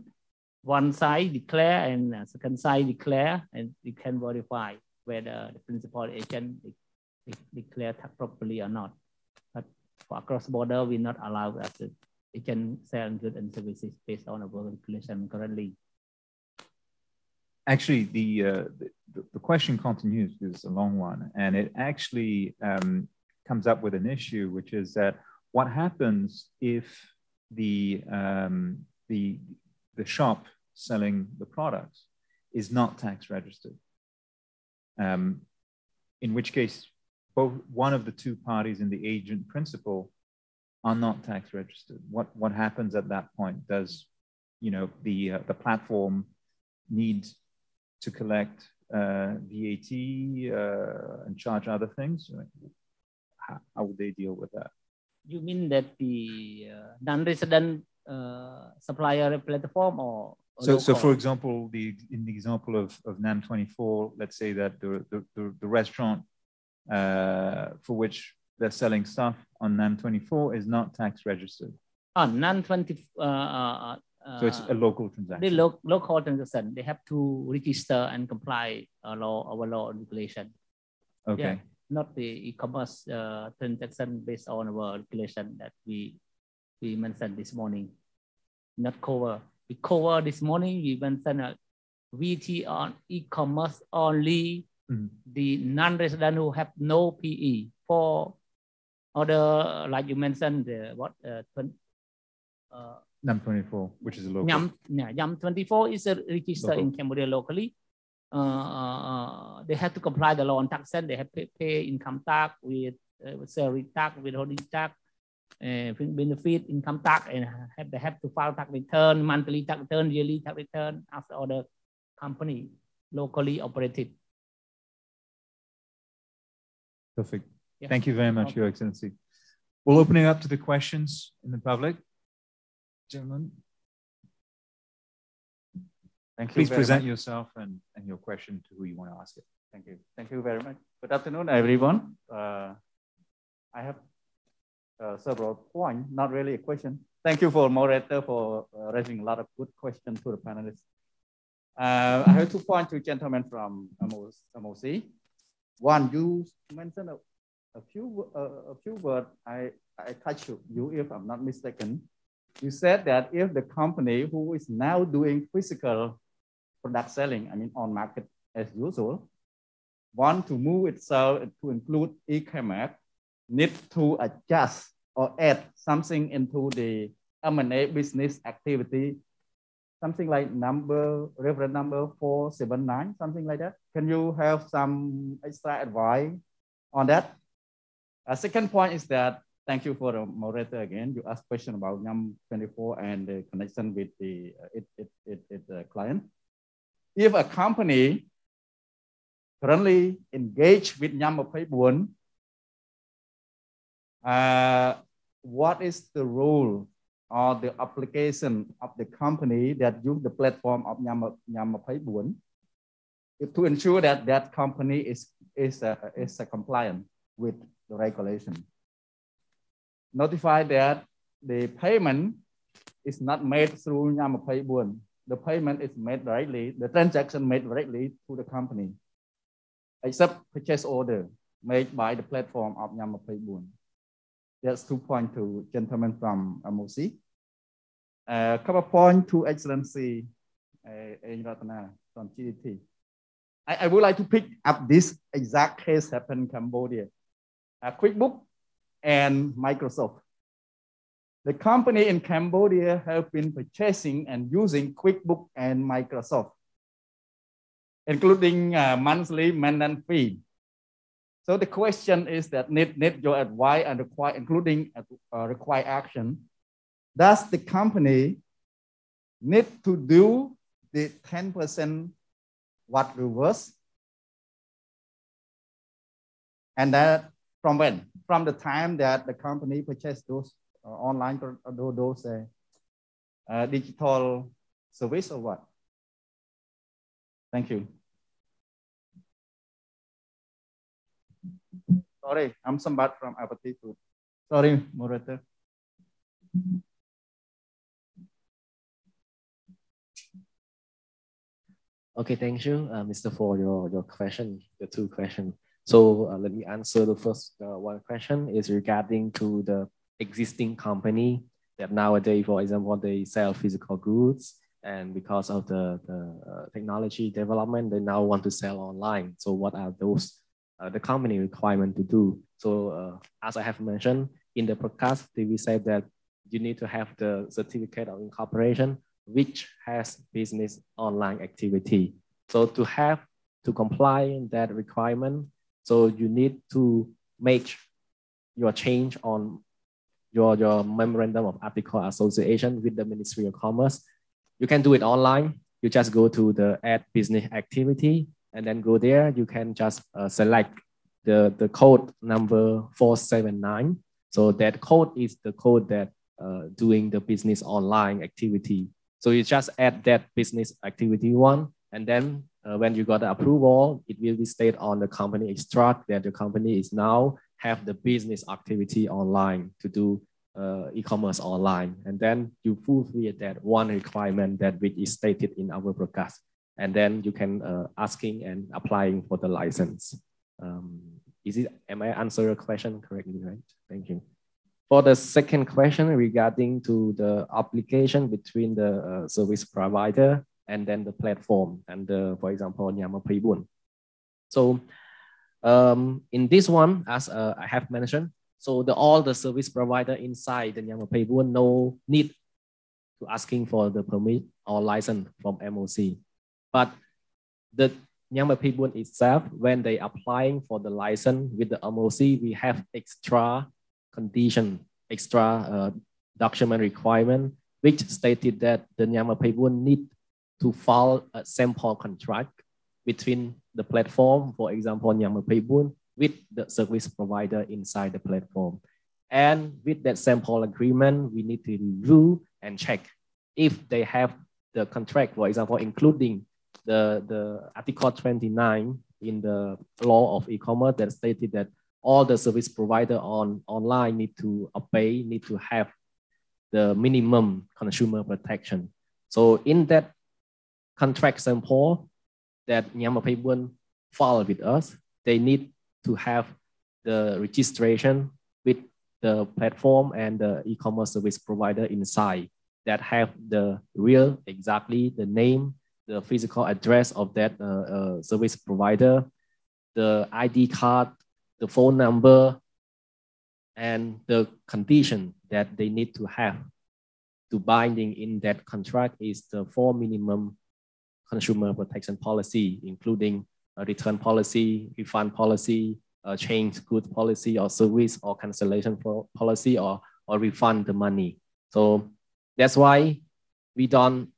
one side declare and second side declare, and we can verify whether the principal agent declare tax properly or not. But for across border, we not allow as it can sell goods and services based on a our regulation currently. Actually, the, uh, the, the question continues it's a long one, and it actually um, comes up with an issue, which is that what happens if the um, the the shop selling the products is not tax registered? Um, in which case, both one of the two parties in the agent principle are not tax registered. What what happens at that point? Does you know the uh, the platform need to collect uh, VAT uh, and charge other things? How, how, would they deal with that? You mean that the uh, non-resident uh, supplier platform or? so, so for example, the in the example of, of Nham24, let's say that the, the, the, the restaurant uh, for which they're selling stuff on Nham24 is not tax registered. Ah, NAM20, uh, uh, uh, so it's a local transaction. The lo local transaction, they have to register and comply uh, law our law and regulation. Okay. Yeah, not the e-commerce uh, transaction based on our regulation that we we mentioned this morning. Not cover. We cover this morning. We mentioned uh, VT on e-commerce only mm -hmm. the non-resident who have no PE for other, like you mentioned, the what uh, uh, Nham 24, which is a local. Nham, yeah, Nham 24 is a register local. in Cambodia locally. Uh, uh, they have to comply the law on taxation. They have to pay, income tax with uh, salary tax, withholding tax, uh, benefit, income tax, and have, they have to file tax return, monthly tax return, yearly tax return as other company locally operated. Perfect. Yeah. Thank you very much, Your Excellency. We'll open it up to the questions in the public. Gentlemen. Thank Please present much. yourself and, and your question to who you want to ask it. Thank you. Thank you very much. Good afternoon, everyone. Uh, I have uh, several points, not really a question. Thank you for moderator for uh, raising a lot of good questions to the panelists. Uh, I have two points to gentlemen from MOC. One, you mentioned a few uh, a few words I I touch you if I'm not mistaken. You said that if the company who is now doing physical product selling, I mean on market as usual, want to move itself to include e-commerce, need to adjust or add something into the M&A business activity, something like number, reference number 479, something like that. Can you have some extra advice on that? A second point is that, thank you for the moderator again. You asked question about Nham 24 and the connection with the uh, it, it, it, it uh, client. If a company currently engaged with Nham 24, uh, what is the role or the application of the company that use the platform of Nham, Nham 24 to ensure that that company is, is, uh, is uh, compliant with regulation. Notify that the payment is not made through 24. The payment is made directly, the transaction made directly to the company, except purchase order made by the platform of Nham 24. That's two points to gentlemen from MOC. Couple of points to Excellency uh, Ratana from GDT. I, I, would like to pick up this exact case happened in Cambodia. Uh, QuickBook and Microsoft. The company in Cambodia have been purchasing and using QuickBook and Microsoft, including uh, monthly maintenance fee. So the question is that need, need your advice and require, including uh, require action. Does the company need to do the 10% what reverse? And that from when? From the time that the company purchased those uh, online, uh, those uh, uh, digital service or what? Thank you. Sorry, I'm Sambat from Apathy Food. Sorry, moderator. Okay, thank you, uh, Mr. for your, your question, your two questions. So uh, let me answer the first uh, one question is regarding to the existing company that nowadays, for example, they sell physical goods and because of the, the uh, technology development, they now want to sell online. So what are those uh, the company requirement to do. So uh, as I have mentioned in the podcast, we said that you need to have the certificate of incorporation, which has business online activity. So to have to comply that requirement, so you need to make your change on your, your memorandum of article association with the Ministry of Commerce. You can do it online. You just go to the add business activity and then go there. You can just uh, select the, the code number 479. So that code is the code that uh, doing the business online activity. So you just add that business activity one, and then uh, when you got the approval, it will be stated on the company extract that the company is now have the business activity online to do uh, e-commerce online. And then you fulfill that one requirement that which is stated in our prakas and then you can uh, asking and applying for the license. Um, is it, am I answer your question correctly, right? Thank you. For the second question regarding to the application between the uh, service provider and then the platform and for example, Nyama So um, in this one, as uh, I have mentioned, so the, all the service provider inside the Nyama no need to asking for the permit or license from MOC. But the Myanmar people itself, when they applying for the license with the MOC, we have extra condition, extra uh, document requirement, which stated that the Myanmar people need to file a sample contract between the platform, for example, Myanmar people, with the service provider inside the platform. And with that sample agreement, we need to review and check if they have the contract, for example, including the, the Article 29 in the law of e-commerce that stated that all the service provider on online need to obey, need to have the minimum consumer protection. So in that contract sample that Myanmar people file with us, they need to have the registration with the platform and the e-commerce service provider inside that have the real exactly the name the physical address of that uh, uh, service provider, the ID card, the phone number, and the condition that they need to have to binding in that contract is the four minimum consumer protection policy, including a return policy, refund policy, a change good policy or service or cancellation policy or, or refund the money. So that's why we don't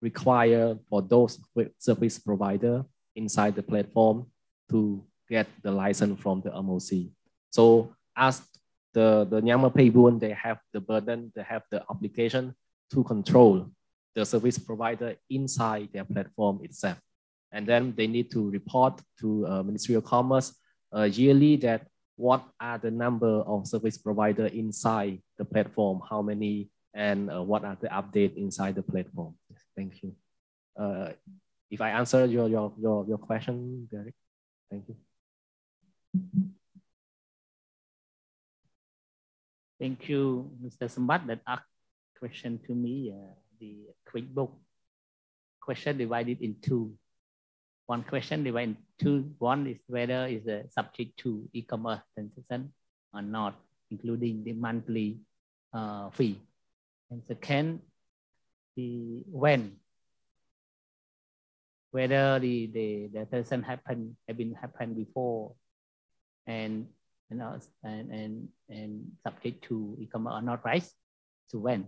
require for those service provider inside the platform to get the license from the MOC. So as the, the Myanmar Payboon, they have the burden, they have the obligation to control the service provider inside their platform itself. And then they need to report to uh, Ministry of Commerce uh, yearly that what are the number of service provider inside the platform, how many, and uh, what are the update inside the platform. Thank you. Uh, if I answer your, your, your, your question, Derek, thank you. Thank you, Mr. Sambat, that asked question to me. Uh, the QuickBook question divided in two. One question divided in two. One is whether is a subject to e-commerce transaction or not, including the monthly uh, fee. And second, the when, whether the the, the transaction happen have been happened before, and know, and and and subject to e-commerce or not, right? To when.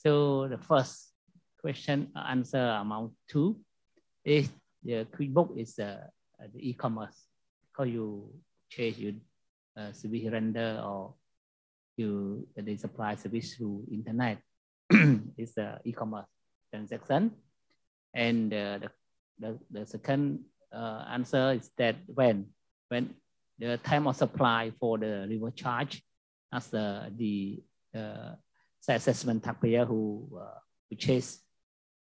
So the first question uh, answer amount two is the QuickBook is uh, the e-commerce. Because you change your uh, service render or you uh, they supply service through internet (clears throat) is the e-commerce transaction. And uh, the, the, the second uh, answer is that when when the time of supply for the reverse charge as the the uh, assessment taxpayer who uh, purchase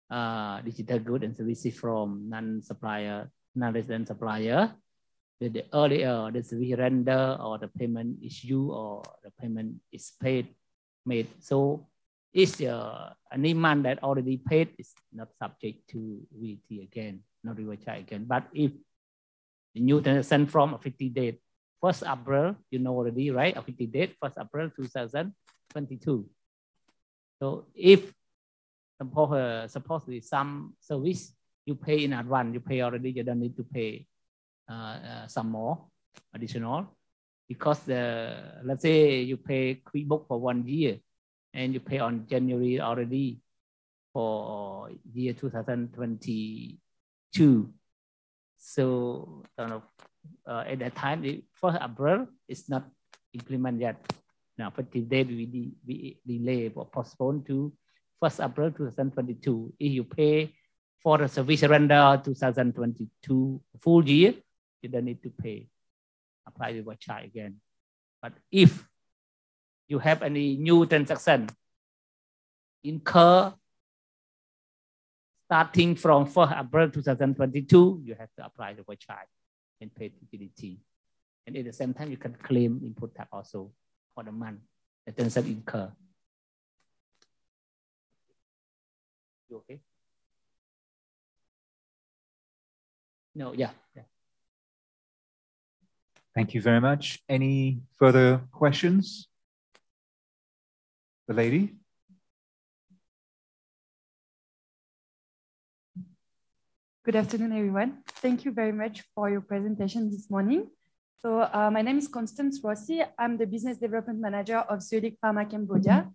uh, digital goods and services from non-supplier, non-resident supplier, the, the earlier the service render or the payment is due or the payment is paid, made. So is uh, any month that already paid is not subject to VAT again, not charge again. But if the new transaction from a 50 date, first April, you know already, right? A 50 date, first April 2022. So if suppose, uh, supposedly some service you pay in advance, you pay already, you don't need to pay uh, uh, some more additional because the let's say you pay QuickBook for one year and you pay on January already for year 2022. So kind of uh, at that time, the first April is not implemented yet. Now, 50 days we, de we delay or postpone to 1st April 2022. If you pay for the service render 2022 full year, you don't need to pay, apply the charge again. But if you have any new transaction, incur starting from 1st April 2022, you have to apply the charge and pay the utility. And at the same time, you can claim input tax also for the month the transaction incur. You okay? No, yeah, yeah. Thank you very much. Any further questions? The lady? Good afternoon, everyone. Thank you very much for your presentation this morning. So uh, my name is Constance Rossi. I'm the Business Development Manager of Zuellig Pharma Cambodia.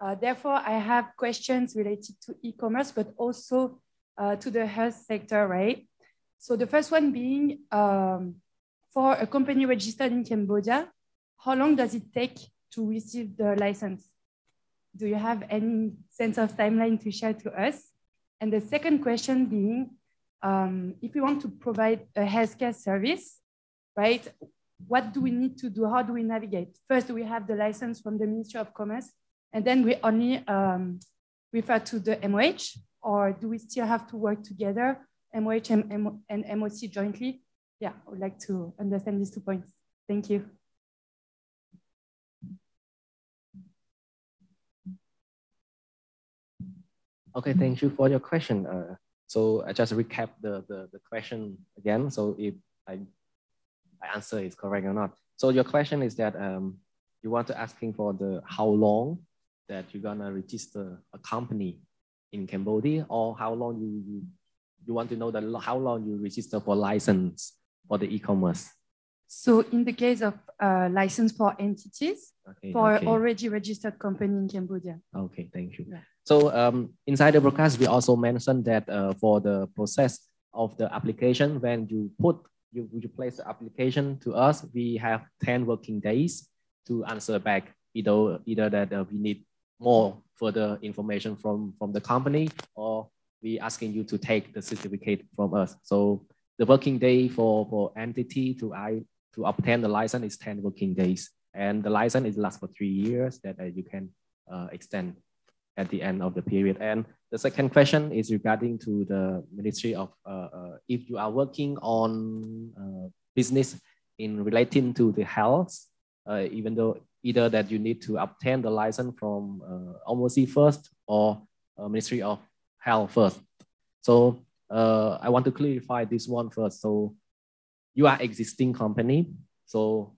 Uh, therefore, I have questions related to e-commerce, but also uh, to the health sector, right? So the first one being, um, for a company registered in Cambodia, how long does it take to receive the license? Do you have any sense of timeline to share to us? And the second question being, um, if we want to provide a healthcare service, right, what do we need to do? How do we navigate? First, we have the license from the Ministry of Commerce, and then we only um, refer to the MOH, or do we still have to work together, MOH and, and MOC jointly? Yeah, I would like to understand these two points. Thank you. Okay, thank you for your question. Uh, so I just recap the, the, the question again. So if I, answer is correct or not. So your question is that um, you want to asking for the how long that you're gonna register a company in Cambodia or how long you, you, you want to know that how long you register for license for the e-commerce? So in the case of uh, license for entities, Okay, for okay. already registered company in Cambodia. Okay, thank you. Yeah. So um, inside the prakas, we also mentioned that uh, for the process of the application, when you put, you, you place the application to us, we have 10 working days to answer back, either, either that uh, we need more further information from, from the company or we asking you to take the certificate from us. So the working day for, for entity to, I, to obtain the license is 10 working days. And the license is last for three years that uh, you can uh, extend at the end of the period. And the second question is regarding to the Ministry of, uh, uh, if you are working on uh, business in relating to the health, even though either that you need to obtain the license from uh, first or Ministry of Health first. So uh, I want to clarify this one first. So you are existing company. So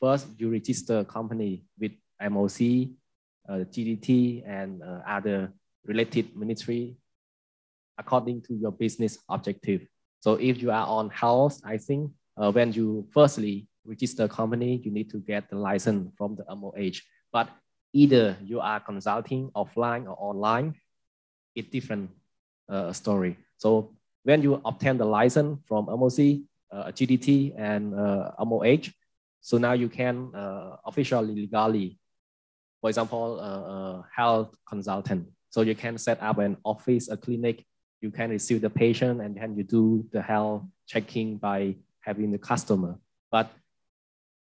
first you register company with MOC, uh, GDT, and uh, other related ministry according to your business objective. So if you are on health, I think uh, when you firstly register company, you need to get the license from the MOH. But either you are consulting offline or online, it's different uh, story. So when you obtain the license from MOC, uh, GDT, and uh, MOH, so now you can uh, officially legally, for example, uh, health consultant. So you can set up an office, a clinic. You can receive the patient, and then you do the health checking by having the customer. But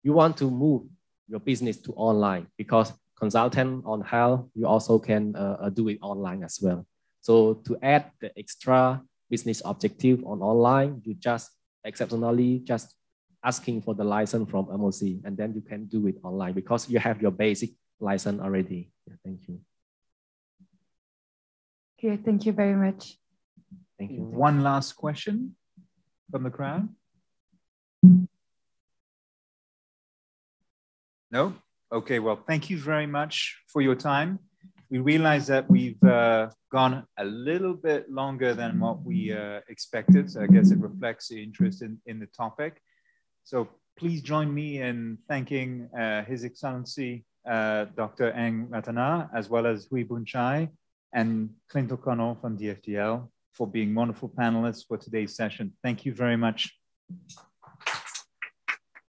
you want to move your business to online because consultant on health, you also can uh, uh, do it online as well. So to add the extra business objective on online, you just exceptionally just asking for the license from MOC, and then you can do it online because you have your basic license already. Yeah, thank you. Okay, thank you very much. Thank you. One last question from the crowd. No? Okay, well, thank you very much for your time. We realize that we've uh, gone a little bit longer than what we uh, expected. So I guess it reflects the interest in, in the topic. So please join me in thanking uh, His Excellency uh, Dr. Eng Ratana, as well as Huy Bunchay and Clint O'Connell from DFDL for being wonderful panelists for today's session. Thank you very much.